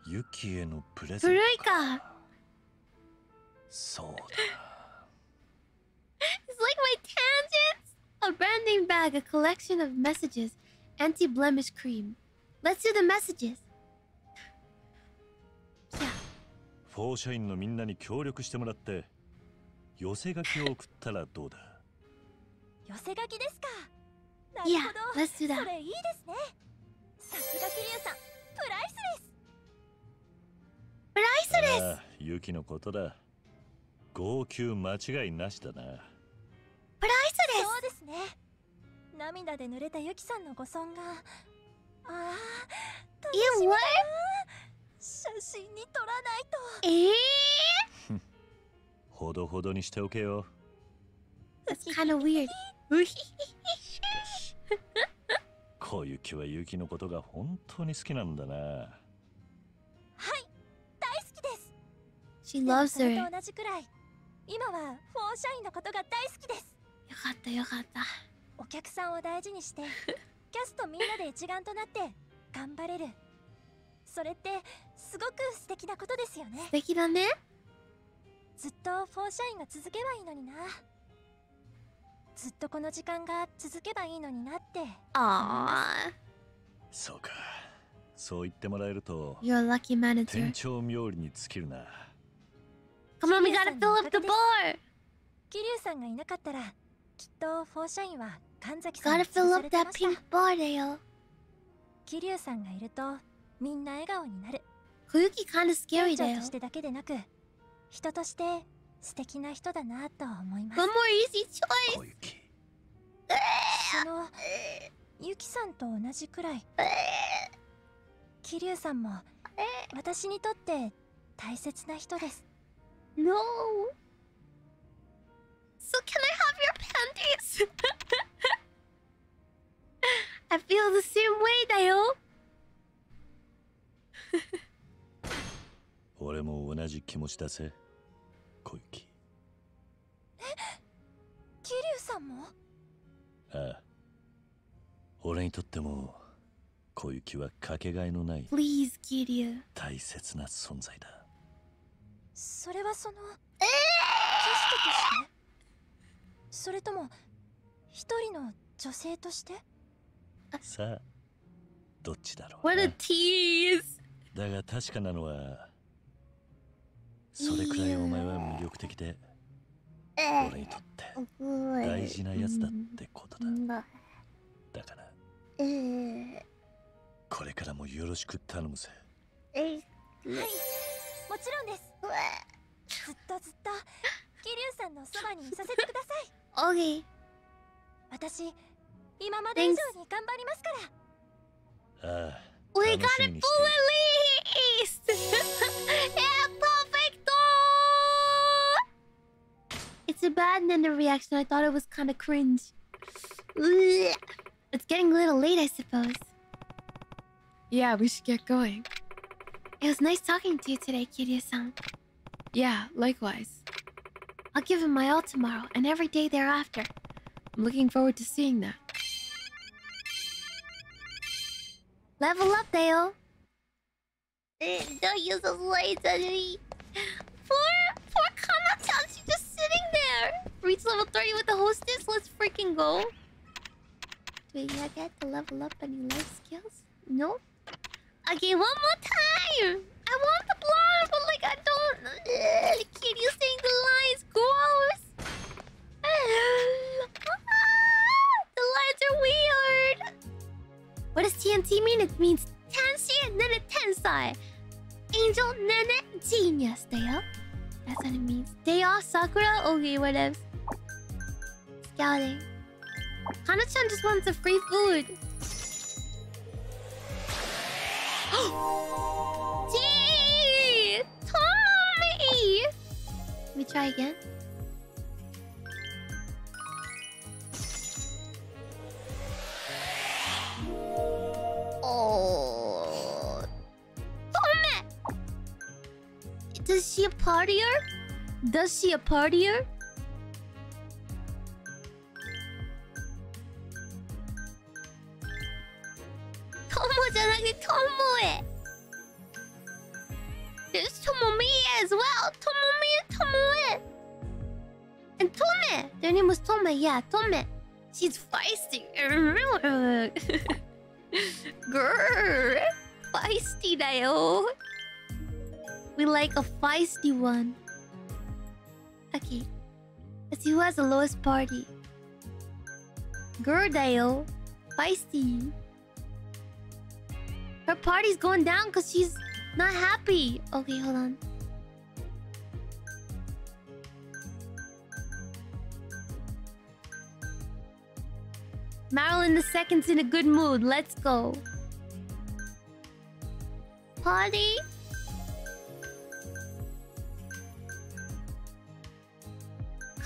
ユキへのプレゼント古いかそうだ It's like my tangents! A branding bag, a collection of messages, anti blemish cream. Let's do the messages. Yeah. フォーシャインのみんなに協力してもらって寄せ書きを送ったらどうだ寄せ書きですかなる Yeah, ほど let's do そ.れいいですねさすが桐生さんプライスレス。ああユキのことだ。号泣間違いなしだな。そうですね。涙で濡れたゆきさんのご尊がああ楽し Ew, みだ what? な写真に撮らないと。Eh? ほどほどにしておけよ。That's kind of weird. しかし小雪はユキのことが本当に好きなんだな she loves それ her. と同じくらい今はフォーシャインのことが大好きですよかったよかった。お客さんを大事にして キャストみんなで一丸となって頑張れるそれってすごく素敵なことですよね素敵だね。ずっとフォーシャインが続けばいいのになずっとこの時間が続けばいいのになって Aww. そうかそう言ってもらえると You're lucky 店 manager. 長冥利に尽きるな Come on, we gotta fill up the bar. 桐生さんがいなかったらきっとフォーシャインは神崎さんにされて that ました pink bar, Dale. 桐生さんがいるとみんな笑顔になる Koyuki kinda scary, 店長 Dale. としてだけでなく人として素敵な人だなと思います One more easy choice. そのユキさんと同じくらい桐生さんも私にとって大切な人です No. So can I have your panties? I feel the same way, Dale. 俺も同じ気持ちだぜ小雪桐生さんもああ俺にとっても小雪はかけがえのない Please, Kiryu. 大切な存在だそれはそのゲストとして？それとも一人の女性として？さあどっちだろう？What な a tease. だが確かなのはそれくらいお前は魅力的で俺にとって大事なやつだってことだ。だから。これからもよろしく頼むぜ。はいもちろんですずっとずっと桐生さんのそばにいさせてください Okay. 私今まで以上に頑張りますからああ We 楽 got it に full して at least! yeah, perfecto! It's a bad Nender reaction. I thought it was kind of cringe. It's getting a little late, I suppose. Yeah, we should get going. It was nice talking to you today, Kiryu-san. Yeah, likewise. I'll give him my all tomorrow and every day thereafter. I'm looking forward to seeing that. Level up, Dale. Eh, Don't use those lights at me. Poor, poor Kana-chan, she's just sitting there. Reach level 30 with the hostess, let's freaking go. Do I get to level up any life skills? No? Okay, one more time! I want the blonde, but like I don't... Ugh, kid, you saying the lines, gross! Ah, the lines are weird! What does TNT mean? It means Tenshi and then Tensai. Angel, Nene, Genius. Deo? That's what it means. Day off, Sakura? Okay, whatever. Scouting. Hana-chan just wants a free food. Gee! Tommy! Let me try again. Oh. Tommy! Does she a partier? Does she a partier? じゃなくて Tomoe! There's Tomomi as well! Tomomi and Tomoe! And Tome! Their name was Tome, yeah, Tome. She's feisty. Grrr! Feisty だよ We like a feisty one. Okay. Let's see who has the lowest party. Grrr だよ Feisty. Her party's going down because she's not happy. Okay, hold on. Marilyn the second's in a good mood. Let's go. Party.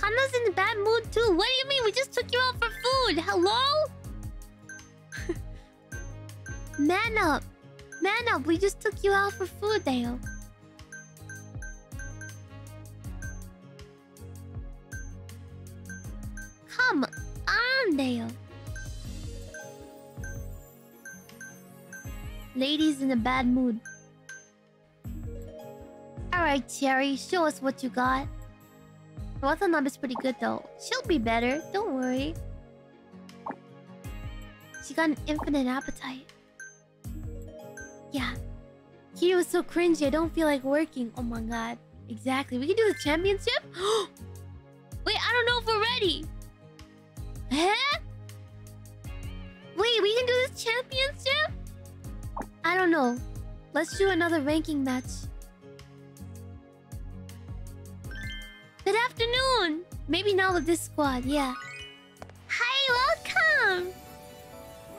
Hana's in a bad mood too. What do you mean? We just took you out for food. Hello? Man up. Man up. We just took you out for food, Dale. Come on, Dale. Ladies in a bad mood. Alright, Cherry, show us what you got. Watanabe's pretty good though. She'll be better, don't worry. She got an infinite appetite. Yeah. He was so cringy, I don't feel like working. Oh my god. Exactly. We can do the championship? Wait, I don't know if we're ready. Eh? Wait, we can do this championship? I don't know. Let's do another ranking match. Good afternoon. Maybe not with this squad. Yeah. Hi, welcome.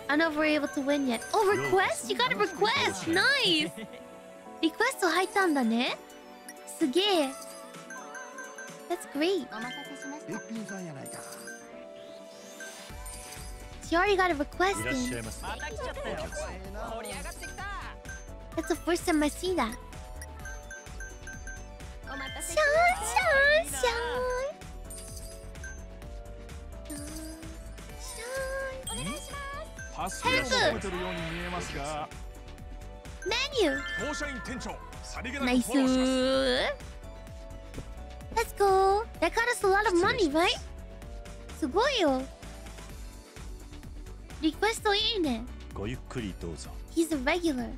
I don't know if we're able to win yet. Oh, request? You got a request. Nice. Request 入ったんだね。すげえ。That's great. お待たせしましたべっぴんさんやないか She already got a request いらっしゃ in. いませまた来ちゃったよ盛り上がってきた That's the first time I see that. お待た 早くメニューナイス Let's go That got us a lot of money, right? すごいよリクエストいいねごゆっくりどうぞ He's a regular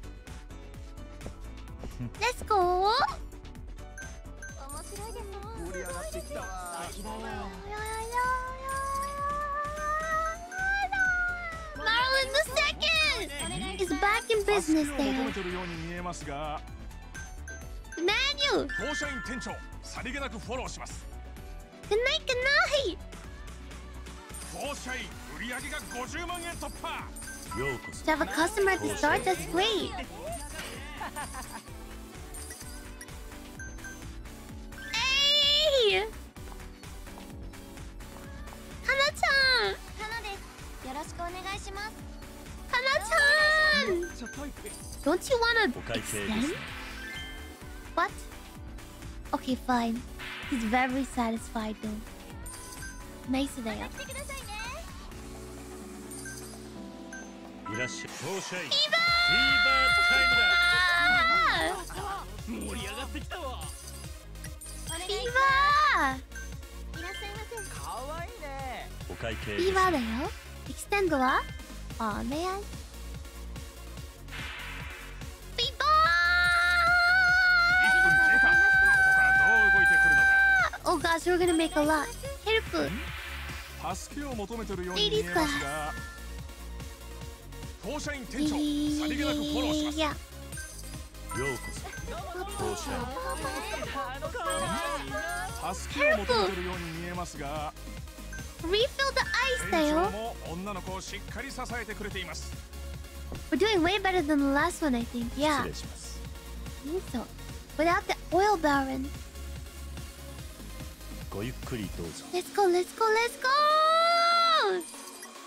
Let's go 面白いですね盛り上がってきた先だよ second is back in business there. Manu! Good night, good night! 当社員売上が50万円突破 To have a customer at the start, that's great! hey! Hana-chan! Hana です。よろしくお願いします。Anna-chan! Don't you wanna extend? What? Okay, fine. He's very satisfied though. Nice there. Fever! Fever! ビーバーだよエキステンドはお願い。フィーバ1分経過ここからどう動いてくるのかー Oh gosh, we're gonna make a lot. Help! 助けを求めてるように見えますが当社員店長さりげなくフォローしますいやようこそ当社員助けを求めてるように見えますが Refill the ice だ店長よ。も女の子をしっかり支えてくれています We're doing way better than the last one, I think. 失 Yeah, 礼します I think so. Without the oil baron. ごゆっくりどうぞ Let's go, let's go, let's go!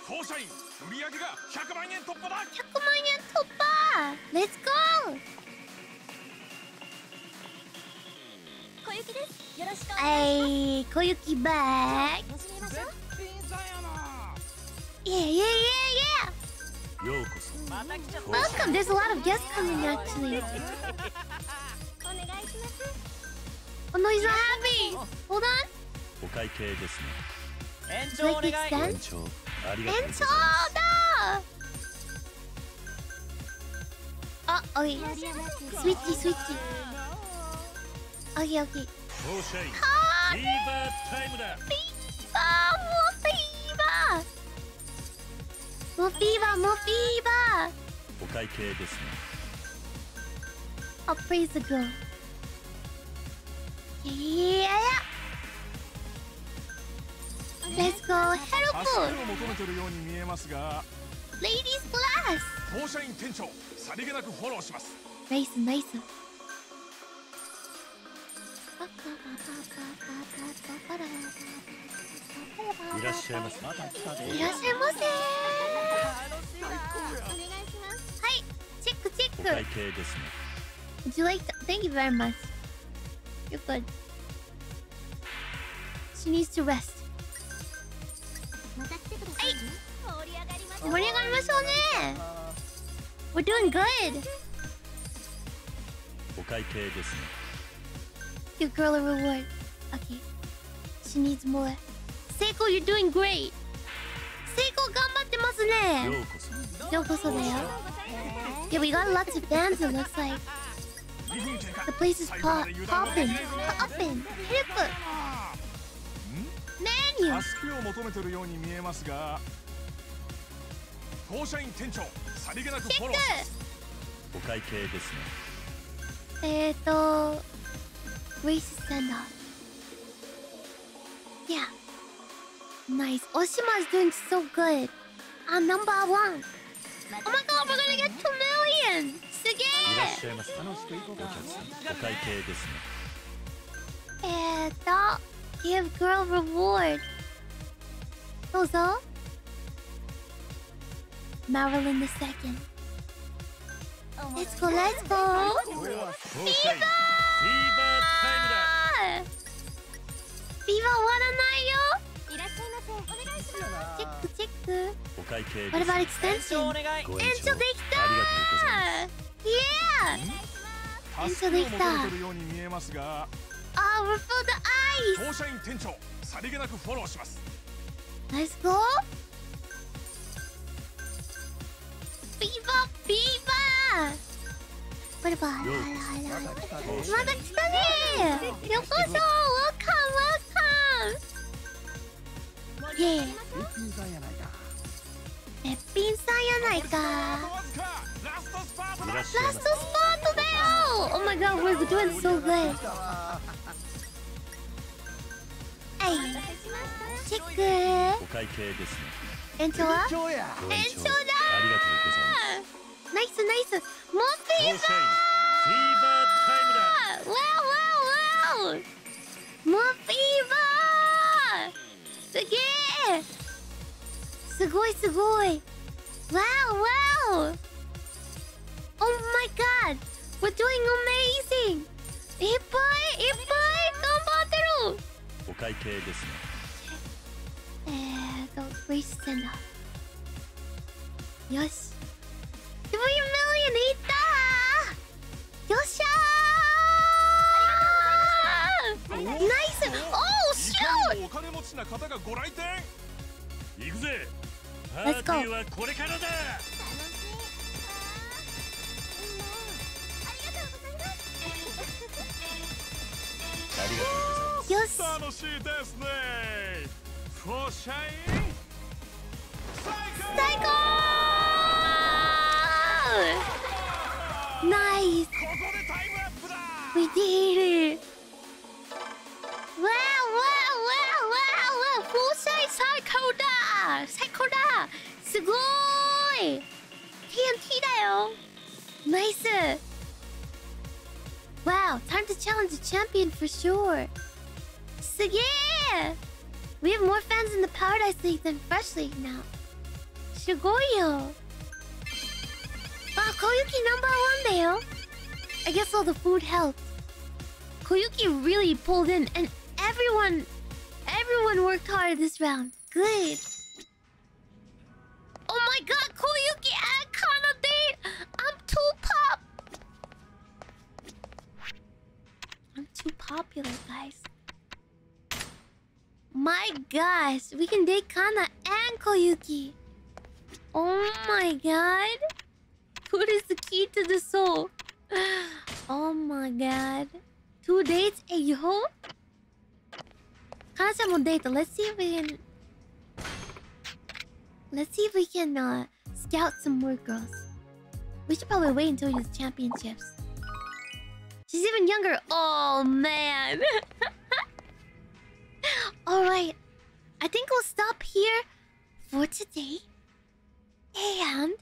当社員売上が100万円突破だ100万円突破 !Let's go! 小雪ですよろしくお願いしますはい、小雪バッ楽 さんやないえいえいえいえようこそ Welcome, there's a lot of guests coming actually お願いします Oh no, he's not happy! Hold on お会計ですね延長お願い延長ありがとうございます延長だあ、おい。スイッチ、スイッチ。オッケー、オッケー。はあ。ビーバータイムだ。ビーーモフィーバーモフィーバーモフィーバーお会計ですねあプリズグいやや Let's ヘロコ助けを求めてるように見えますがレイディースクラス当社員店長さりげなくフォローしますナイスナイスパパパパパパパパパパパパいらっしゃいませお願いします。はい、チェックチェおック会計ですね Would you like to... Thank you very much. You're good. She needs to rest. また来てくださいね。盛り上がりましょう。盛り上がりましょうね We're doing good! お会計ですね Give girl a reward. Okay. She needs more. Seiko, you're doing great! Seiko 頑張ってますねようこそようこそだよ Yeah, we got lots of fans it looks like. 2分経過 The place is pop で油断はで popping. きないぞ Popping. Hip. continue. 助けを求めてるように見えますが当社員店長さりげなくフォローお会計ですねえーと Grace send off. Yeah. Nice. Oshima's doing so good. I'm number one. Oh my god, we're gonna get 2 million! すげいらっえしゃいませ楽しくいこうかお会計ですねえーと Give girl reward. どうぞ Marilyn the second. Let's go, let's go! 当社員フィーバータイムだあービバ終わらないよ チェック。チェック。お会計バルバルエク。ステ延長できたーイエー延長できたあー、we're for 当社員店長、さりげなくフォローしますナイスゴービーバービーバーバルバーまだ来たねようこそウォーカーウォーカートスパートだいらっしゃいまラストスパートだよ。Oh my god, we're doing so good! はいチェックお会計ですね。延長は？延長だありがとうございます。ナイスナイスもうフィーバ当社員フィーバータイムだーわーわーわーもうフィーすげえすごいすごい。わーわー Oh my god. We're doing amazing. いっぱいいっぱい頑張ってる。お会計ですね。えーと、グレイスセンダー。よし。3 million いった。ーよっしゃーい。お金持ちな方がご来店。行くぜ。パーティーはこれからだ。楽しい。ですね。フォーシャイン。最高ナイス。ここでタイムアップだ。わーわー高だ最高だすごーい TNT だよナイス Wow, time to challenge a champion for sure. すげえ We have more fans in the Paradise League than Fresh League now. すごいよ。あ、小雪 ah, number one guess all the food helped. Koyuki really pulled in and everyone everyone worked hard this round. Good. Oh my God, Koyuki and Kanade! I'm too pop. I'm too popular, guys. My gosh, we can date Kana and Koyuki. Oh my God. Food is the key to the soul. Oh my god. Two dates? Hey, yo. Kanasha mo date. Let's see if we can... Let's see if we can uh, scout some more girls. We should probably wait until he's championships. She's even younger. Oh, man. Alright. I think we'll stop here for today. And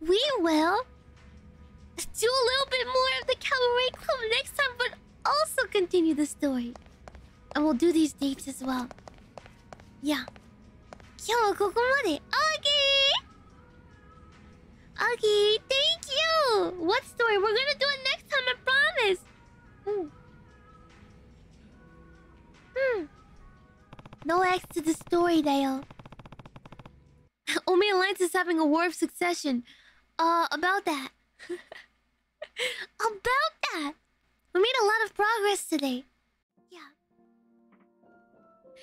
we will do a little bit more of the Cabaret Club next time, but also continue the story. And we'll do these dates as well. Yeah. 今日はここまで。Okay! Okay, thank you! What story? We're gonna do it next time, I promise! Hmm. Hmm. No X to the story, Dale. Omi Alliance is having a war of succession. Uh, about that. About that! We made a lot of progress today.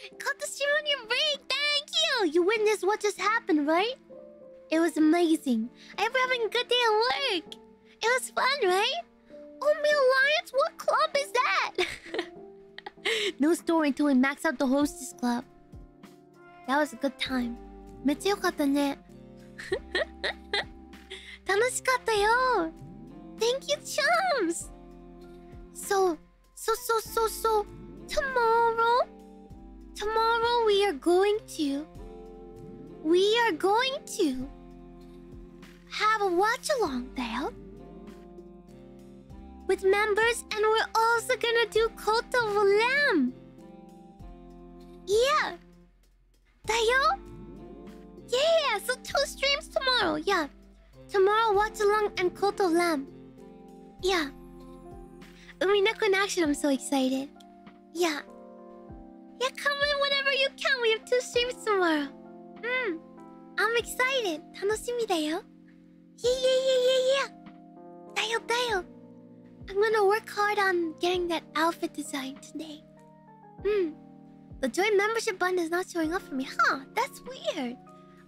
Yeah. Cut the stream on your break! Thank you! You witnessed what just happened, right? It was amazing. I hope you're having a good day at work. It was fun, right? Omi Alliance? What club is that? no story until we max out the hostess club. That was a good time. めっちゃ良かったね。楽しかったよ Thank you, chums! So, so, so, so, so, tomorrow, tomorrow we are going to, we are going to have a watch along there with members, and we're also gonna do Cult of Lamb. Yeah. だよ Yeah, so two streams tomorrow. Yeah. Tomorrow, watch along and Cult of Lamb. Yeah. Uminako in action, I'm so excited. Yeah. Yeah, come in whenever you can. We have two streams tomorrow. Hmm. I'm excited. 楽しみだよ Yeah, yeah, yeah, yeah, yeah. だよだよ I'm gonna work hard on getting that outfit design today. Hmm. The join membership button is not showing up for me. Huh, that's weird.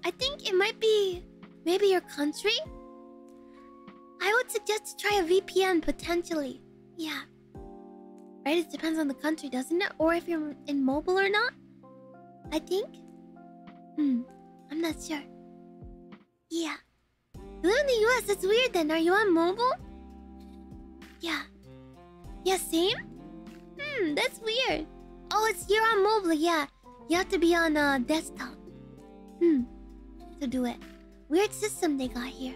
I think it might be maybe your country? I would suggest to try a VPN potentially. Yeah. Right? It depends on the country, doesn't it? Or if you're in mobile or not? I think? Hmm. I'm not sure. Yeah. You live in the US, that's weird then. Are you on mobile? Yeah. Yeah, same? Hmm, that's weird. Oh, it's you're on mobile, yeah. You have to be on a uh, desktop. Hmm. To do it. Weird system they got here.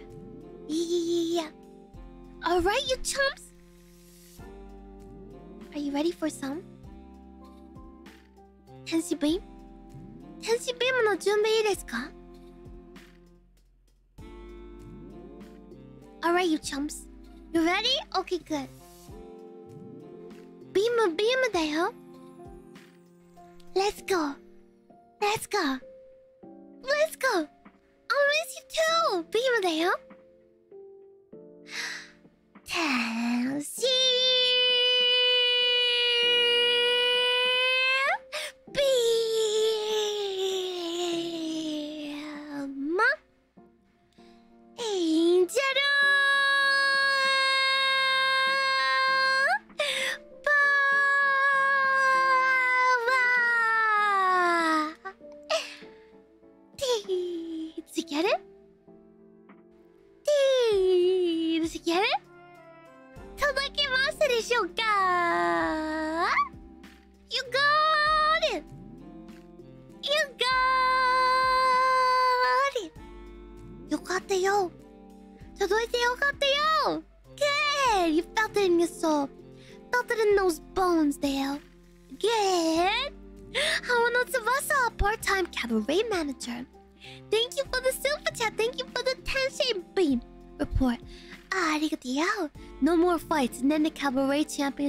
Yeah, yeah, yeah, yeah. Alright, you chumps. Are you ready for some? Tensi beam? Tensi beam の準備いいですか Alright, you chumps. You ready? Okay, good. Beam beam だよ Let's go. Let's go. Let's go. I'll miss you too. ビームだよ。楽しい。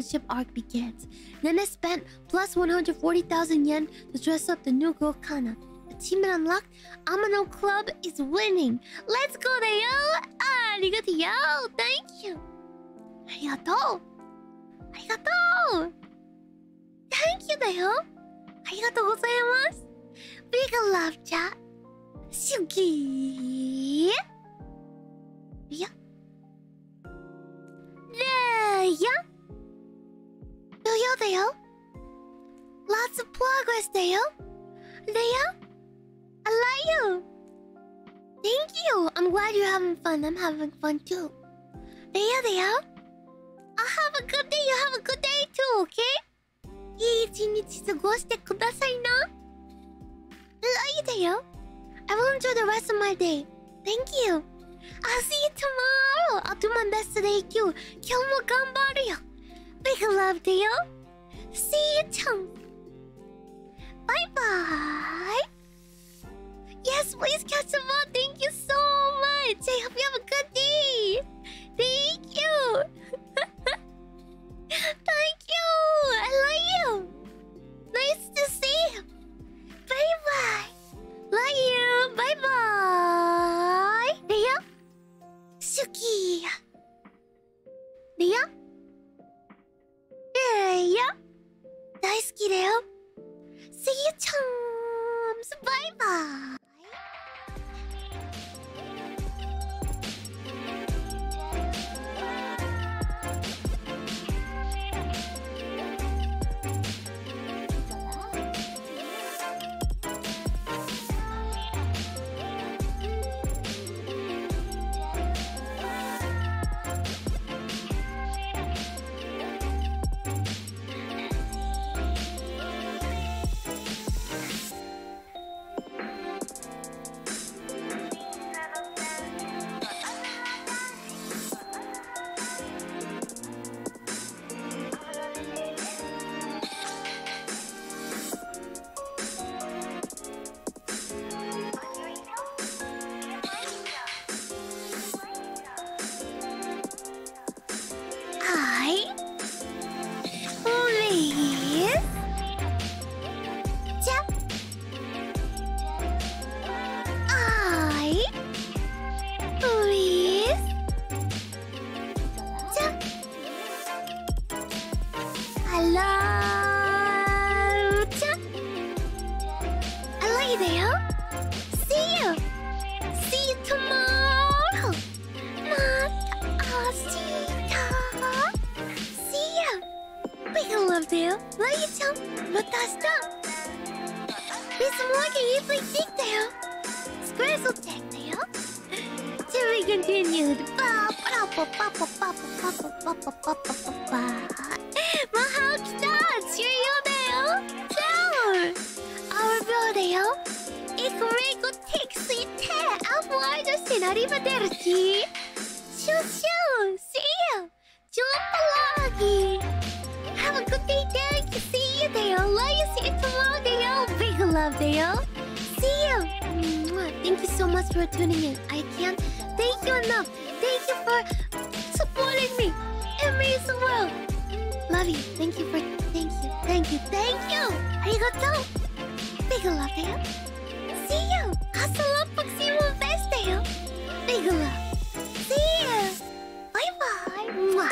relationship arc begins. Nene spent plus 140,000 yen to dress up the new girl Kana. The Achievement unlocked. Amano Club is winning. Let's go, Dayo! Arigato! Thank you! Arigato! Arigato! Thank you, Dayo! Arigato gozaimasu! Big love cha. Sugi! Yeah. Yeah. よだよ。Lots of progress だよ。だよ。I like you. Thank you. I'm glad you're having fun. I'm having fun too. だよだよ。I have a good day. You have a good day too, okay? いい一日過ごしてくださいな。うわ、いいだよ。I will enjoy the rest of my day. Thank you. I'll see you tomorrow. I'll do my best today too. 今日も頑張るよ。 Big love to. See you Tom. Bye bye. Yes, please catch them all. Thank you so much. I hope you have a good day. Thank you. Thank you. I love you. Nice to see you. Bye bye. Love you. Bye bye. Ria? Suki. Ria? きや。レアレア大好きだよ。See you, chums. Bye bye.